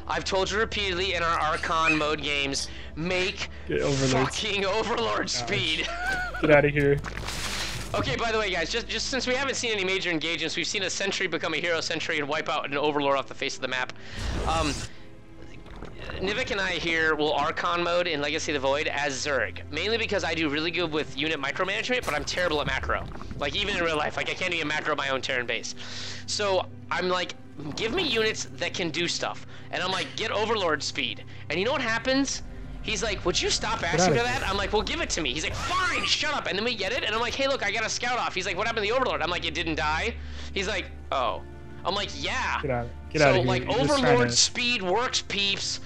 [SPEAKER 1] I've told you repeatedly in our Archon mode games, make fucking Overlord speed. [LAUGHS]
[SPEAKER 2] Get out of here.
[SPEAKER 1] Okay, by the way, guys, just just since we haven't seen any major engagements, we've seen a Sentry become a Hero Sentry and wipe out an Overlord off the face of the map. Um, Nivek and I here will Archon mode in Legacy of the Void as Zerg, mainly because I do really good with unit micromanagement, but I'm terrible at macro. Like, even in real life, like, I can't even macro my own Terran base. So, I'm like, give me units that can do stuff. And I'm like, get Overlord speed. And you know what happens? He's like, would you stop asking for that? I'm like, well, give it to me. He's like, fine, shut up. And then we get it, and I'm like, hey, look, I got a scout off. He's like, what happened to the Overlord? I'm like, it didn't die. He's like, oh. I'm like, yeah.
[SPEAKER 2] Get out. Get so, out of here.
[SPEAKER 1] like, You're Overlord to... speed works, peeps.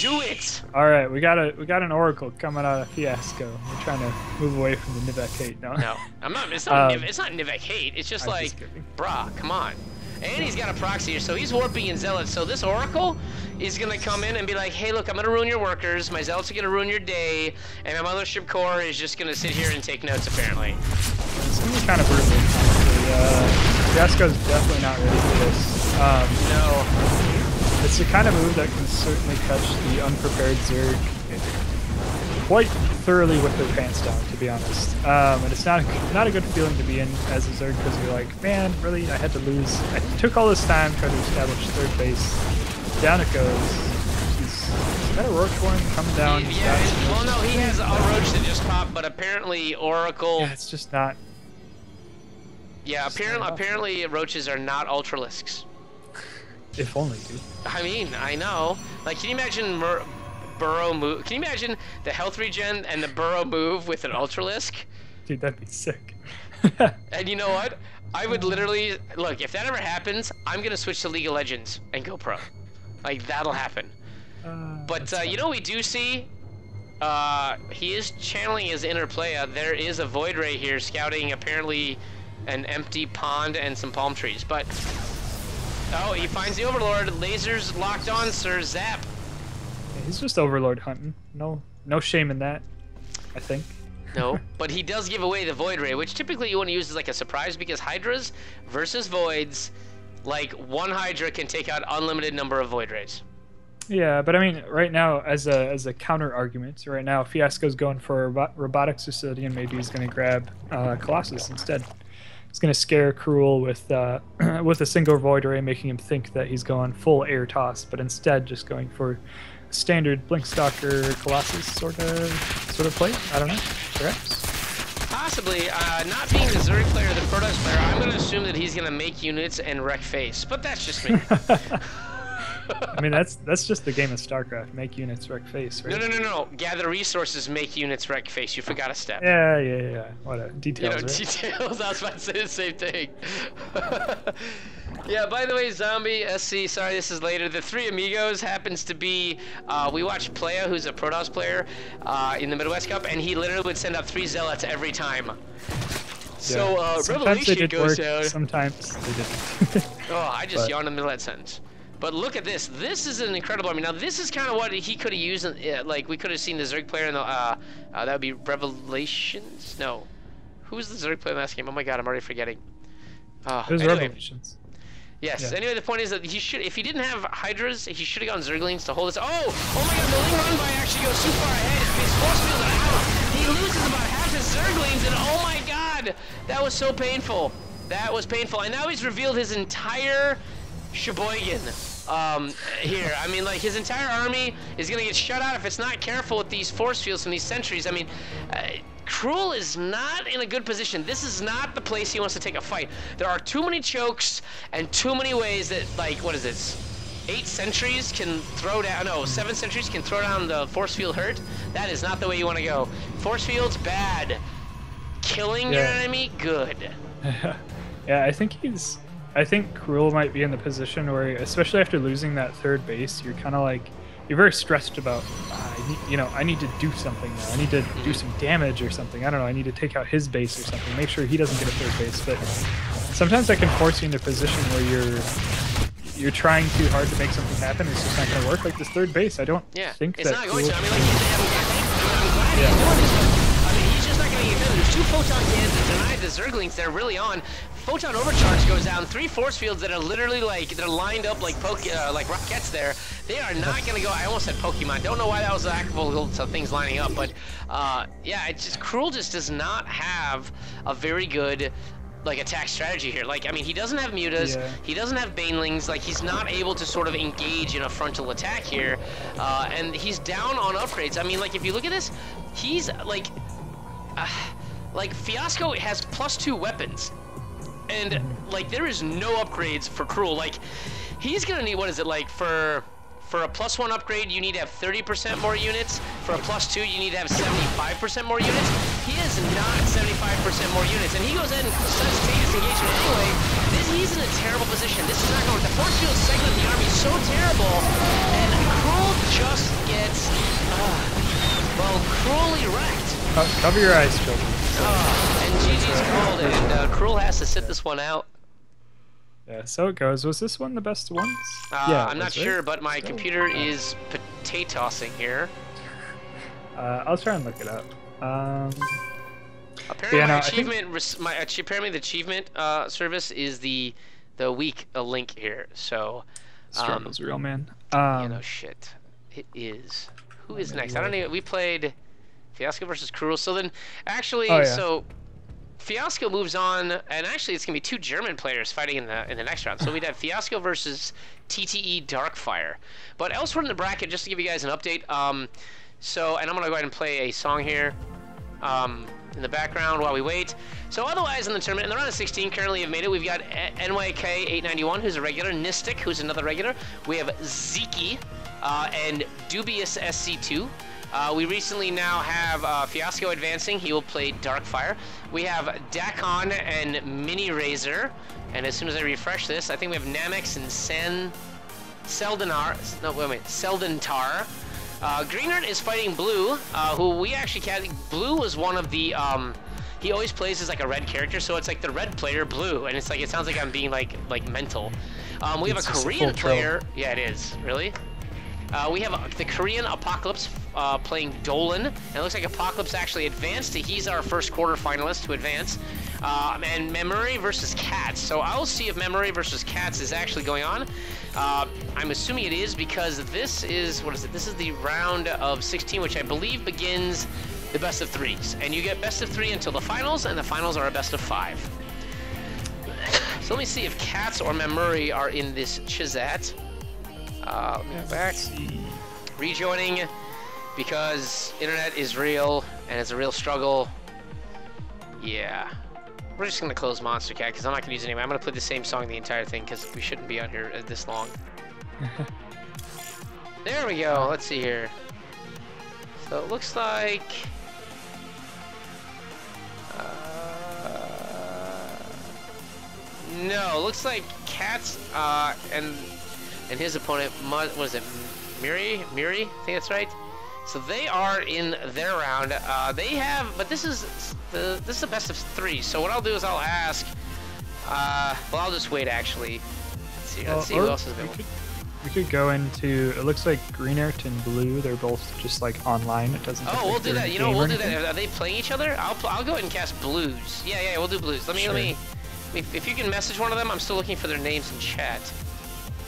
[SPEAKER 1] Do it.
[SPEAKER 2] All right, we got a we got an oracle coming out of Fiasco. We're trying to move away from the Nivek hate. No.
[SPEAKER 1] No, I'm not. It's not. um, it's not Nivek hate. It's just I'm like, just brah, come on. And he's got a proxy here, so he's warping in zealots. So this oracle is gonna come in and be like, hey, look, I'm gonna ruin your workers. My zealots are gonna ruin your day, and my mothership core is just gonna sit here and take notes. Apparently.
[SPEAKER 2] It's gonna be kind of brutal. Uh, Fiasco's definitely not ready for this. Um,
[SPEAKER 1] no.
[SPEAKER 2] It's the kind of move that can certainly catch the unprepared Zerg quite thoroughly with their pants down, to be honest. Um, and it's not a, not a good feeling to be in as a Zerg because you're like, man, really, I had to lose. I took all this time trying to establish third base. Down it goes. He's, is that a Roach one coming down?
[SPEAKER 1] Yeah, yeah well, no, he has a Roach that just popped, but apparently Oracle.
[SPEAKER 2] Yeah, it's just not.
[SPEAKER 1] Yeah, apparently, apparently roaches are not Ultralisks.
[SPEAKER 2] If only, dude.
[SPEAKER 1] I mean, I know. Like, can you imagine Mur Burrow move? Can you imagine the health regen and the Burrow move with an Ultralisk?
[SPEAKER 2] Dude, that'd be sick. [LAUGHS]
[SPEAKER 1] and you know what? I would literally look if that ever happens. I'm gonna switch to League of Legends and go pro. Like that'll happen. Uh, but uh, you know we do see. Uh, he is channeling his inner playa. There is a Void Ray here scouting apparently an empty pond and some palm trees. But Oh, he finds the Overlord. Lasers locked on, sir. Zap.
[SPEAKER 2] Yeah, he's just Overlord hunting. No, no shame in that. I think.
[SPEAKER 1] no, [LAUGHS] but he does give away the Void Ray, which typically you want to use as like a surprise because Hydras versus Voids, like one Hydra can take out unlimited number of Void Rays.
[SPEAKER 2] Yeah, but I mean, right now, as a as a counter argument, right now, Fiasco's going for a robotics facility, and maybe he's going to grab uh, Colossus instead. It's going to scare Cruel with uh, [CLEARS THROAT] with a single void ray, making him think that he's going full air toss, but instead just going for standard Blink Stalker Colossus sort of sort of play. I don't know, perhaps.
[SPEAKER 1] Possibly, uh, not being the Zerg player, the Protoss player, I'm going to assume that he's going to make units and wreck face, but that's just me. [LAUGHS]
[SPEAKER 2] I mean, that's that's just the game of StarCraft. Make units wreck face, right?
[SPEAKER 1] No, no, no, no. Gather resources, make units wreck face. You forgot a step.
[SPEAKER 2] Yeah, yeah, yeah. What a details. You know, right?
[SPEAKER 1] details. [LAUGHS] I was about to say the same thing. [LAUGHS] yeah. By the way, Zombie SC. Sorry, this is later. The three amigos happens to be. Uh, we watched Playa, who's a Protoss player, uh, in the Midwest Cup, and he literally would send up three zealots every time. So uh,
[SPEAKER 2] sometimes
[SPEAKER 1] Revelation goes
[SPEAKER 2] work,
[SPEAKER 1] down.
[SPEAKER 2] Sometimes they didn't. [LAUGHS]
[SPEAKER 1] oh, I just but. yawned in the middle of that sentence. But look at this. This is an incredible army. Now, this is kind of what he could have used. In, like, we could have seen the Zerg player in the, uh, uh, that would be Revelations? No. Who's the Zerg player in that game? Oh my god, I'm already forgetting.
[SPEAKER 2] Uh, it was anyway. Revelations.
[SPEAKER 1] Yes. Yeah. Anyway, the point is that he should, if he didn't have Hydras, he should have gone Zerglings to hold this. Oh! Oh my god, the Ling Run by actually goes too far ahead. His force field out. He loses about half his Zerglings, and oh my god! That was so painful. That was painful. And now he's revealed his entire Sheboygan um, here. I mean, like, his entire army is going to get shut out if it's not careful with these force fields from these sentries. I mean, uh, Cruel is not in a good position. This is not the place he wants to take a fight. There are too many chokes and too many ways that, like, what is this? Eight sentries can throw down, no, seven sentries can throw down the force field hurt. That is not the way you want to go. Force field's bad. Killing yeah. your enemy, good. [LAUGHS]
[SPEAKER 2] yeah, I think he's I think Cruel might be in the position where, especially after losing that third base, you're kind of like, you're very stressed about, uh, I need, you know, I need to do something now. I need to do some damage or something. I don't know. I need to take out his base or something. Make sure he doesn't get a third base. But sometimes that can force you into a position where you're you're trying too hard to make something happen. It's just not going to work. Like this third base, I don't
[SPEAKER 1] yeah,
[SPEAKER 2] think
[SPEAKER 1] it's
[SPEAKER 2] that.
[SPEAKER 1] not going to. I mean, like, I'm glad yeah. he's doing this. Two photon to deny the Zerglings they're really on. Photon overcharge goes down. Three force fields that are literally like they're lined up like poke uh, like rockets there. They are not gonna go. I almost said Pokemon. Don't know why that was actual so things lining up, but uh, yeah, it's just Cruel just does not have a very good like attack strategy here. Like, I mean, he doesn't have mutas, yeah. he doesn't have banelings, like he's not able to sort of engage in a frontal attack here, uh, and he's down on upgrades. I mean, like if you look at this, he's like, uh, like Fiasco has plus two weapons, and mm-hmm. like there is no upgrades for Cruel. Like, he's gonna need what is it like for for a plus one upgrade, you need to have 30% more units. For a plus two, you need to have 75% more units. He is not 75% more units, and he goes in such status engagement anyway. This, he's in a terrible position. This is not going. The force field segment of the army is so terrible, and Cruel just gets, uh, well, cruelly wrecked.
[SPEAKER 2] Cover your eyes, children.
[SPEAKER 1] Uh, and GG's called, and uh, Cruel has to sit this one out.
[SPEAKER 2] Yeah, so it goes. Was this one the best one?
[SPEAKER 1] Uh, yeah, I'm not sure, but my so, computer is potato tossing here. [LAUGHS]
[SPEAKER 2] Uh, I'll try and look it up. Um,
[SPEAKER 1] apparently, yeah, no, my achievement, think... my apparently the achievement uh, service is the the weak link here. So,
[SPEAKER 2] um, struggles real man.
[SPEAKER 1] Um, you know, shit. It is. Who is next? I don't even. We played Fiasco versus Cruel. So then, actually, oh, yeah. so Fiasco moves on, and actually it's gonna be two German players fighting in the in the next round. So we'd have [LAUGHS] Fiasco versus TTE Darkfire. But elsewhere in the bracket, just to give you guys an update, um, so and I'm gonna go ahead and play a song here. Um, in the background while we wait. So otherwise in the tournament, in the round of 16, currently have made it. We've got NYK891, who's a regular, Nistic, who's another regular. We have Ziki uh, and Dubious SC2. Uh, we recently now have uh, Fiasco advancing. He will play Darkfire. We have Dakon and Mini Razor. And as soon as I refresh this, I think we have Namex and Sen... Seldenar... No, wait a minute. Seldentar. Uh, Greenert is fighting Blue, uh, who we actually... Blue was one of the... Um, he always plays as like a red character, so it's like the red player blue, and it's like it sounds like I'm being like like mental. Um, we have a Korean player. Yeah, it is. Really? Uh, we have uh, the Korean Apocalypse uh, playing Dolan. And it looks like Apocalypse actually advanced. He's our first quarter finalist to advance. Uh, and Memory versus Cats. So I'll see if Memory versus Cats is actually going on. Uh, I'm assuming it is because this is, what is it? This is the round of 16, which I believe begins the best of threes. And you get best of three until the finals, and the finals are a best of five. So let me see if Cats or Memory are in this Chizat. Uh, let me go back. Rejoining because internet is real and it's a real struggle. Yeah. We're just gonna close Monstercat because I'm not gonna use it anyway. I'm gonna play the same song the entire thing because we shouldn't be out here uh, this long. [LAUGHS] there we go. Let's see here. So it looks like. Uh, no, looks like Cats uh, and and his opponent, was it Miri? Miri? I think that's right. So they are in their round. Uh, they have, but this is the this is the best of three. So what I'll do is I'll ask. Uh, well, I'll just wait actually. Let's see. Let's see who else is available.
[SPEAKER 2] We could, we could go into. It looks like Green Earth and Blue. They're both just like online. It doesn't.
[SPEAKER 1] Oh, we'll do that. You know, we'll do that. Are they playing each other? I'll I'll go ahead and cast Blues. Yeah, yeah, we'll do Blues. Let me sure. let me. If you can message one of them, I'm still looking for their names in chat.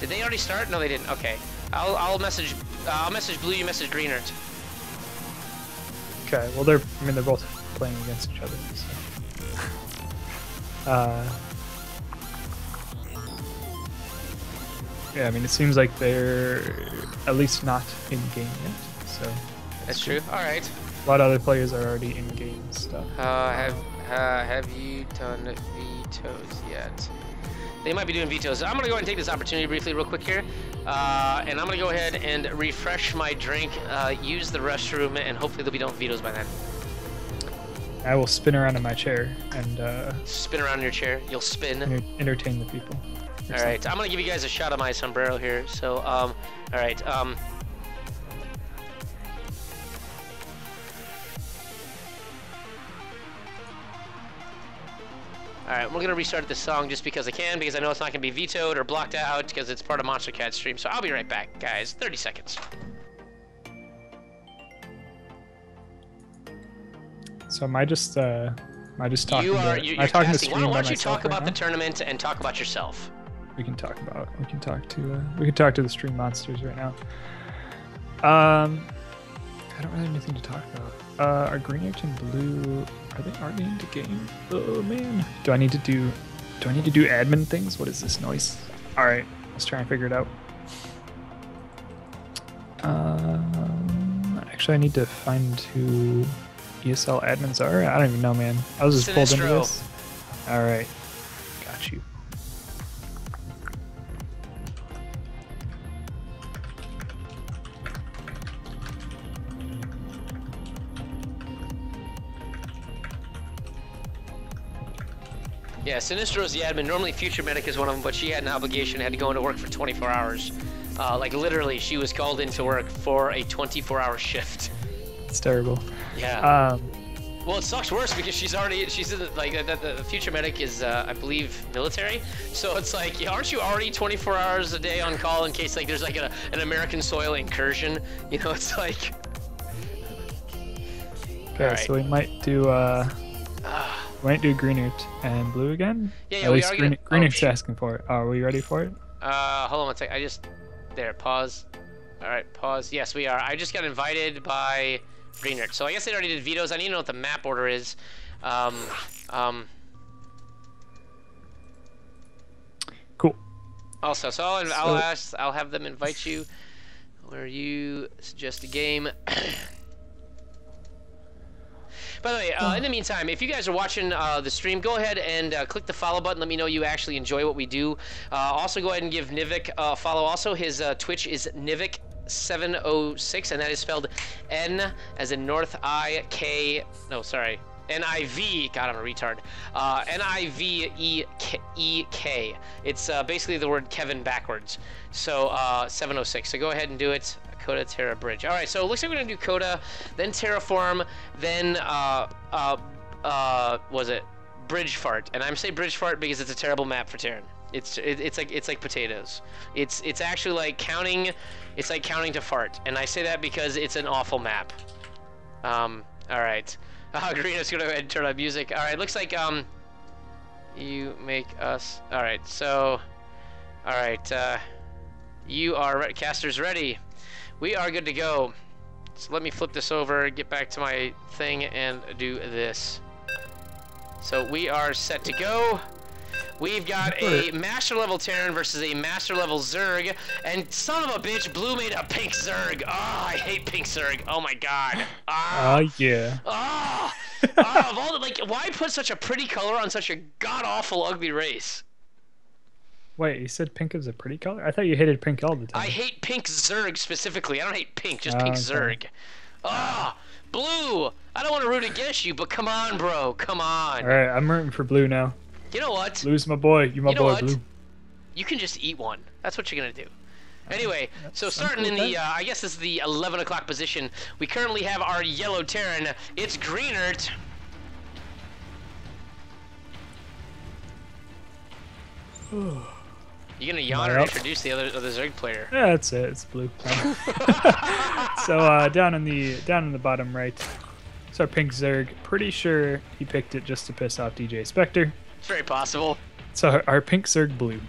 [SPEAKER 1] Did they already start? No, they didn't. Okay. I'll, I'll message uh, I'll message Blue, you message Green
[SPEAKER 2] Okay, well they're I mean they're both playing against each other. So. uh, yeah, I mean it seems like they're at least not in game yet. So
[SPEAKER 1] that's, that's true. All right.
[SPEAKER 2] A lot of other players are already in game stuff.
[SPEAKER 1] Uh, have uh, have you done vetoes yet? They might be doing vetoes. I'm going to go ahead and take this opportunity briefly real quick here. Uh, and I'm going to go ahead and refresh my drink, uh, use the restroom, and hopefully there'll be no vetoes by then.
[SPEAKER 2] I will spin around in my chair and... Uh,
[SPEAKER 1] spin around in your chair. You'll spin.
[SPEAKER 2] entertain the people.
[SPEAKER 1] All right. I'm going to give you guys a shot of my sombrero here. So, um, all right. Um, Alright, we're going to restart the song just because I can, because I know it's not going to be vetoed or blocked out, because it's part of Monstercat stream. So I'll be right back, guys. 30 seconds.
[SPEAKER 2] So am I just uh, I just talking.
[SPEAKER 1] You are.
[SPEAKER 2] To,
[SPEAKER 1] You're,
[SPEAKER 2] I talking to
[SPEAKER 1] why don't, why don't you talk
[SPEAKER 2] right
[SPEAKER 1] about
[SPEAKER 2] now?
[SPEAKER 1] the tournament and talk about yourself?
[SPEAKER 2] we can talk about we can talk to uh, we can talk to the stream monsters right now um i don't really have anything to talk about uh are green and blue are they already into game? Oh man. Do i need to do do i need to do admin things? What is this noise? All right let's try and figure it out. Um actually i need to find who esl admins are. I don't even know man. I was just pulled into this. All right. Got you
[SPEAKER 1] Yeah, Sinistro's the admin. Normally, Future Medic is one of them, but she had an obligation, had to go into work for 24 hours. Uh, like literally, she was called into work for a 24-hour shift.
[SPEAKER 2] it's terrible
[SPEAKER 1] Yeah.
[SPEAKER 2] um
[SPEAKER 1] well, it sucks worse because she's already she's in the, like the, the, the Future Medic is uh, I believe military, so it's like aren't you already 24 hours a day on call in case like there's like a, an American soil incursion? You know, [LAUGHS] it's like.
[SPEAKER 2] Okay,
[SPEAKER 1] Alright.
[SPEAKER 2] so we might do uh we might do Greenert and blue again.
[SPEAKER 1] Yeah, yeah,
[SPEAKER 2] At
[SPEAKER 1] we
[SPEAKER 2] least
[SPEAKER 1] are
[SPEAKER 2] Green,
[SPEAKER 1] gonna- oh,
[SPEAKER 2] asking for it. Are we ready for it?
[SPEAKER 1] Uh, hold on one sec. I just there. Pause. All right, pause. Yes, we are. I just got invited by Greenert, so I guess they already did vetoes. I need to know what the map order is. Um, um.
[SPEAKER 2] Cool.
[SPEAKER 1] Also, so I'll,
[SPEAKER 2] So-
[SPEAKER 1] I'll ask. I'll have them invite you. Where you suggest a game. [CLEARS THROAT] By the way, uh, in the meantime, if you guys are watching uh, the stream, go ahead and uh, click the follow button. Let me know you actually enjoy what we do. Uh, also, go ahead and give Nivek a follow. Also, his uh, Twitch is Nivek706, and that is spelled N as in North I K. No, sorry. N I V. God, I'm a retard. Uh, N I V K. K. It's uh, basically the word Kevin backwards. So uh, 706. So go ahead and do it. Coda Terra Bridge. All right, so it looks like we're gonna do Coda, then Terraform, then uh, uh, uh, was it Bridge Fart? And I'm saying Bridge Fart because it's a terrible map for Terran. It's it, it's like it's like potatoes. It's it's actually like counting. It's like counting to fart, and I say that because it's an awful map. Um. All right. [LAUGHS] Uh, Green's gonna go ahead and turn on music. All right. Looks like um. You make us. All right. So. All right. Uh, you are re- casters ready. We are good to go. So let me flip this over, get back to my thing, and do this. So we are set to go. We've got a master level Terran versus a master level Zerg, and son of a bitch, Blue made a pink Zerg. Oh, I hate pink Zerg. Oh my god.
[SPEAKER 2] Oh yeah.
[SPEAKER 1] Ah. [LAUGHS] Ah, of all the, like, why put such a pretty color on such a god awful ugly race?
[SPEAKER 2] Wait, you said pink is a pretty color? I thought you hated pink all the time.
[SPEAKER 1] I hate pink Zerg specifically. I don't hate pink, just pink
[SPEAKER 2] Oh, okay.
[SPEAKER 1] Zerg. Ah, blue. I don't want to root against you, but come on, bro. Come on.
[SPEAKER 2] all right, I'm rooting for blue now.
[SPEAKER 1] You know what?
[SPEAKER 2] Blue's my boy. You my
[SPEAKER 1] You know
[SPEAKER 2] boy,
[SPEAKER 1] what?
[SPEAKER 2] blue.
[SPEAKER 1] You can just eat one. That's what you're gonna do. Anyway, so starting in the, uh, I guess this is the 11 o'clock position. We currently have our yellow Terran. It's Greenert. [SIGHS] [SIGHS] [SIGHS] You gonna yawn or introduce the other, other Zerg player?
[SPEAKER 2] Yeah, that's it. It's blue. [LAUGHS] so uh, down in the down in the bottom right, it's our pink Zerg. Pretty sure he picked it just to piss off DJ Spectre.
[SPEAKER 1] It's very possible.
[SPEAKER 2] So our, our pink Zerg blue.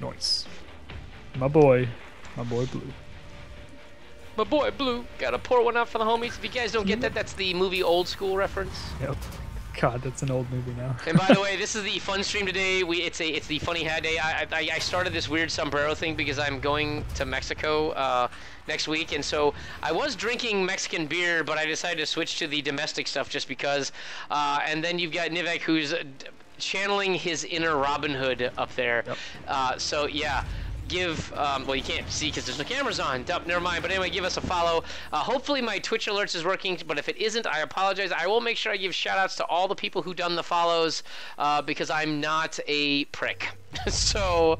[SPEAKER 2] Noise. My boy. My boy blue.
[SPEAKER 1] My boy Blue, gotta pour one out for the homies. If you guys don't get that, that's the movie Old School reference.
[SPEAKER 2] Yep. God, that's an old movie now.
[SPEAKER 1] And by the [LAUGHS] way, this is the fun stream today. We it's a it's the funny hat day. I, I I started this weird sombrero thing because I'm going to Mexico uh, next week, and so I was drinking Mexican beer, but I decided to switch to the domestic stuff just because. Uh, and then you've got Nivek who's channeling his inner Robin Hood up there.
[SPEAKER 2] Yep.
[SPEAKER 1] Uh, so yeah. Give um, well, you can't see because there's no cameras on. Duh, never mind. But anyway, give us a follow. Uh, hopefully, my Twitch alerts is working. But if it isn't, I apologize. I will make sure I give shout outs to all the people who done the follows uh, because I'm not a prick. [LAUGHS] so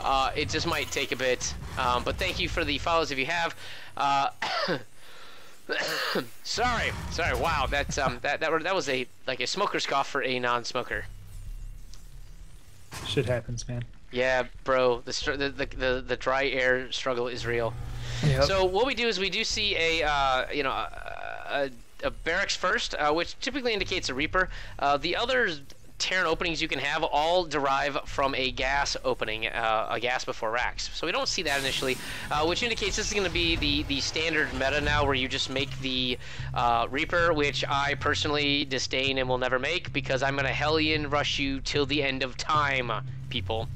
[SPEAKER 1] uh, it just might take a bit. Um, but thank you for the follows if you have. Uh, [COUGHS] sorry, sorry. Wow, that's um, that that that was a like a smoker's cough for a non-smoker.
[SPEAKER 2] Shit happens, man.
[SPEAKER 1] Yeah, bro. The, the the the dry air struggle is real.
[SPEAKER 2] Yep.
[SPEAKER 1] So what we do is we do see a uh, you know a, a a barracks first, uh, which typically indicates a Reaper. Uh, the other Terran openings you can have all derive from a gas opening, uh, a gas before racks. So we don't see that initially, uh, which indicates this is going to be the, the standard meta now where you just make the uh, Reaper, which I personally disdain and will never make because I'm going to Hellion rush you till the end of time, people.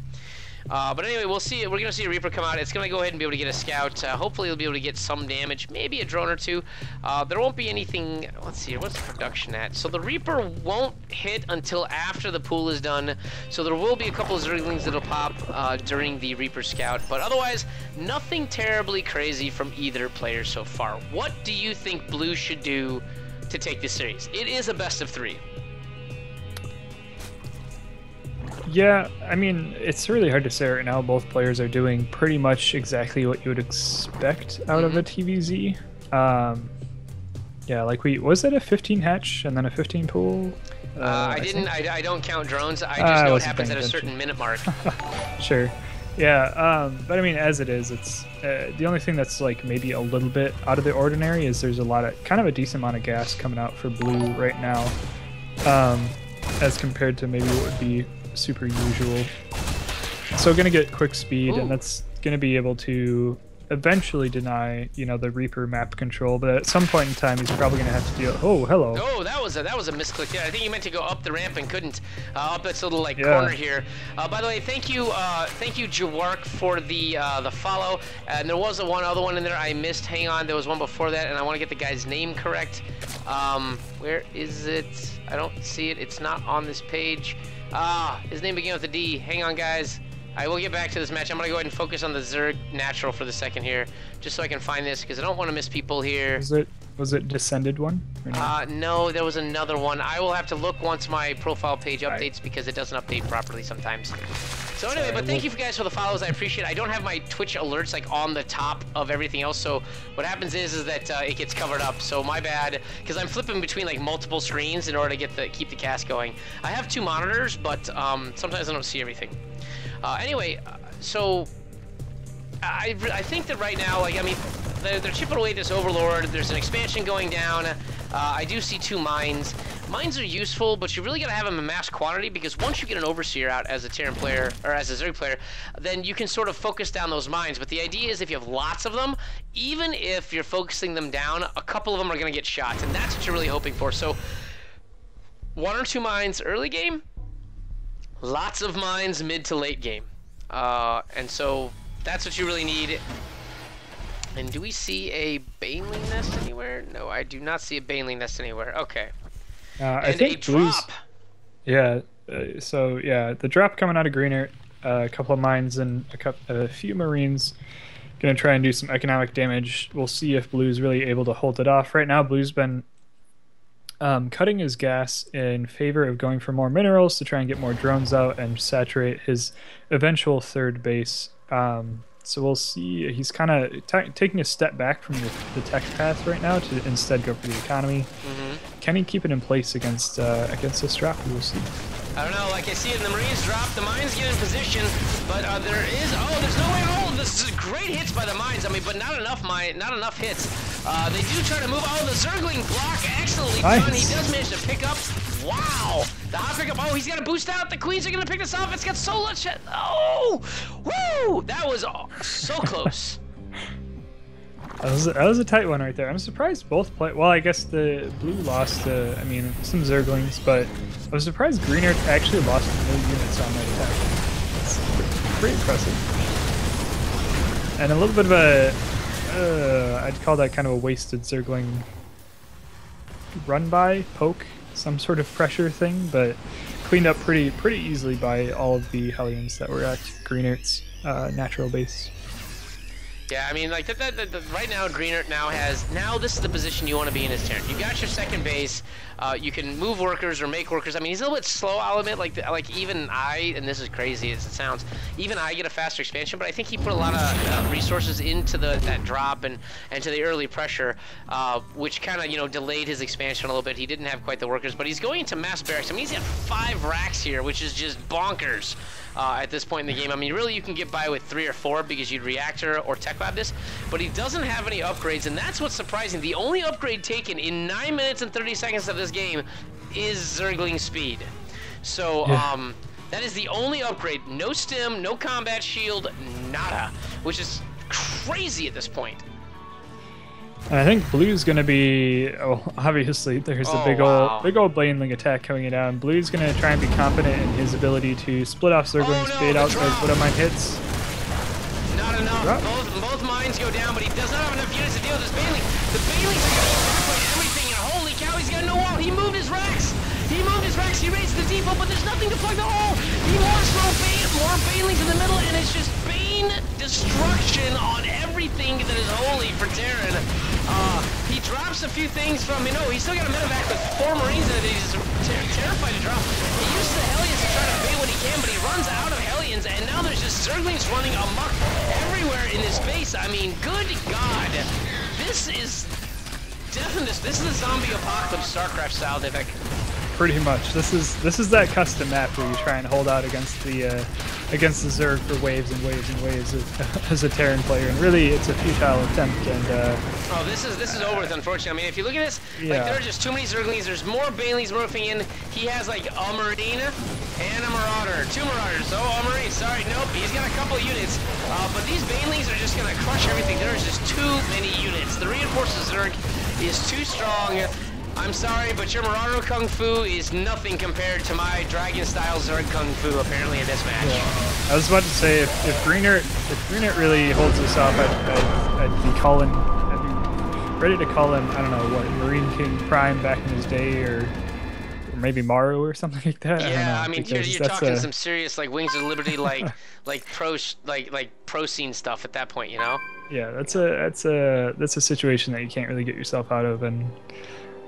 [SPEAKER 1] Uh, but anyway, we'll see. We're going to see a Reaper come out. It's going to go ahead and be able to get a scout. Uh, hopefully, it'll be able to get some damage, maybe a drone or two. Uh, there won't be anything. Let's see. What's the production at? So the Reaper won't hit until after the pool is done. So there will be a couple of Zerglings that'll pop uh, during the Reaper scout. But otherwise, nothing terribly crazy from either player so far. What do you think Blue should do to take this series? It is a best of three.
[SPEAKER 2] Yeah, I mean, it's really hard to say right now. Both players are doing pretty much exactly what you would expect out of a mm-hmm. TVZ. Um, yeah, like we was it a 15 hatch and then a 15 pool?
[SPEAKER 1] Uh, uh, I, didn't. I, I, don't count drones. I just uh, know it happens at a certain minute mark. [LAUGHS]
[SPEAKER 2] sure. Yeah, um, but I mean, as it is, it's uh, the only thing that's like maybe a little bit out of the ordinary is there's a lot of kind of a decent amount of gas coming out for blue right now, um, as compared to maybe what would be super usual. So gonna get quick speed, Ooh. and that's gonna be able to eventually deny, you know, the Reaper map control. But at some point in time, he's probably gonna have to deal. Oh, hello.
[SPEAKER 1] Oh, that was a that was a misclick. Yeah, I think you meant to go up the ramp and couldn't. Uh, up this little like yeah. corner here. Uh, by the way, thank you, uh, thank you, Jawark, for the uh, the follow. And there was a one other one in there I missed. Hang on, there was one before that, and I want to get the guy's name correct. Um, where is it? I don't see it. It's not on this page. Ah, his name began with a D. Hang on, guys. I will get back to this match. I'm going to go ahead and focus on the Zerg natural for the second here, just so I can find this, because I don't want to miss people here.
[SPEAKER 2] It was it descended one?
[SPEAKER 1] No? Uh, no, there was another one. I will have to look once my profile page updates right. because it doesn't update properly sometimes. So anyway, Sorry, but thank we'll... you guys for the follows. I appreciate it. I don't have my Twitch alerts like on the top of everything else. So what happens is is that uh, it gets covered up. So my bad, because I'm flipping between like multiple screens in order to get the keep the cast going. I have two monitors, but um, sometimes I don't see everything. Uh, anyway, uh, so I, I think that right now, like I mean, they're, they're chipping away this Overlord. There's an expansion going down. Uh, I do see two mines. Mines are useful, but you really gotta have them in mass quantity because once you get an Overseer out as a Terran player, or as a Zerg player, then you can sort of focus down those mines. But the idea is if you have lots of them, even if you're focusing them down, a couple of them are gonna get shot, and that's what you're really hoping for. So, one or two mines early game, lots of mines mid to late game. Uh, and so that's what you really need. And do we see a Baneling nest anywhere? No, I do not see a Baneling nest anywhere. Okay.
[SPEAKER 2] Uh, I think drop. Yeah. Uh, so yeah, the drop coming out of Greenert, uh, a couple of mines and a, couple, a few Marines. Gonna try and do some economic damage. We'll see if Blue's really able to hold it off. Right now, Blue's been um, cutting his gas in favor of going for more minerals to try and get more drones out and saturate his eventual third base. Um, so we'll see. He's kind of taking a step back from the, the, tech path right now to instead go for the economy. Mm-hmm. Can he keep it in place against uh, against this drop? We'll see.
[SPEAKER 1] I don't know. Like I see it, the Marines drop. The mines get in position, but uh, there is. Oh, there's no way. Oh, this is great hits by the mines. I mean, but not enough. My not enough hits. Uh, they do try to move. Oh, the Zergling block excellently nice. done. He does manage to pick up. Wow. The hot pickup. Oh, he's gonna boost out. The Queens are gonna pick this off. It's got so much. Oh, woo! That was so close. [LAUGHS]
[SPEAKER 2] That was, that was a tight one right there. I'm surprised both play. Well, I guess the blue lost, uh, I mean, some Zerglings, but I was surprised Greenert actually lost no units on that attack. That's pretty impressive. And a little bit of a, uh, I'd call that kind of a wasted Zergling run by, poke, some sort of pressure thing, but cleaned up pretty pretty easily by all of the Hellions that were at Greenert's uh, natural base.
[SPEAKER 1] Yeah, I mean, like, right now, Greenert now has, now this is the position you want to be in as Terran. You've got your second base, uh, you can move workers or make workers. I mean, he's a little bit slow, I'll admit, like, like even I, and this is crazy as it sounds, even I get a faster expansion, but I think he put a lot of uh, resources into the that drop and, and to the early pressure, uh, which kind of, you know, delayed his expansion a little bit. He didn't have quite the workers, but he's going into mass barracks. I mean, he's got five racks here, which is just bonkers. Uh, at this point in the game. I mean, really, you can get by with three or four because you'd reactor or tech lab this, but he doesn't have any upgrades, and that's what's surprising. The only upgrade taken in 9 minutes and 30 seconds of this game is Zergling speed. So, yeah. um, that is the only upgrade. No stim, no combat shield, nada, which is crazy at this point.
[SPEAKER 2] And I think blue's gonna be oh obviously there's a oh, big wow. old big old Baneling attack coming down. Blue's gonna try and be confident in his ability to split off Zergling's oh, no, fade out so Widow Mine hits.
[SPEAKER 1] Not enough. Both both mines go down, but he does not have enough units to deal with this Baneling. The are gonna everything and holy cow, he's got no wall. He moved his racks. He moved his racks, he raised the depot, but there's nothing to plug the hole. He wants more, Bane, more Banelings in the middle, and it's just Bane destruction on everything that is holy for Terran. Uh, he drops a few things from, you know, he's still got a Medivac with four Marines in it he's ter terrified to drop. He uses the Hellions to try to bait when he can, but he runs out of Hellions, and now there's just Zerglings running amok everywhere in his base. I mean, good God. This is definitely, this is a zombie apocalypse StarCraft style, Nivek
[SPEAKER 2] pretty much. This is this is that custom map where you try and hold out against the uh, against the Zerg for waves and waves and waves as, [LAUGHS] as a Terran player, and really it's a futile attempt. And uh,
[SPEAKER 1] oh, this is this is over with, unfortunately. I mean, if you look at this, yeah. like there are just too many Zerglings. There's more Banelings roofing in. He has like a Marine and a Marauder, two Marauders. Oh, a Marine. Sorry, nope. He's got a couple units, uh, but these Banelings are just gonna crush everything. There is just too many units. The reinforced Zerg is too strong. I'm sorry, but your Marauder Kung Fu is nothing compared to my Dragon Style Zerg Kung Fu, apparently, in this match.
[SPEAKER 2] Yeah. I was about to say, if, if Greenert if Greenert really holds this off, I'd, I'd, I'd, be calling, I'd be ready to call him, I don't know, what, Marine King Prime back in his day, or maybe Maru or something [LAUGHS] like that.
[SPEAKER 1] Yeah, I, know, I mean, you're, you're talking a... some serious like Wings of Liberty, [LAUGHS] like like pro like like pro scene stuff at that point, you know.
[SPEAKER 2] Yeah, that's a that's a that's a situation that you can't really get yourself out of, and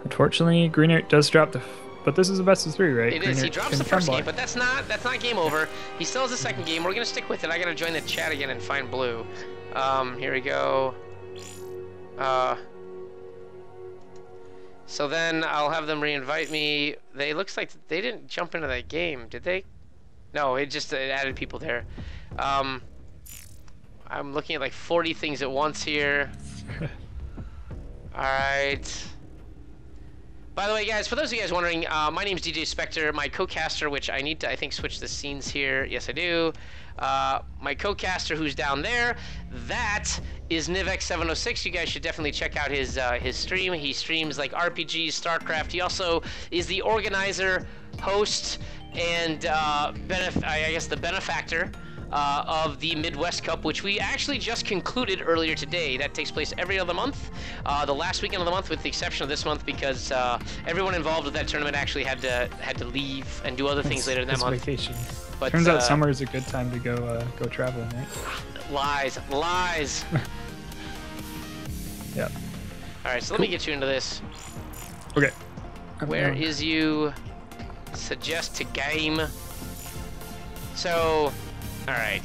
[SPEAKER 2] Unfortunately, Greenert does drop the. but this is a best of three, right?
[SPEAKER 1] It is. He drops the first game, but that's not that's not game over. He still has a second game. We're gonna stick with it. I gotta join the chat again and find blue. Um, here we go. Uh. So then I'll have them re-invite me. They looks like they didn't jump into that game, did they? No, it just it added people there. Um, I'm looking at like 40 things at once here. [LAUGHS] All right. By the way, guys, for those of you guys wondering, uh, my name is DJ Spectre. My co-caster, which I need to, I think, switch the scenes here. Yes, I do. Uh, my co-caster, who's down there, that is Nivek706. You guys should definitely check out his uh, his stream. He streams like RPGs, StarCraft. He also is the organizer, host, and uh, I guess the benefactor uh, of the Midwest Cup, which we actually just concluded earlier today. That takes place every other month, uh, the last weekend of the month, with the exception of this month, because uh, everyone involved with that tournament actually had to had to leave and do other things later in that month.
[SPEAKER 2] vacation. But, Turns out uh, summer is a good time to go uh, go traveling, right?
[SPEAKER 1] Lies, lies. [LAUGHS]
[SPEAKER 2] yeah.
[SPEAKER 1] All right, so cool. let me get you into this.
[SPEAKER 2] Okay.
[SPEAKER 1] Where is you? Suggest to game. So Alright.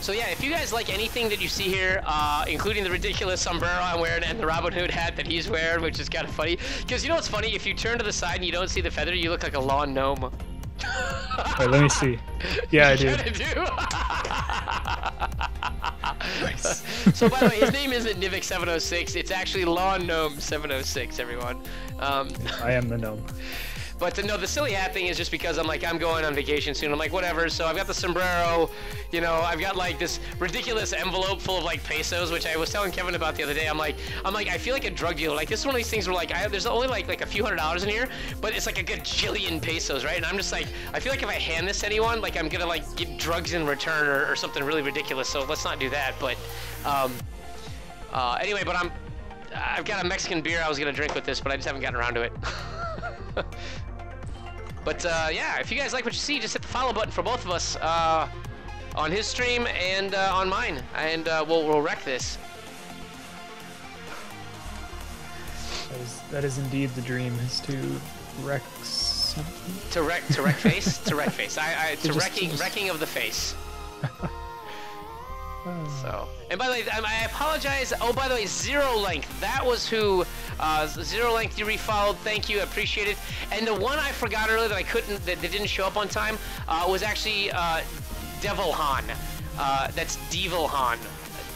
[SPEAKER 1] So yeah, if you guys like anything that you see here, uh, including the ridiculous sombrero I'm wearing and the Robin Hood hat that he's wearing, which is kind of funny, because you know what's funny? If you turn to the side and you don't see the feather, you look like a lawn gnome.
[SPEAKER 2] Wait, let me see. Yeah, I [LAUGHS] do.
[SPEAKER 1] do. [LAUGHS] nice. so by the way, his name isn't Nivek706. It's actually Lawn Gnome 706. Everyone. Um,
[SPEAKER 2] I am the gnome.
[SPEAKER 1] But no, the silly hat thing is just because I'm like, I'm going on vacation soon. I'm like, whatever. So I've got the sombrero, you know, I've got like this ridiculous envelope full of like pesos, which I was telling Kevin about the other day. I'm like, I'm like, I feel like a drug dealer. Like this is one of these things where like, I, there's only like like a few hundred dollars in here, but it's like a gajillion pesos, right? And I'm just like, I feel like if I hand this to anyone, like I'm gonna like get drugs in return or, or something really ridiculous. So let's not do that. But um, uh, anyway, but I'm I've got a Mexican beer I was gonna drink with this, but I just haven't gotten around to it. [LAUGHS] [LAUGHS] But uh, yeah, if you guys like what you see, just hit the follow button for both of us uh, on his stream and uh, on mine, and uh, we'll, we'll wreck this.
[SPEAKER 2] That is, that is indeed the dream, is to wreck something.
[SPEAKER 1] To wreck, to wreck face, [LAUGHS] to wreck face. I, I to, to just, wrecking, just... wrecking of the face. [LAUGHS] So, and by the way, I apologize. Oh, by the way, Zero Length. That was who. Uh, Zero Length, you refollowed. Thank you, appreciate it. And the one I forgot earlier that I couldn't, that, that didn't show up on time, uh, was actually uh, Devil Han. Uh, that's Devil Han.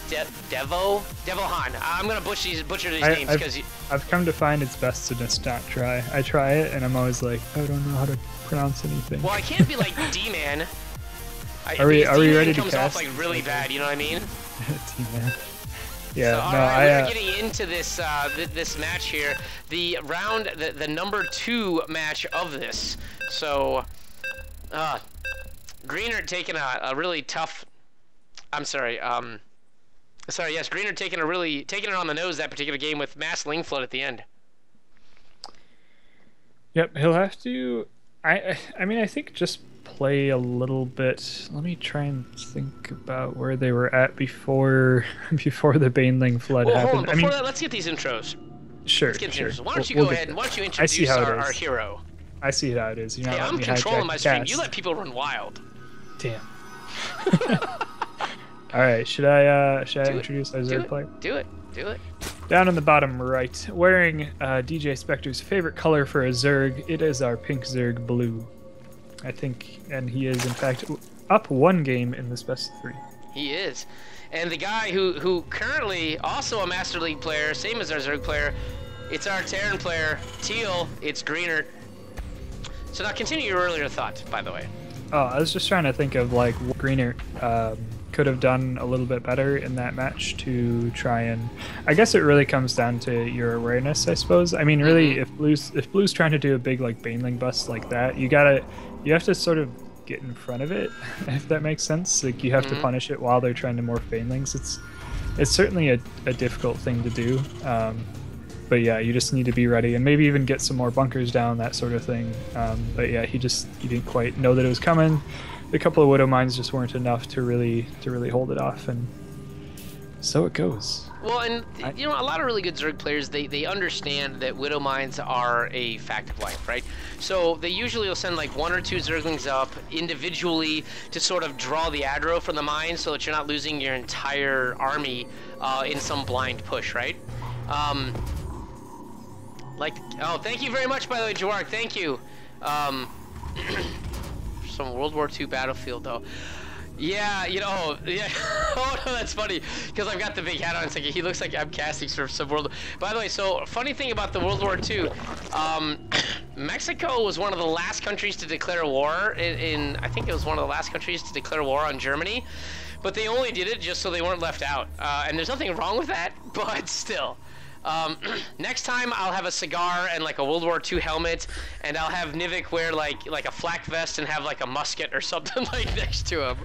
[SPEAKER 1] De- Devo? Devil Han. I'm gonna butcher these, butcher these
[SPEAKER 2] I,
[SPEAKER 1] names
[SPEAKER 2] I've,
[SPEAKER 1] because
[SPEAKER 2] I've come to find it's best to just not try. I try it and I'm always like, I don't know how to pronounce anything.
[SPEAKER 1] well, I can't be like [LAUGHS] D-Man. I-
[SPEAKER 2] Are we- are we ready to
[SPEAKER 1] comes off
[SPEAKER 2] cast?
[SPEAKER 1] like really bad. You know what I mean? [LAUGHS]
[SPEAKER 2] T-Man. Yeah,
[SPEAKER 1] So,
[SPEAKER 2] no,
[SPEAKER 1] right,
[SPEAKER 2] I.
[SPEAKER 1] we're
[SPEAKER 2] Uh,
[SPEAKER 1] getting into this uh, th- this match here, the round, the, the number two match of this. So, uh, Greener taking a, a really tough. I'm sorry. Um, sorry. Yes, Greener taking a really taking it on the nose that particular game with Mass Ling Flood at the end.
[SPEAKER 2] Yep, he'll have to. I I mean, I think just play a little bit. Let me try and think about where they were at before [LAUGHS] before the Baneling flood
[SPEAKER 1] Well, hold on.
[SPEAKER 2] happened.
[SPEAKER 1] Before
[SPEAKER 2] I mean,
[SPEAKER 1] that, let's get these intros.
[SPEAKER 2] Sure,
[SPEAKER 1] Let's get
[SPEAKER 2] sure.
[SPEAKER 1] intros. Why don't you
[SPEAKER 2] We'll-
[SPEAKER 1] go
[SPEAKER 2] we'll
[SPEAKER 1] ahead and why don't you
[SPEAKER 2] I see
[SPEAKER 1] introduce
[SPEAKER 2] how
[SPEAKER 1] our, our hero?
[SPEAKER 2] I see how it is. You're not
[SPEAKER 1] Hey, I'm controlling my stream. You let people run wild.
[SPEAKER 2] Damn. [LAUGHS] All right, should I uh should I
[SPEAKER 1] Do it.
[SPEAKER 2] introduce our
[SPEAKER 1] it.
[SPEAKER 2] player?
[SPEAKER 1] Do it. Do it.
[SPEAKER 2] Down in the bottom right, wearing uh, DJ Spectre's favorite color for a Zerg, it is our pink Zerg blue. I think, and he is in fact up one game in this best of three.
[SPEAKER 1] He is. And the guy who, who currently also a Master League player, same as our Zerg player, it's our Terran player, Teal, it's Greener. So now continue your earlier thought, by the way.
[SPEAKER 2] Oh, I was just trying to think of like what Greener um, could have done a little bit better in that match to try and. I guess it really comes down to your awareness, I suppose. I mean, really,
[SPEAKER 1] Mhm.
[SPEAKER 2] if blues if blues trying to do a big like Baneling bust like that, you gotta you have to sort of get in front of it, [LAUGHS] if that makes sense. Like you have
[SPEAKER 1] Mhm.
[SPEAKER 2] to punish it while they're trying to morph Banelings. It's it's certainly a, a difficult thing to do. Um, but yeah, you just need to be ready and maybe even get some more bunkers down, that sort of thing. Um, but yeah, he just he didn't quite know that it was coming. A couple of widow mines just weren't enough to really to really hold it off, and so it goes.
[SPEAKER 1] Well, and
[SPEAKER 2] I-
[SPEAKER 1] you know, a lot of really good Zerg players, they, they understand that Widow Mines are a fact of life, right? So they usually will send like one or two Zerglings up individually to sort of draw the aggro from the mine so that you're not losing your entire army uh, in some blind push, right? Um, like, oh, thank you very much, by the way, Jawark, thank you. Um, [CLEARS THROAT] some World War II battlefield, though. Yeah, you know, yeah. [LAUGHS] oh no, that's funny because I've got the big hat on. It's like he looks like I'm casting for some world. By the way, so funny thing about the World War II, um, [COUGHS] Mexico was one of the last countries to declare war. In, in I think it was one of the last countries to declare war on Germany, but they only did it just so they weren't left out. Uh, and there's nothing wrong with that, [LAUGHS] but still. Um, [CLEARS THROAT] next time I'll have a cigar and like a World War II helmet, and I'll have Nivek wear like like a flak vest and have like a musket or [LAUGHS] something like next to him.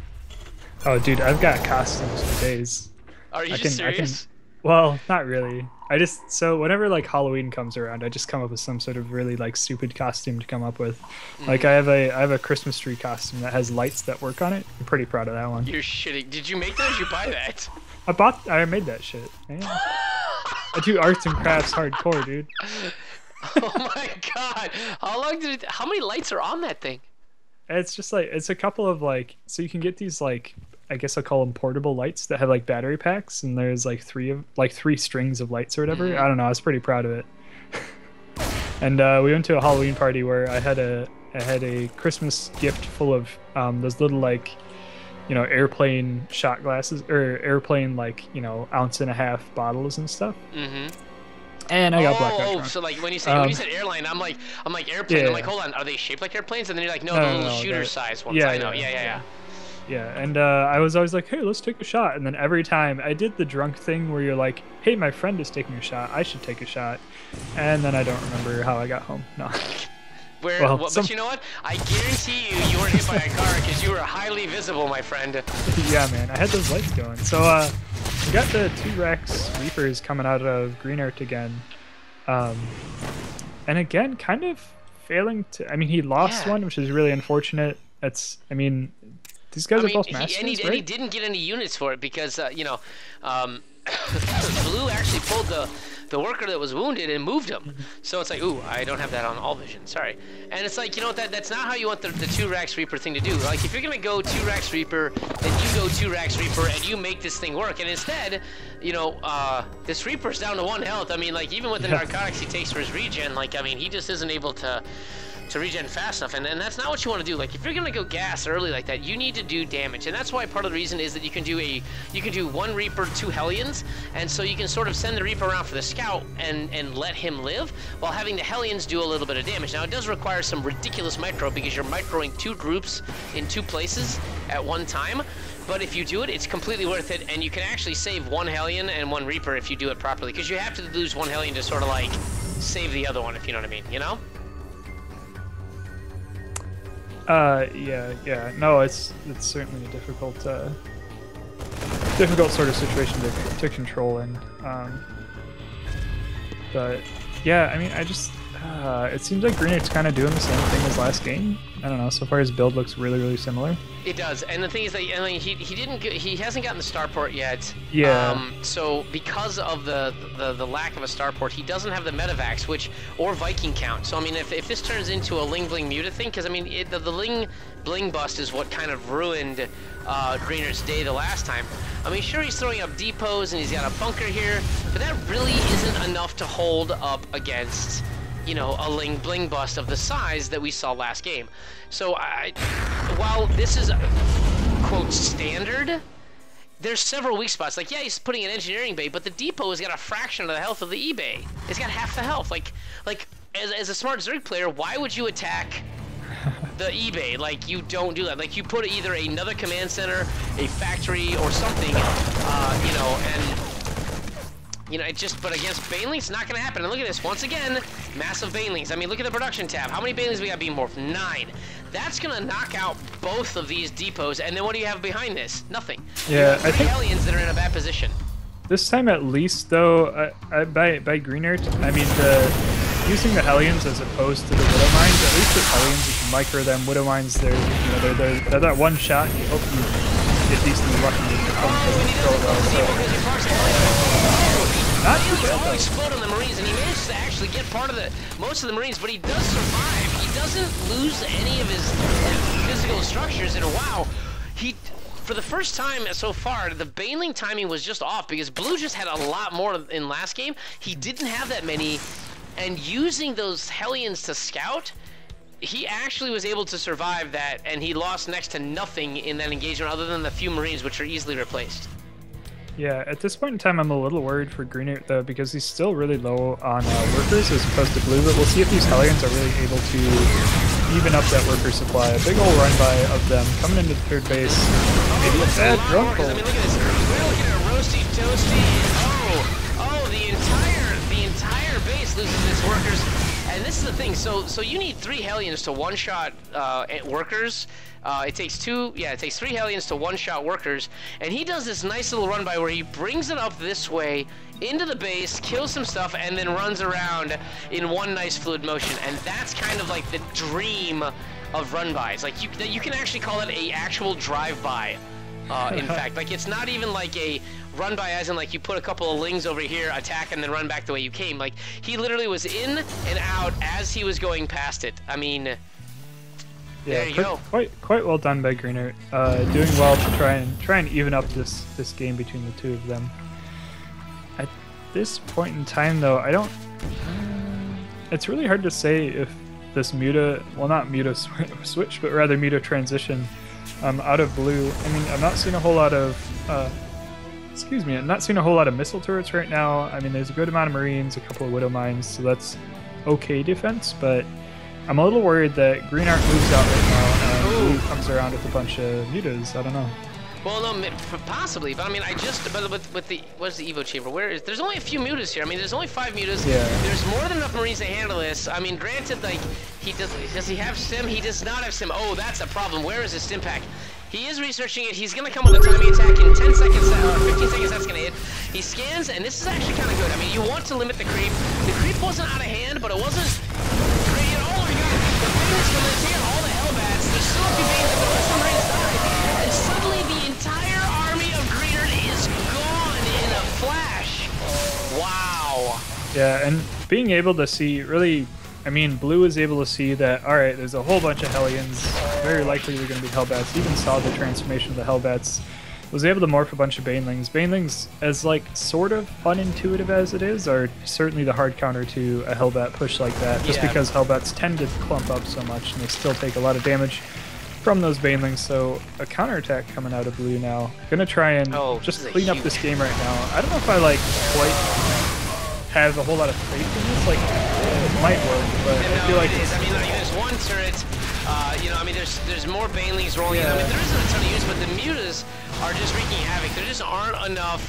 [SPEAKER 2] Oh, dude, I've got costumes for days.
[SPEAKER 1] Are you
[SPEAKER 2] I can- I can-
[SPEAKER 1] serious?
[SPEAKER 2] Well, not really. I just so whenever like Halloween comes around, I just come up with some sort of really like stupid costume to come up with. Like
[SPEAKER 1] Mm-hmm.
[SPEAKER 2] I have a I have a Christmas tree costume that has lights that work on it. I'm pretty proud of that one.
[SPEAKER 1] You're shitting. Did you make that? Or did you buy that?
[SPEAKER 2] I bought I made that shit. Man. I do arts and crafts hardcore, dude. [LAUGHS]
[SPEAKER 1] oh my god! How long did it? How many lights are on that thing?
[SPEAKER 2] It's just like it's a couple of like so you can get these like I guess I'll call them portable lights that have like battery packs and there's like three of like three strings of lights or whatever.
[SPEAKER 1] Mhm.
[SPEAKER 2] I don't know. I was pretty proud of it. [LAUGHS] and uh, we went to a Halloween party where I had a I had a Christmas gift full of um, those little like you know airplane shot glasses or airplane like you know ounce and a half bottles and stuff.
[SPEAKER 1] Mm-hmm.
[SPEAKER 2] And I got
[SPEAKER 1] oh,
[SPEAKER 2] blackout
[SPEAKER 1] oh,
[SPEAKER 2] drunk.
[SPEAKER 1] so like when you say when you
[SPEAKER 2] Um,
[SPEAKER 1] said airline, I'm like I'm like airplane. I'm like, hold on, are they shaped like airplanes? And then you're like, no,
[SPEAKER 2] No,
[SPEAKER 1] the little
[SPEAKER 2] no,
[SPEAKER 1] shooter size ones.
[SPEAKER 2] yeah,
[SPEAKER 1] I know.
[SPEAKER 2] yeah,
[SPEAKER 1] Yeah, yeah, yeah.
[SPEAKER 2] Yeah. And uh, I was always like, "Hey, let's take a shot." And then every time I did the drunk thing where you're like, "Hey, my friend is taking a shot. I should take a shot," and then I don't remember how I got home. [LAUGHS] No.
[SPEAKER 1] Where,
[SPEAKER 2] Well,
[SPEAKER 1] well,
[SPEAKER 2] some-
[SPEAKER 1] but you know what? I guarantee you, you weren't hit by a car because you were highly visible, my friend. [LAUGHS]
[SPEAKER 2] yeah, man, I had those lights going. So, uh, we got the two Rax Reapers coming out of Green Earth again, um, and again, kind of failing to. I mean, he lost
[SPEAKER 1] Yeah.
[SPEAKER 2] one, which is really unfortunate. That's, I mean, these guys
[SPEAKER 1] I
[SPEAKER 2] are
[SPEAKER 1] mean,
[SPEAKER 2] both
[SPEAKER 1] he,
[SPEAKER 2] masters,
[SPEAKER 1] and, he,
[SPEAKER 2] right?
[SPEAKER 1] and he didn't get any units for it because uh, you know, um, [COUGHS] Blue actually pulled the the worker that was wounded and moved him. Mm-hmm. So it's like, ooh, I don't have that on all vision. Sorry. And it's like, you know what? That that's not how you want the, the two Rax Reaper thing to do. Like if you're gonna go two Rax Reaper, then you go two Rax Reaper and you make this thing work. And instead, you know, uh, this Reaper's down to one health. I mean, like even with the narcotics he takes for his regen, like I mean, he just isn't able to to regen fast enough, and, and that's not what you want to do. Like, if you're gonna go gas early like that, you need to do damage, and that's why part of the reason is that you can do a, you can do one Reaper, two Hellions, and so you can sort of send the Reaper around for the Scout and, and let him live, while having the Hellions do a little bit of damage. Now, it does require some ridiculous micro, because you're microing two groups in two places at one time, but if you do it, it's completely worth it, and you can actually save one Hellion and one Reaper if you do it properly, because you have to lose one Hellion to sort of like save the other one, if you know what I mean, you know?
[SPEAKER 2] Uh, yeah, yeah. No, it's it's certainly a difficult, uh, difficult sort of situation to to control in. Um, but yeah, I mean, I just uh, it seems like Green kind of doing the same thing as last game. I don't know. So far, his build looks really, really similar.
[SPEAKER 1] It does, and the thing is that I mean, he he didn't get, he hasn't gotten the starport yet.
[SPEAKER 2] Yeah.
[SPEAKER 1] Um, so because of the, the the lack of a starport, he doesn't have the medivacs, which or Viking count. So I mean, if, if this turns into a Ling Bling Muta thing, because I mean, it, the, the Ling Bling bust is what kind of ruined uh, Greener's day the last time. I mean, sure he's throwing up depots and he's got a bunker here, but that really isn't enough to hold up against you know, a Ling Bling bust of the size that we saw last game. So I, while this is, quote, standard, there's several weak spots. Like, yeah, he's putting an engineering bay, but the depot has got a fraction of the health of the eBay. It's got half the health. Like, like as, as a smart Zerg player, why would you attack [LAUGHS] the eBay? Like, you don't do that. Like, you put either another command center, a factory, or something, uh, you know, and you know, it just, but against Banelings, not gonna happen. And look at this, once again, massive Banelings. I mean, look at the production tab. How many Banelings we got being morphed? Nine. That's gonna knock out both of these depots, and then what do you have behind this? Nothing.
[SPEAKER 2] Yeah, I think...
[SPEAKER 1] aliens that are in a bad position.
[SPEAKER 2] This time at least, though, I, I, by, by Greenert, I mean the using the Hellions as opposed to the Widow Mines, at least with Hellions you can micro them. Widow Mines, they're, you know, they're, they're, they're that one shot, you hope you get decently lucky in your oh,
[SPEAKER 1] so. Not too bad. Though. on the Marines, and he managed to actually get part of the most of the Marines, but he does survive. He doesn't lose any of his physical structures, and wow, he for the first time so far, the Baneling timing was just off because Blue just had a lot more in last game. He didn't have that many, and using those Hellions to scout, he actually was able to survive that, and he lost next to nothing in that engagement other than the few Marines, which are easily replaced.
[SPEAKER 2] Yeah, at this point in time, I'm a little worried for Greenert, though, because he's still really low on uh, workers as opposed to Blue, but we'll see if these Hellions are really able to even up that worker supply. A big old run-by of them coming into the third base. Maybe a bad drone
[SPEAKER 1] pull. I mean, look at this. We're roasty, toasty. Oh, oh, the entire, the entire base loses its workers. And this is the thing, so so you need three Hellions to one-shot uh, workers, uh, it takes two, yeah, it takes three Hellions to one-shot workers, and he does this nice little run by where he brings it up this way into the base, kills some stuff, and then runs around in one nice fluid motion. And that's kind of like the dream of run-bys. Like you, you can actually call it a actual drive-by. Uh, in [LAUGHS] fact, like it's not even like a run by as in like you put a couple of lings over here, attack, and then run back the way you came. Like he literally was in and out as he was going past it. I mean,
[SPEAKER 2] yeah, there you quite, go. Quite quite well done by Greener. Uh, doing well to try and try and even up this this game between the two of them. At this point in time, though, I don't. It's really hard to say if this Muta, well, not Muta sw [LAUGHS] switch, but rather Muta transition um, out of blue. I mean, I'm not seeing a whole lot of. Uh, excuse me, I'm not seeing a whole lot of missile turrets right now. I mean, there's a good amount of Marines, a couple of Widow Mines, so that's okay defense, but I'm a little worried that Green Art moves out right now and Blue comes around with a bunch of mutas. I don't know.
[SPEAKER 1] Well, no, possibly, but I mean, I just, but with, with the, what's the Evo chamber? Where is, there's only a few mutas here. I mean, there's only five mutas.
[SPEAKER 2] Yeah.
[SPEAKER 1] There's more than enough Marines to handle this. I mean, granted, like, he does, does he have Stim? He does not have Stim. Oh, that's a problem. Where is his Stim pack? He is researching it. He's going to come with a timing attack in 10 seconds, uh, 15 seconds, that's going to hit. He scans, and this is actually kind of good. I mean, you want to limit the creep. The creep wasn't out of hand, but it wasn't all the Hellbats, there's still a few die,
[SPEAKER 2] Yeah, and being able to see really, I mean, Blue is able to see that, alright, there's a whole bunch of Hellions, very likely they're going to be Hellbats, even saw the transformation of the Hellbats, was able to morph a bunch of Banelings. Banelings, as like sort of unintuitive as it is, are certainly the hard counter to a Hellbat push like that, just yeah. because Hellbats tend to clump up so much and they still take a lot of damage from those Banelings, so a counterattack coming out of blue now. Gonna try and oh, just clean up this game right now. I don't know if I like quite have a whole lot of faith in this. Like, it might work, but I feel like
[SPEAKER 1] it is. I mean, like, there's one turret. Uh, you know, I mean, there's there's more Banelings rolling yeah. in. I mean, there isn't a ton of use, but the mutas are just wreaking havoc. There just aren't enough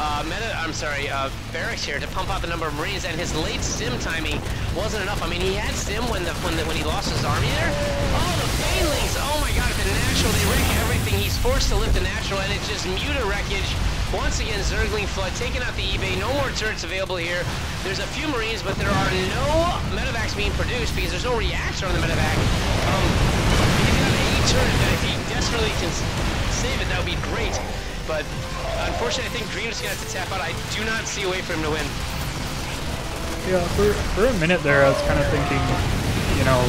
[SPEAKER 1] uh, meta, I'm sorry, uh, barracks here to pump out the number of Marines, and his late Stim timing wasn't enough. I mean, he had Stim when the when the, when he lost his army there. Oh, the Banelings! Oh my God, the natural, they wreck everything. He's forced to lift the natural, and it's just muta wreckage once again, Zergling Flood taking out the eBay. No more turrets available here. There's a few Marines, but there are no Medivacs being produced because there's no reactor on the Medivac. Um, if you have a turret that if he desperately can save it, that would be great. But unfortunately, I think Green is going to have to tap out. I do not see a way for him to win.
[SPEAKER 2] Yeah, for, for a minute there, I was kind of thinking, you know,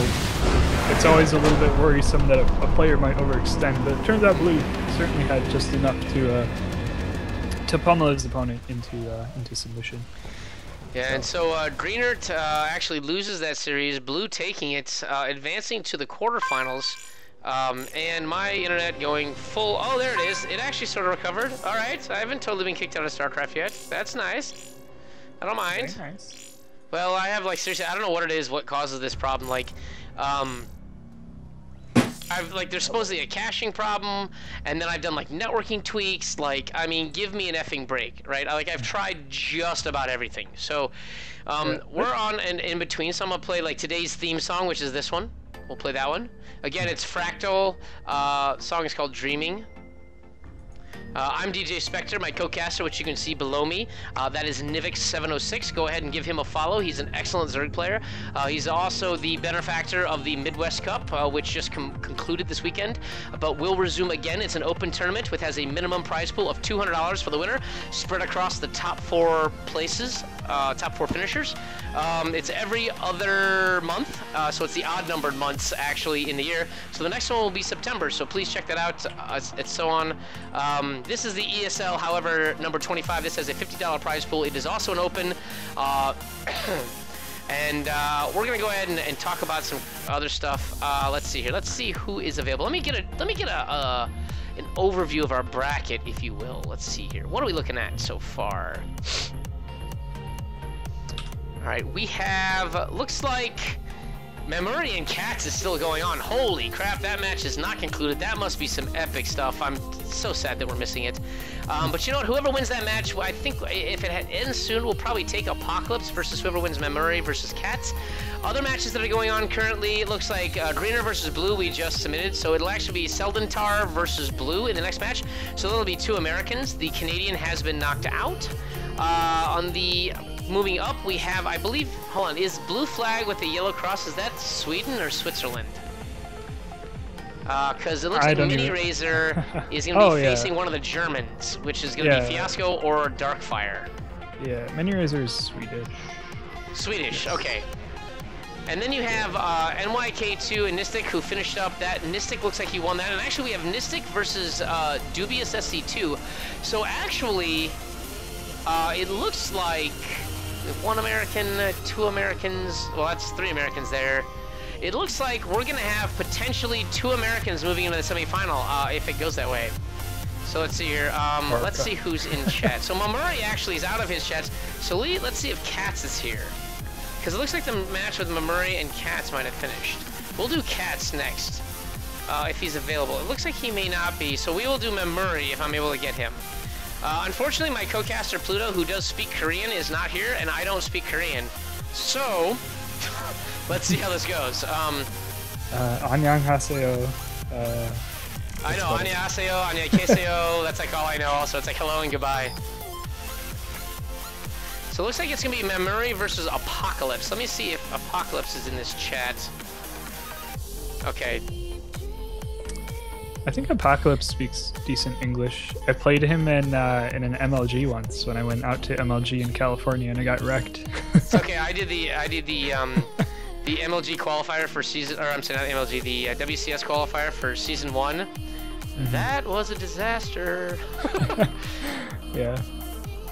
[SPEAKER 2] it's always a little bit worrisome that a, a player might overextend, but it turns out Blue certainly had just enough to uh, to pummel his opponent into uh, into submission.
[SPEAKER 1] Yeah, so. and so uh, Greener uh, actually loses that series. Blue taking it, uh, advancing to the quarterfinals. Um, and my internet going full. Oh, there it is. It actually sort of recovered. All right, I haven't totally been kicked out of StarCraft yet. That's nice. I don't mind.
[SPEAKER 2] Very nice.
[SPEAKER 1] Well, I have like seriously, I don't know what it is, what causes this problem. Like, um, I've like there's supposedly a caching problem, and then I've done like networking tweaks. Like, I mean, give me an effing break, right? Like I've tried just about everything. So, um, we're on and in between. So I'm gonna play like today's theme song, which is this one. We'll play that one. Again, it's Fractal. Uh, song is called Dreaming. Uh, I'm DJ Spectre, my co-caster, which you can see below me. Uh, that is Nivek706. Go ahead and give him a follow. He's an excellent Zerg player. Uh, he's also the benefactor of the Midwest Cup, uh, which just concluded this weekend, but will resume again. It's an open tournament which has a minimum prize pool of $200 for the winner, spread across the top four places, uh, top four finishers. Um, it's every other month, uh, so it's the odd numbered months actually in the year. So the next one will be September, so please check that out. it's so on. Um, this is the ESL, however, number 25. This has a $50 prize pool. It is also an open. Uh, [CLEARS THROAT] and uh, we're gonna go ahead and, and, talk about some other stuff. Uh, let's see here. Let's see who is available. Let me get a let me get a uh, an overview of our bracket, if you will. Let's see here. What are we looking at so far? All right, we have looks like Memuri and Cats is still going on. Holy crap, that match is not concluded. That must be some epic stuff. I'm so sad that we're missing it. Um, but you know what? Whoever wins that match, I think if it ends soon, we'll probably take Apocalypse versus whoever wins Memuri versus Cats. Other matches that are going on currently, it looks like uh, Greener versus Blue we just submitted. So it'll actually be Seldentar versus Blue in the next match. So that'll be two Americans. The Canadian has been knocked out. Uh, on the moving up, we have, I believe, hold on, is blue flag with the yellow cross, is that Sweden or Switzerland? Because uh, it looks I like Mini even... Razor [LAUGHS] is going to oh, be facing yeah. one of the Germans, which is going to yeah. be Fiasco or Darkfire.
[SPEAKER 2] Yeah, Mini Razor is Swedish.
[SPEAKER 1] Swedish, yes. okay. And then you have uh, NYK2 and Nistic who finished up that. Nistic looks like he won that. And actually we have Nistic versus uh, Dubious SC2. So actually, uh, it looks like one American, uh, two Americans. Well, that's three Americans there. It looks like we're going to have potentially two Americans moving into the semifinal uh, if it goes that way. So let's see here. Um, let's see who's in [LAUGHS] chat. So Mamuri actually is out of his chat. So we, let's see if Katz is here. Because it looks like the match with Mamuri and Katz might have finished. We'll do Katz next. Uh, if he's available. It looks like he may not be, so we will do Mamuri if I'm able to get him. Uh, unfortunately, my co-caster Pluto, who does speak Korean, is not here, and I don't speak Korean. So, [LAUGHS] let's see how this goes. Um,
[SPEAKER 2] uh, 안녕하세요. Uh,
[SPEAKER 1] I know, 안녕하세요, 안녕하세요. [LAUGHS] That's like all I know also. It's like hello and goodbye. So it looks like it's going to be Memory versus Apocalypse. Let me see if Apocalypse is in this chat. Okay,
[SPEAKER 2] I think Apocalypse speaks decent English. I played him in uh, in an MLG once when I went out to MLG in California and I got wrecked. [LAUGHS]
[SPEAKER 1] okay, I did the I did the um, the MLG qualifier for season, or I'm saying not MLG, the uh, WCS qualifier for season one. Mm-hmm. That was a disaster. [LAUGHS]
[SPEAKER 2] yeah.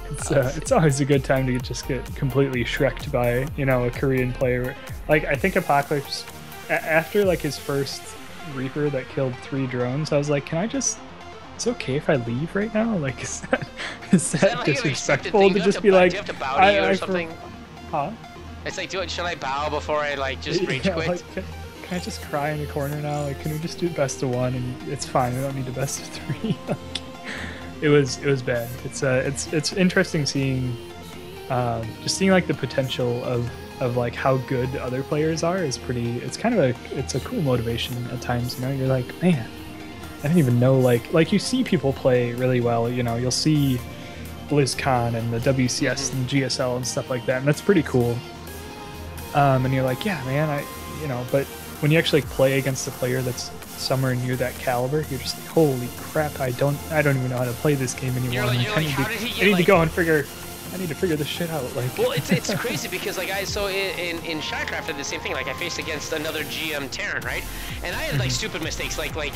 [SPEAKER 2] It's, uh, it's always a good time to just get completely shreked by you know a Korean player. Like I think Apocalypse, after like his first Reaper that killed three drones, I was like, can I just? It's okay if I leave right now. Like [LAUGHS] is that is that, is that like disrespectful to just to, be like?
[SPEAKER 1] Do you have to bow to I, you or I, something?
[SPEAKER 2] huh?
[SPEAKER 1] It's like, do it. Should I bow before I like just [LAUGHS] rage yeah, quit?
[SPEAKER 2] Like, can, can, I just cry in the corner now? Like, can we just do best of one and it's fine. We don't need the best of three. [LAUGHS] it was it was bad. It's uh it's it's interesting seeing, um, just seeing like the potential of of like how good other players are is pretty. It's kind of a it's a cool motivation at times. You know, you're like, man, I didn't even know like like you see people play really well. You know, you'll see BlizzCon and the WCS mm-hmm. and GSL and stuff like that, and that's pretty cool. Um, and you're like, yeah, man, I, you know, but when you actually play against a player that's somewhere near that caliber, you're just like, holy crap, I don't, I don't even know how to play this game anymore.
[SPEAKER 1] Like, I,
[SPEAKER 2] need,
[SPEAKER 1] to,
[SPEAKER 2] I need like, to go and figure. I need to figure this shit out. Like,
[SPEAKER 1] well, it's it's [LAUGHS] crazy because like I so in in, Shycraft I did the same thing. Like I faced against another GM Terran, right? And I had like mm-hmm. stupid mistakes, like like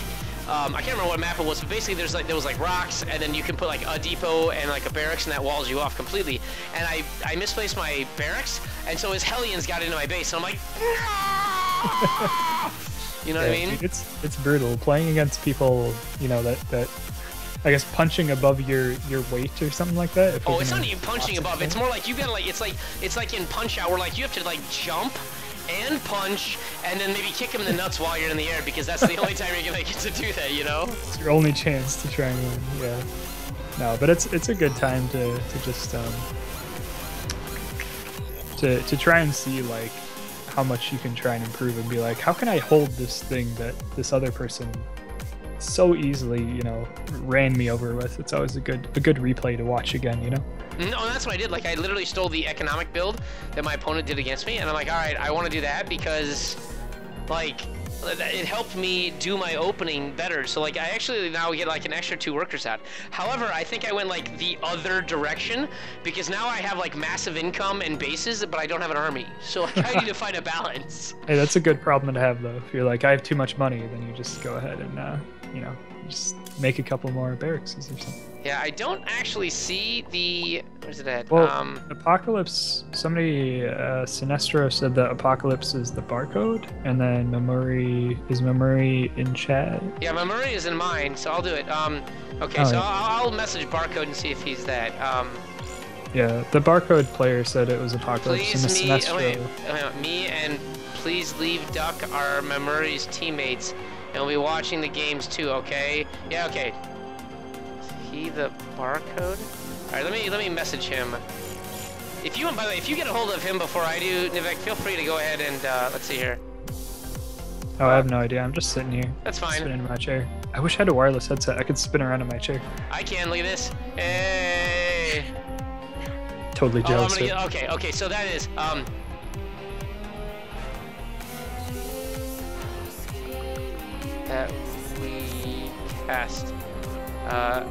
[SPEAKER 1] um, I can't remember what map it was, but basically there's like there was like rocks, and then you can put like a depot and like a barracks, and that walls you off completely. And I I misplaced my barracks, and so his Hellions got into my base, and I'm like, [LAUGHS] you know yeah, what I mean?
[SPEAKER 2] It's it's brutal playing against people, you know that that I guess punching above your your weight or something like that.
[SPEAKER 1] Oh, it's not even punching above. It's more like you gotta like it's like it's like in Punch Out where like you have to like jump and punch, and then maybe kick him in the nuts while you're in the air because that's the only [LAUGHS] time you're gonna get to do that, you know?
[SPEAKER 2] It's your only chance to try and win, yeah. No, but it's it's a good time to, to just um to to try and see like how much you can try and improve and be like, how can I hold this thing that this other person so easily, you know, ran me over with. It's always a good a good replay to watch again, you know.
[SPEAKER 1] No, that's what I did. Like I literally stole the economic build that my opponent did against me, and I'm like, all right, I want to do that because, like, it helped me do my opening better. So like I actually now get like an extra two workers out. However, I think I went like the other direction because now I have like massive income and bases, but I don't have an army. So like, I need to [LAUGHS] find a balance.
[SPEAKER 2] Hey, that's a good problem to have though. If you're like I have too much money, then you just go ahead and uh, you know just make a couple more barracks or something.
[SPEAKER 1] Yeah, I don't actually see the. Where's it at?
[SPEAKER 2] Well, um, Apocalypse. Somebody, uh, Sinestro said that Apocalypse is the barcode, and then Memory is Memory in chat.
[SPEAKER 1] Yeah, Memory is in mine, so I'll do it. Um, okay, oh, so yeah. I'll, I'll, message barcode and see if he's that. Um,
[SPEAKER 2] yeah, the barcode player said it was Apocalypse.
[SPEAKER 1] Please, me, oh, wait, uh, me, and please leave Duck our Memory's teammates and we'll be watching the games too, okay? Yeah, okay. Is he the barcode? Alright, let me let me message him. If you and by the way, if you get a hold of him before I do, Nivek, feel free to go ahead and uh, let's see here.
[SPEAKER 2] Oh, I have no idea. I'm just sitting here.
[SPEAKER 1] That's fine.
[SPEAKER 2] Spinning in my chair. I wish I had a wireless headset. I could spin around in my chair.
[SPEAKER 1] I can. Look at this. Hey.
[SPEAKER 2] Totally jealous.
[SPEAKER 1] Oh, get, okay, okay. So that is um. That we cast uh,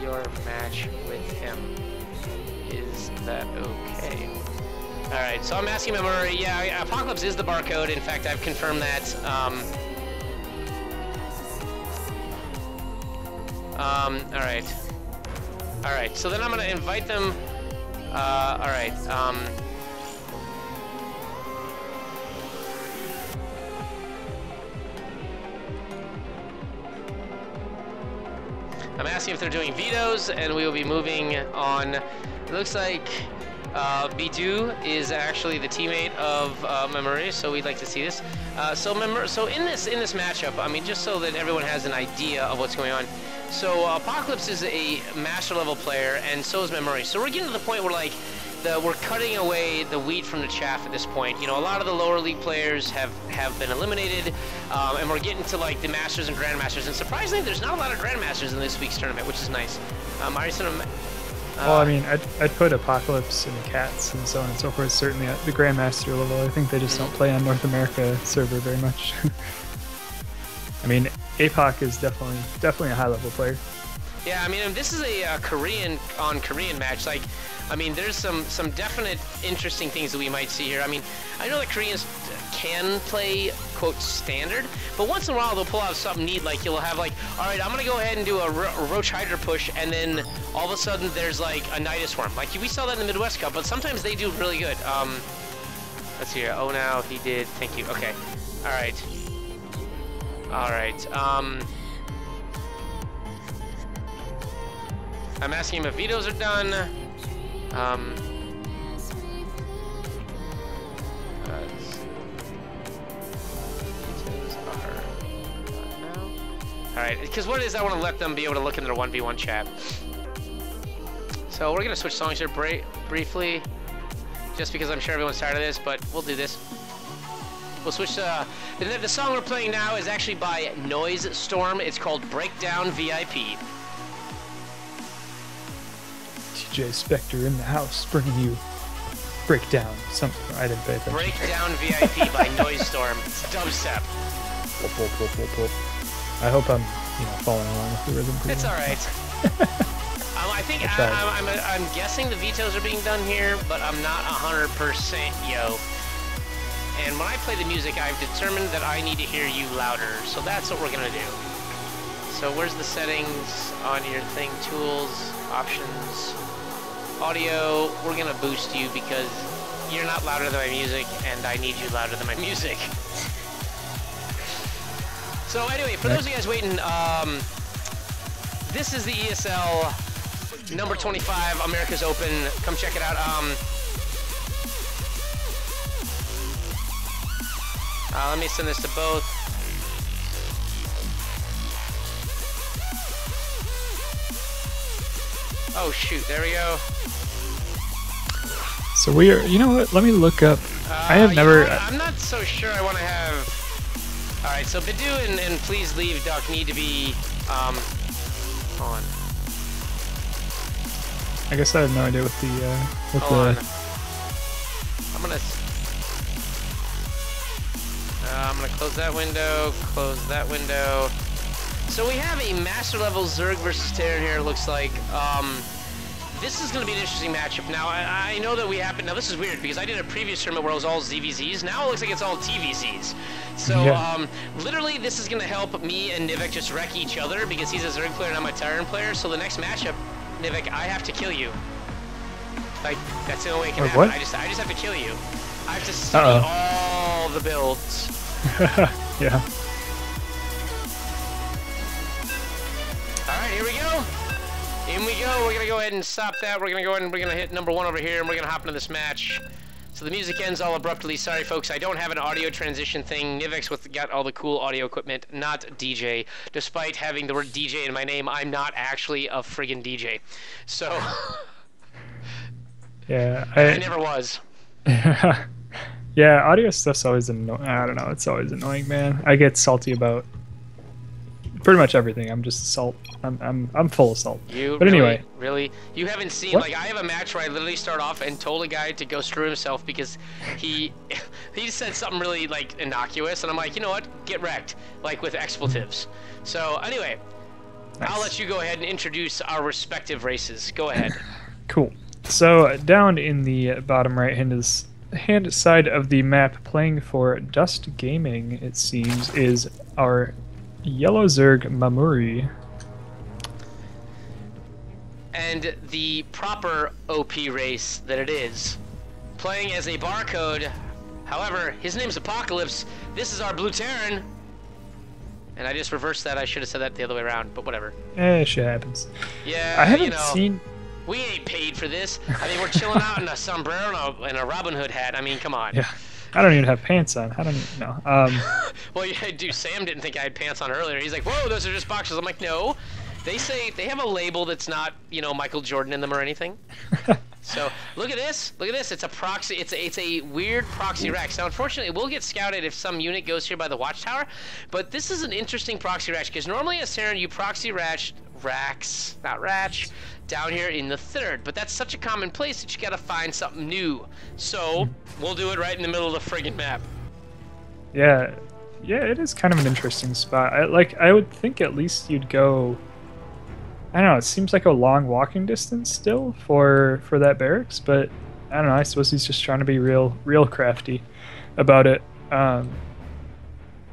[SPEAKER 1] your match with him. Is that okay? Alright, so I'm asking Memory, yeah, Apocalypse is the barcode. In fact, I've confirmed that. Um, um, alright. Alright, so then I'm gonna invite them. Uh, alright, um, I'm asking if they're doing vetoes, and we will be moving on. It looks like uh, Bidu is actually the teammate of uh, Memory, so we'd like to see this. Uh, so, Mem so in this in this matchup, I mean, just so that everyone has an idea of what's going on. So Apocalypse is a master level player, and so is Memory. So we're getting to the point where like the, we're cutting away the wheat from the chaff at this point. You know, a lot of the lower league players have, have been eliminated, um, and we're getting to like the Masters and Grandmasters. And surprisingly, there's not a lot of Grandmasters in this week's tournament, which is nice. Um, I uh,
[SPEAKER 2] well, I mean, I'd, I'd put Apocalypse and Cats and so on and so forth certainly at the Grandmaster level. I think they just don't play on North America server very much. [LAUGHS] I mean, APOC is definitely definitely a high level player.
[SPEAKER 1] Yeah, I mean, this is a uh, Korean on Korean match. Like, I mean, there's some some definite interesting things that we might see here. I mean, I know that Koreans can play quote standard, but once in a while they'll pull out something neat. Like you'll have like, all right, I'm gonna go ahead and do a, ro Roach Hydra push, and then all of a sudden there's like a Nidus Swarm. Like we saw that in the Midwest Cup, but sometimes they do really good. Um, let's see here. Oh, now he did. Thank you. Okay. All right. All right. Um. I'm asking him if vetoes are done. Um, Alright, because what it is, I want to let them be able to look in their 1v1 chat. So we're going to switch songs here briefly, just because I'm sure everyone's tired of this, but we'll do this. We'll switch to, uh, the, the song we're playing now is actually by Noisestorm. It's called Breakdown VIP.
[SPEAKER 2] DJ Spectre in the house, bringing you Breakdown. Some I didn't pay attention.
[SPEAKER 1] Breakdown VIP by [LAUGHS] Noisestorm. It's dubstep.
[SPEAKER 2] I hope I'm, you know, following along with the rhythm.
[SPEAKER 1] It's all right. [LAUGHS] um, I think I, am I'm, I'm, I'm guessing the vetoes are being done here, but I'm not 100% yo. And when I play the music, I've determined that I need to hear you louder. So that's what we're gonna do. So where's the settings on your thing? Tools, options, audio. We're gonna boost you because you're not louder than my music, and I need you louder than my music. So anyway, for those of you guys waiting, um, this is the ESL number 25 America's Open. Come check it out. Um, uh, let me send this to both. Oh shoot, there we go.
[SPEAKER 2] So we are, you know what, let me look up. Uh, I have never...
[SPEAKER 1] I'm not so sure I want to have Alright, so Bidoo and, and Please Leave Duck need to be, um, on.
[SPEAKER 2] I guess I have no idea what the, uh, what
[SPEAKER 1] Hold the... On. I'm gonna... Uh, I'm gonna close that window, close that window. So we have a master level Zerg versus Terran here, looks like. Um, this is going to be an interesting matchup. Now, I, I, know that we happen. Now, this is weird because I did a previous tournament where it was all ZVZs. Now it looks like it's all TVZs. So, yeah. um, literally, this is going to help me and Nivek just wreck each other because he's a Zerg player and I'm a Terran player. So the next matchup, Nivek, I have to kill you. Like, that's the only way it can Wait, happen. What? I just, I just have to kill you. I have to study uh -oh. all the builds. [LAUGHS]
[SPEAKER 2] yeah.
[SPEAKER 1] Right, here we go. In we go. We're going to go ahead and stop that. We're going to go ahead and we're going to hit number one over here, and we're going to hop into this match. So the music ends all abruptly. Sorry, folks. I don't have an audio transition thing. Nivek's with got all the cool audio equipment, not DJ. Despite having the word DJ in my name, I'm not actually a friggin' DJ. So... [LAUGHS]
[SPEAKER 2] yeah,
[SPEAKER 1] I, I never was. [LAUGHS]
[SPEAKER 2] yeah, audio stuff's always annoying. I don't know. It's always annoying, man. I get salty about pretty much everything. I'm just salt. I'm I'm I'm full of salt.
[SPEAKER 1] You
[SPEAKER 2] but
[SPEAKER 1] really,
[SPEAKER 2] anyway,
[SPEAKER 1] really, you haven't seen what? like I have a match where I literally start off and told a guy to go screw himself because he [LAUGHS] he said something really like innocuous, and I'm like, you know what, get wrecked, like with expletives. So anyway, nice. I'll let you go ahead and introduce our respective races. Go ahead. [CLEARS THROAT]
[SPEAKER 2] cool. So down in the bottom right hand is hand side of the map, playing for Dust Gaming, it seems, is our Yellow Zerg Mamuri.
[SPEAKER 1] And the proper OP race that it is. Playing as a barcode. However, his name's Apocalypse. This is our Blue Terran. And I just reversed that. I should have said that the other way around, but whatever.
[SPEAKER 2] Eh, shit happens.
[SPEAKER 1] Yeah,
[SPEAKER 2] I haven't
[SPEAKER 1] you know,
[SPEAKER 2] seen.
[SPEAKER 1] We ain't paid for this. I mean, we're chilling out in a sombrero and a, Robin Hood hat. I mean, come on.
[SPEAKER 2] Yeah. I don't even have pants on. I don't even know. Um, [LAUGHS]
[SPEAKER 1] well, yeah, dude, Sam didn't think I had pants on earlier. He's like, "Whoa, those are just boxers." I'm like, "No." They say they have a label that's not, you know, Michael Jordan in them or anything. [LAUGHS] so look at this. Look at this. It's a proxy. It's a, it's a weird proxy rack. So unfortunately, it will get scouted if some unit goes here by the watchtower. But this is an interesting proxy rack because normally as Terran you proxy rack racks, not ratch, down here in the third. But that's such a common place that you gotta find something new. So we'll do it right in the middle of the friggin' map.
[SPEAKER 2] Yeah, yeah, it is kind of an interesting spot. I like. I would think at least you'd go. I don't know. It seems like a long walking distance still for for that barracks, but I don't know. I suppose he's just trying to be real, real crafty about it. Um,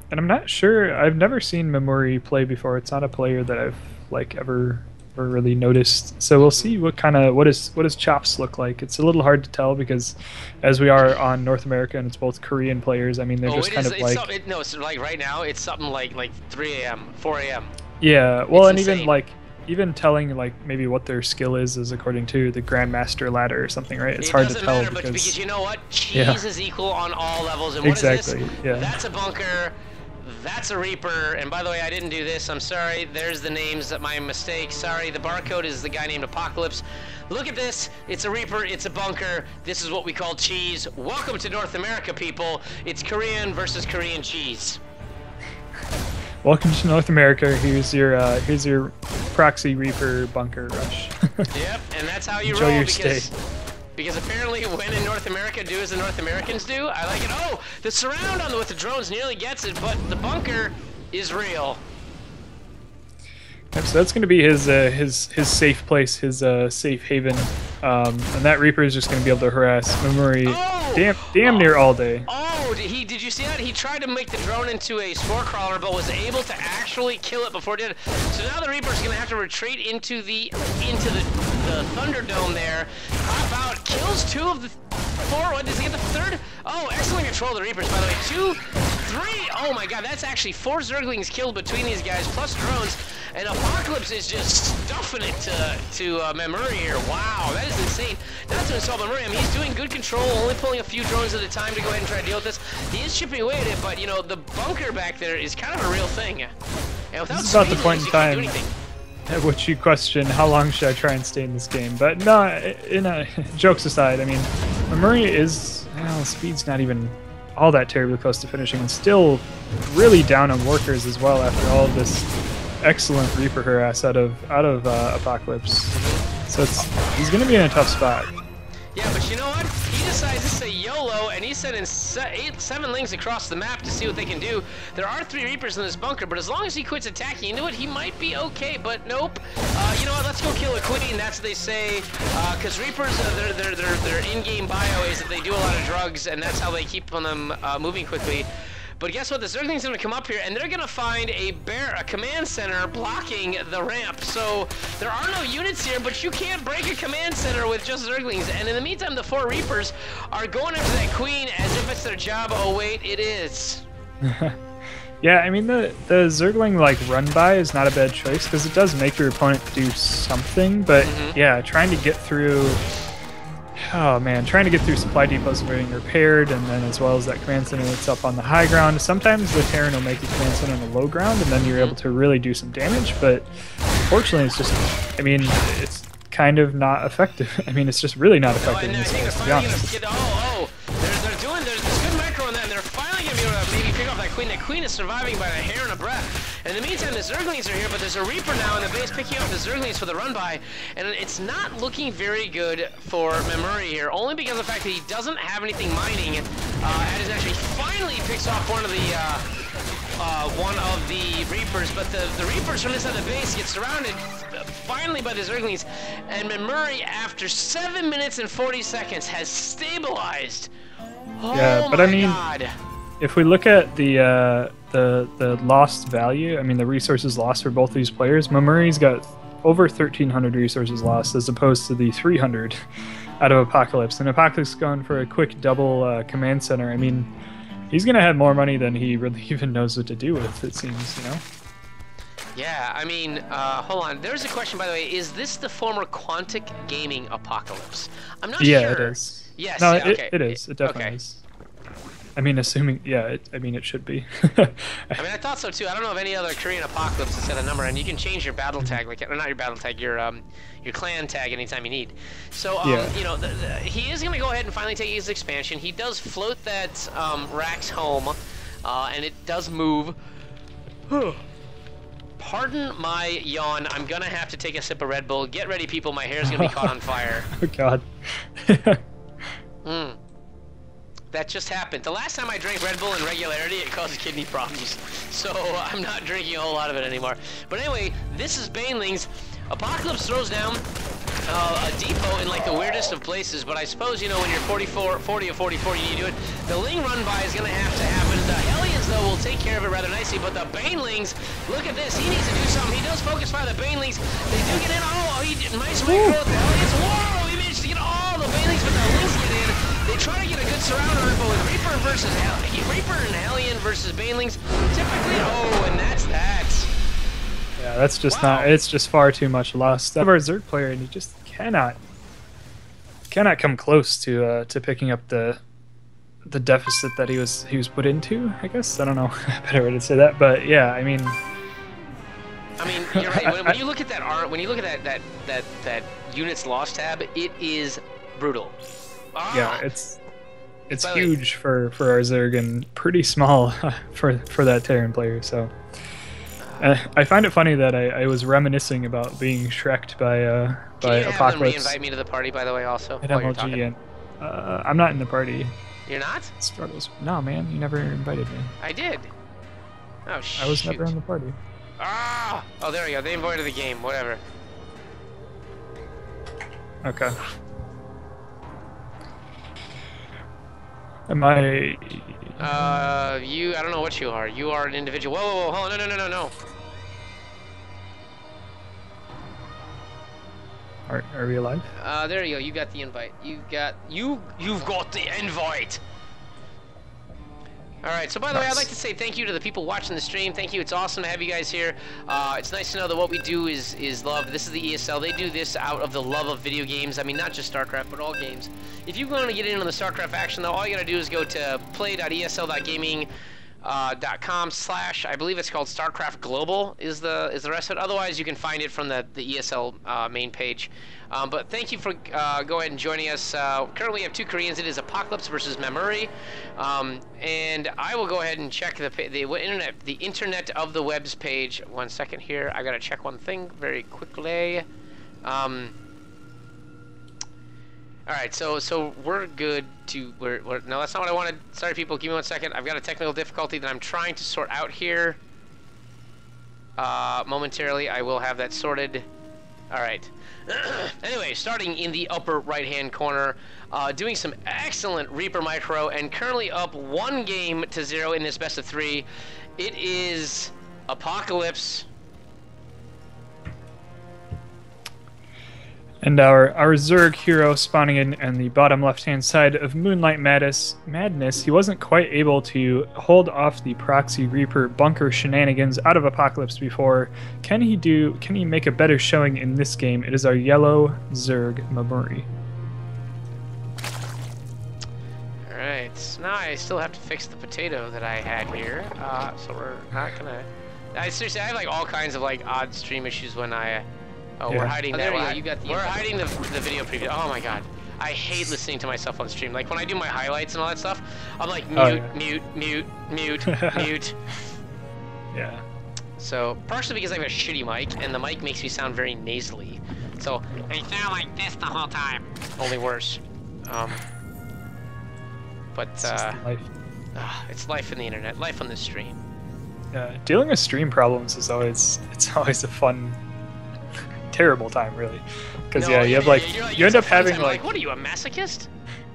[SPEAKER 2] and I'm not sure. I've never seen Memori play before. It's not a player that I've like ever ever really noticed. So we'll see what kind of what is what does Chops look like. It's a little hard to tell because as we are on North America and it's both Korean players. I mean, they're oh, just kind is, of like
[SPEAKER 1] some, it, no, it's like right now it's something like like 3 a.m., 4 a.m.
[SPEAKER 2] Yeah, well, it's and insane. even like even telling like maybe what their skill is is according to the grandmaster ladder or something right it's
[SPEAKER 1] it
[SPEAKER 2] hard to tell
[SPEAKER 1] matter,
[SPEAKER 2] because,
[SPEAKER 1] because you know what cheese yeah. is equal on all levels and
[SPEAKER 2] what exactly
[SPEAKER 1] is this?
[SPEAKER 2] yeah
[SPEAKER 1] that's a bunker that's a Reaper, and by the way, I didn't do this. I'm sorry. There's the names. My mistake. Sorry. The barcode is the guy named Apocalypse. Look at this. It's a Reaper. It's a bunker. This is what we call cheese. Welcome to North America, people. It's Korean versus Korean cheese.
[SPEAKER 2] Welcome to North America. Here's your uh, here's your proxy Reaper bunker rush. [LAUGHS]
[SPEAKER 1] yep, and that's how you
[SPEAKER 2] Enjoy
[SPEAKER 1] roll
[SPEAKER 2] your
[SPEAKER 1] because
[SPEAKER 2] stay.
[SPEAKER 1] because apparently when in North America do as the North Americans do. I like it. Oh, the surround on the, with the drones nearly gets it, but the bunker is real.
[SPEAKER 2] Yep, so that's going to be his uh, his his safe place, his uh, safe haven, um, and that Reaper is just going to be able to harass Memori
[SPEAKER 1] oh!
[SPEAKER 2] damn damn
[SPEAKER 1] oh!
[SPEAKER 2] near all day.
[SPEAKER 1] Oh, did he? Did you see that? He tried to make the drone into a spore crawler, but was able to actually kill it before it did. So now the Reaper's going to have to retreat into the into the the Thunderdome there. Pop out, kills two of the four. What does he get the third? Oh, excellent control of the Reapers, by the way. Two, three. Oh my God, that's actually four Zerglings killed between these guys, plus drones. And Apocalypse is just stuffing it to, to uh, Memori here. Wow, that is insane. Not to insult Memori, I mean, he's doing good control, only pulling a few drones at a time to go ahead and try to deal with this. He is chipping away at it, but, you know, the bunker back there is kind of a real thing. And without
[SPEAKER 2] this is about the point in time [LAUGHS] at which you question how long should I try and stay in this game. But no, in a, [LAUGHS] jokes aside, I mean, Memori is, well, speed's not even all that terribly close to finishing and still really down on workers as well after all this excellent Reaper harass out of out of uh, Apocalypse. So he's gonna be in a tough spot.
[SPEAKER 1] Yeah, but you know what? He decides to say YOLO, and he's sending se eight, seven links across the map to see what they can do. There are three Reapers in this bunker, but as long as he quits attacking, know what? He might be okay, but nope. Uh, you know what? Let's go kill a Queen. That's what they say. Because uh, Reapers, uh, their, their, their, their in-game bio is that they do a lot of drugs, and that's how they keep them uh, moving quickly. But guess what? The Zergling's are gonna come up here and they're gonna find a bear, a command center blocking the ramp. So there are no units here, but you can't break a command center with just Zerglings. And in the meantime, the four Reapers are going after that queen as if it's their job. Oh wait, it is. [LAUGHS]
[SPEAKER 2] yeah, I mean the the Zergling like run by is not a bad choice because it does make your opponent do something. But mm -hmm. yeah, trying to get through oh man, trying to get through supply depots and being repaired, and then as well as that command center that's up on the high ground. Sometimes the Terran will make a command center on the low ground, and then you're able to really do some damage. But fortunately, it's just, I mean, it's kind of not effective. [LAUGHS] I mean, it's just really not effective. No,
[SPEAKER 1] I, I think they're finally queen. That queen is surviving by a hair and a breath. In the meantime, the Zerglings are here, but there's a Reaper now in the base picking up the Zerglings for the run-by, and it's not looking very good for Memori here, only because of the fact that he doesn't have anything mining, uh, and is actually finally picks off one of the, uh, uh, one of the Reapers, but the, the Reapers from inside the base get surrounded finally by the Zerglings, and Memori, after 7 minutes and 40 seconds, has stabilized. Oh
[SPEAKER 2] yeah, but I mean,
[SPEAKER 1] God.
[SPEAKER 2] If we look at the uh, the the lost value. I mean, the resources lost for both these players. Memori's got over 1,300 resources lost as opposed to the 300 [LAUGHS] out of Apocalypse. And Apocalypse gone for a quick double uh, command center. I mean, he's gonna have more money than he really [LAUGHS] even knows what to do with. It seems, you know.
[SPEAKER 1] Yeah, I mean, uh, hold on. There's a question, by the way. Is this the former Quantic Gaming Apocalypse? I'm not
[SPEAKER 2] yeah,
[SPEAKER 1] sure.
[SPEAKER 2] Yeah, it is.
[SPEAKER 1] Yes.
[SPEAKER 2] No, it,
[SPEAKER 1] okay.
[SPEAKER 2] it is. It definitely
[SPEAKER 1] okay.
[SPEAKER 2] is. I mean, assuming, yeah, it, I mean, it should be. [LAUGHS]
[SPEAKER 1] I mean, I thought so too. I don't know of any other Korean apocalypse that set a number, and you can change your battle tag, like, or not your battle tag, your um, your clan tag anytime you need. So, um,
[SPEAKER 2] yeah.
[SPEAKER 1] you know, the, the, he is gonna go ahead and finally take his expansion. He does float that um, Rax home, uh, and it does move. [SIGHS] Pardon my yawn. I'm gonna have to take a sip of Red Bull. Get ready, people. My hair's gonna be caught on [LAUGHS] fire.
[SPEAKER 2] oh God. [LAUGHS]
[SPEAKER 1] Hmm. That just happened. The last time I drank Red Bull in regularity, it caused kidney problems. [LAUGHS] So [LAUGHS] I'm not drinking a whole lot of it anymore. But anyway, this is Banelings. Apocalypse throws down uh, a depot in like the weirdest of places, but I suppose, you know, when you're 44, 40 or 44, you need to do it. The Ling run by is going to have to happen. The Hellions, though, will take care of it rather nicely, but the Banelings, look at this. He needs to do something. He does focus fire the Banelings. They do get in. Oh, he nice micro the Hellions. Whoa, he managed to get all the Banelings, but the Lings try to get a good surround on it, but with Reaper versus Hell Reaper and Hellion versus Banelings, typically, oh, and that's that.
[SPEAKER 2] Yeah, that's just wow. not. It's just far too much loss. Of our Zerg player, and he just cannot, cannot come close to uh, to picking up the the deficit that he was he was put into. I guess I don't know [LAUGHS] a better way to say that, but yeah, I mean.
[SPEAKER 1] I mean, you're right. [LAUGHS] When, when you look at that art, when you look at that that that that units lost tab, it is brutal.
[SPEAKER 2] Ah. Yeah, it's it's huge for for our Zerg and pretty small [LAUGHS] for for that Terran player. So uh, I find it funny that I, I was reminiscing about being shreked by uh by
[SPEAKER 1] Can you
[SPEAKER 2] Apocalypse.
[SPEAKER 1] Them invite me to the party, by the way, also.
[SPEAKER 2] At MLG, and uh, I'm not in the party.
[SPEAKER 1] You're not?
[SPEAKER 2] Struggles. No, man, you never invited me.
[SPEAKER 1] I did. Oh shoot.
[SPEAKER 2] I was never in the party.
[SPEAKER 1] Ah! Oh, there we go. They invited the game. Whatever.
[SPEAKER 2] Okay. Am I?
[SPEAKER 1] Uh, you. I don't know what you are. You are an individual. Whoa, whoa, whoa! Hold on, no, no, no, no, no.
[SPEAKER 2] Are, are we alive?
[SPEAKER 1] Uh, there you go. You got the invite. You got you. You've got the invite. All right. So by the nice. way, I'd like to say thank you to the people watching the stream. Thank you. It's awesome to have you guys here. Uh, it's nice to know that what we do is is love. This is the ESL. They do this out of the love of video games. I mean, not just StarCraft, but all games. If you want to get in on the StarCraft action, though, all you gotta do is go to play.esl.gaming. Uh, .com slash I believe it's called StarCraft Global is the is the rest of it. Otherwise, you can find it from the the ESL uh, main page. Um, but thank you for uh, go ahead and joining us. Uh, currently, we have two Koreans. It is Apocalypse versus Memory, um, and I will go ahead and check the the internet the internet of the webs page. One second here. I gotta check one thing very quickly. Um, all right, so so we're good to we're, we're no that's not what I wanted. Sorry, people. Give me one second. I've got a technical difficulty that I'm trying to sort out here. Uh, momentarily, I will have that sorted. All right. [CLEARS THROAT] anyway, starting in the upper right-hand corner, uh, doing some excellent Reaper Micro, and currently up one game to zero in this best of three. It is Apocalypse
[SPEAKER 2] And our, our Zerg hero spawning in on the bottom left-hand side of Moonlight Madness, Madness, he wasn't quite able to hold off the Proxy Reaper bunker shenanigans out of Apocalypse before. Can he do? Can he make a better showing in this game? It is our yellow Zerg Memuri.
[SPEAKER 1] Alright, now I still have to fix the potato that I had here, uh, so we're not gonna... I seriously, I have like all kinds of like odd stream issues when I... Oh, yeah. we're hiding oh, that. There you, you got the we're hiding the, the video preview. Oh my god. I hate listening to myself on stream. Like when I do my highlights and all that stuff, I'm like mute, oh, yeah. mute, mute, mute, [LAUGHS] mute.
[SPEAKER 2] Yeah.
[SPEAKER 1] So partially because I have a shitty mic and the mic makes me sound very nasally. So I sound like this the whole time. Only worse. Um, but it's uh, life. Uh, it's life in the internet, life on the stream.
[SPEAKER 2] Yeah, dealing with stream problems is always it's always a fun terrible time, really. Because no, yeah, you have like, like you end up having like, like,
[SPEAKER 1] what are you a masochist?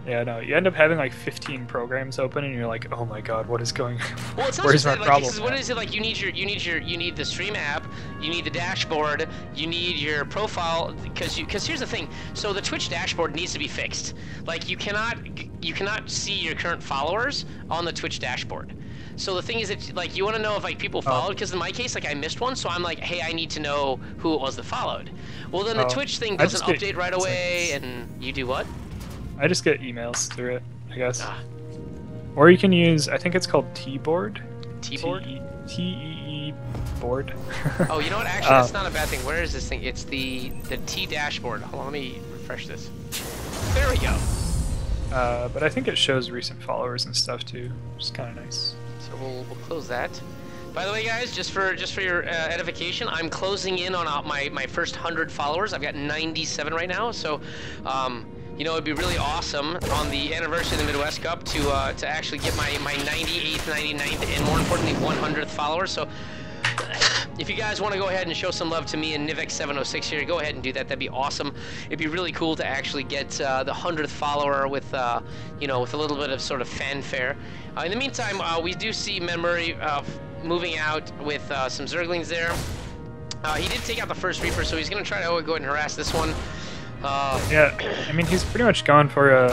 [SPEAKER 2] Yeah, no, you end up having like 15 programs open, and you're like, oh my god, what is going?
[SPEAKER 1] Well, it's Where's my like, problem? what is it like? You need your, you need your, you need the stream app, you need the dashboard, you need your profile, because you, because here's the thing. So the Twitch dashboard needs to be fixed. Like you cannot, you cannot see your current followers on the Twitch dashboard. So the thing is that like you want to know if like people oh. followed because in my case like I missed one, so I'm like, hey, I need to know who it was that followed. Well, then the oh. Twitch thing doesn't update right away, and you do what?
[SPEAKER 2] I just get emails through it, I guess. Ah. Or you can use, I think it's called T-board.
[SPEAKER 1] T-board.
[SPEAKER 2] T E E board. [LAUGHS]
[SPEAKER 1] oh, you know what? Actually, that's uh, not a bad thing. Where is this thing? It's the the T dashboard. Hold on, let me refresh this. There we go.
[SPEAKER 2] Uh, but I think it shows recent followers and stuff too, which is kind of nice
[SPEAKER 1] we'll, we'll close that. By the way, guys, just for just for your uh, edification, I'm closing in on uh, my my first hundred followers. I've got 97 right now, so um, you know, it'd be really awesome on the anniversary of the Midwest Cup to uh, to actually get my, my 98th, 99th, and more importantly, 100th follower. So if you guys want to go ahead and show some love to me and Nivek706 here, go ahead and do that. That'd be awesome. It'd be really cool to actually get uh, the 100th follower with, uh, you know, with a little bit of sort of fanfare. Uh, in the meantime, uh, we do see Memory uh, moving out with uh, some Zerglings there. he did take out the first Reaper, so he's going to try to go ahead and harass this one.
[SPEAKER 2] Uh, yeah, I mean, he's pretty much gone for a,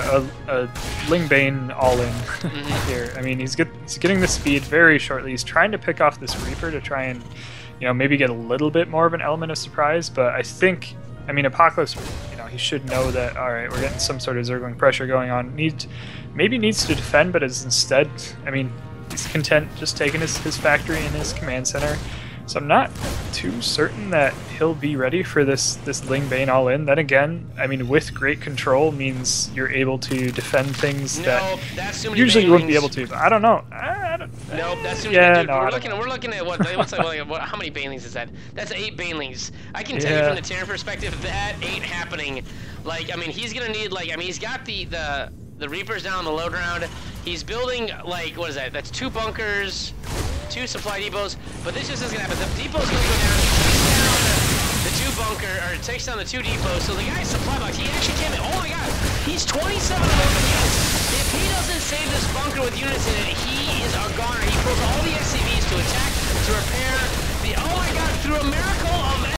[SPEAKER 2] a, a Lingbane all-in [LAUGHS] mm-hmm. here. I mean, he's, get, he's getting the speed very shortly. He's trying to pick off this Reaper to try and, you know, maybe get a little bit more of an element of surprise, but I think, I mean, Apocalypse, you know, he should know that, all right, we're getting some sort of Zergling pressure going on. Need, maybe needs to defend, but is instead, I mean, he's content just taking his, his factory and his command center so I'm not too certain that he'll be ready for this this Ling Bane all in. Then again, I mean, with great control means you're able to defend things
[SPEAKER 1] no,
[SPEAKER 2] that many usually you wouldn't be able to. But I don't know. I don't,
[SPEAKER 1] no, that's too many. Yeah, dude, no, we're looking. We're looking at what? What's like, what, how many banelings is that? That's eight banelings. I can tell yeah. you from the Terran perspective that ain't happening. Like, I mean, he's gonna need like, I mean, he's got the the the Reapers down the low ground. He's building like, what is that? That's two bunkers two supply depots, but this just isn't gonna happen. The depot's gonna go down, takes down the, two bunker, or it takes down the two depots, so the guy's supply box, he actually can't, oh my god, he's 27 of units. If he doesn't save this bunker with units in it, he is a goner. He pulls all the SCVs to attack, to repair, the, oh my god, through a miracle of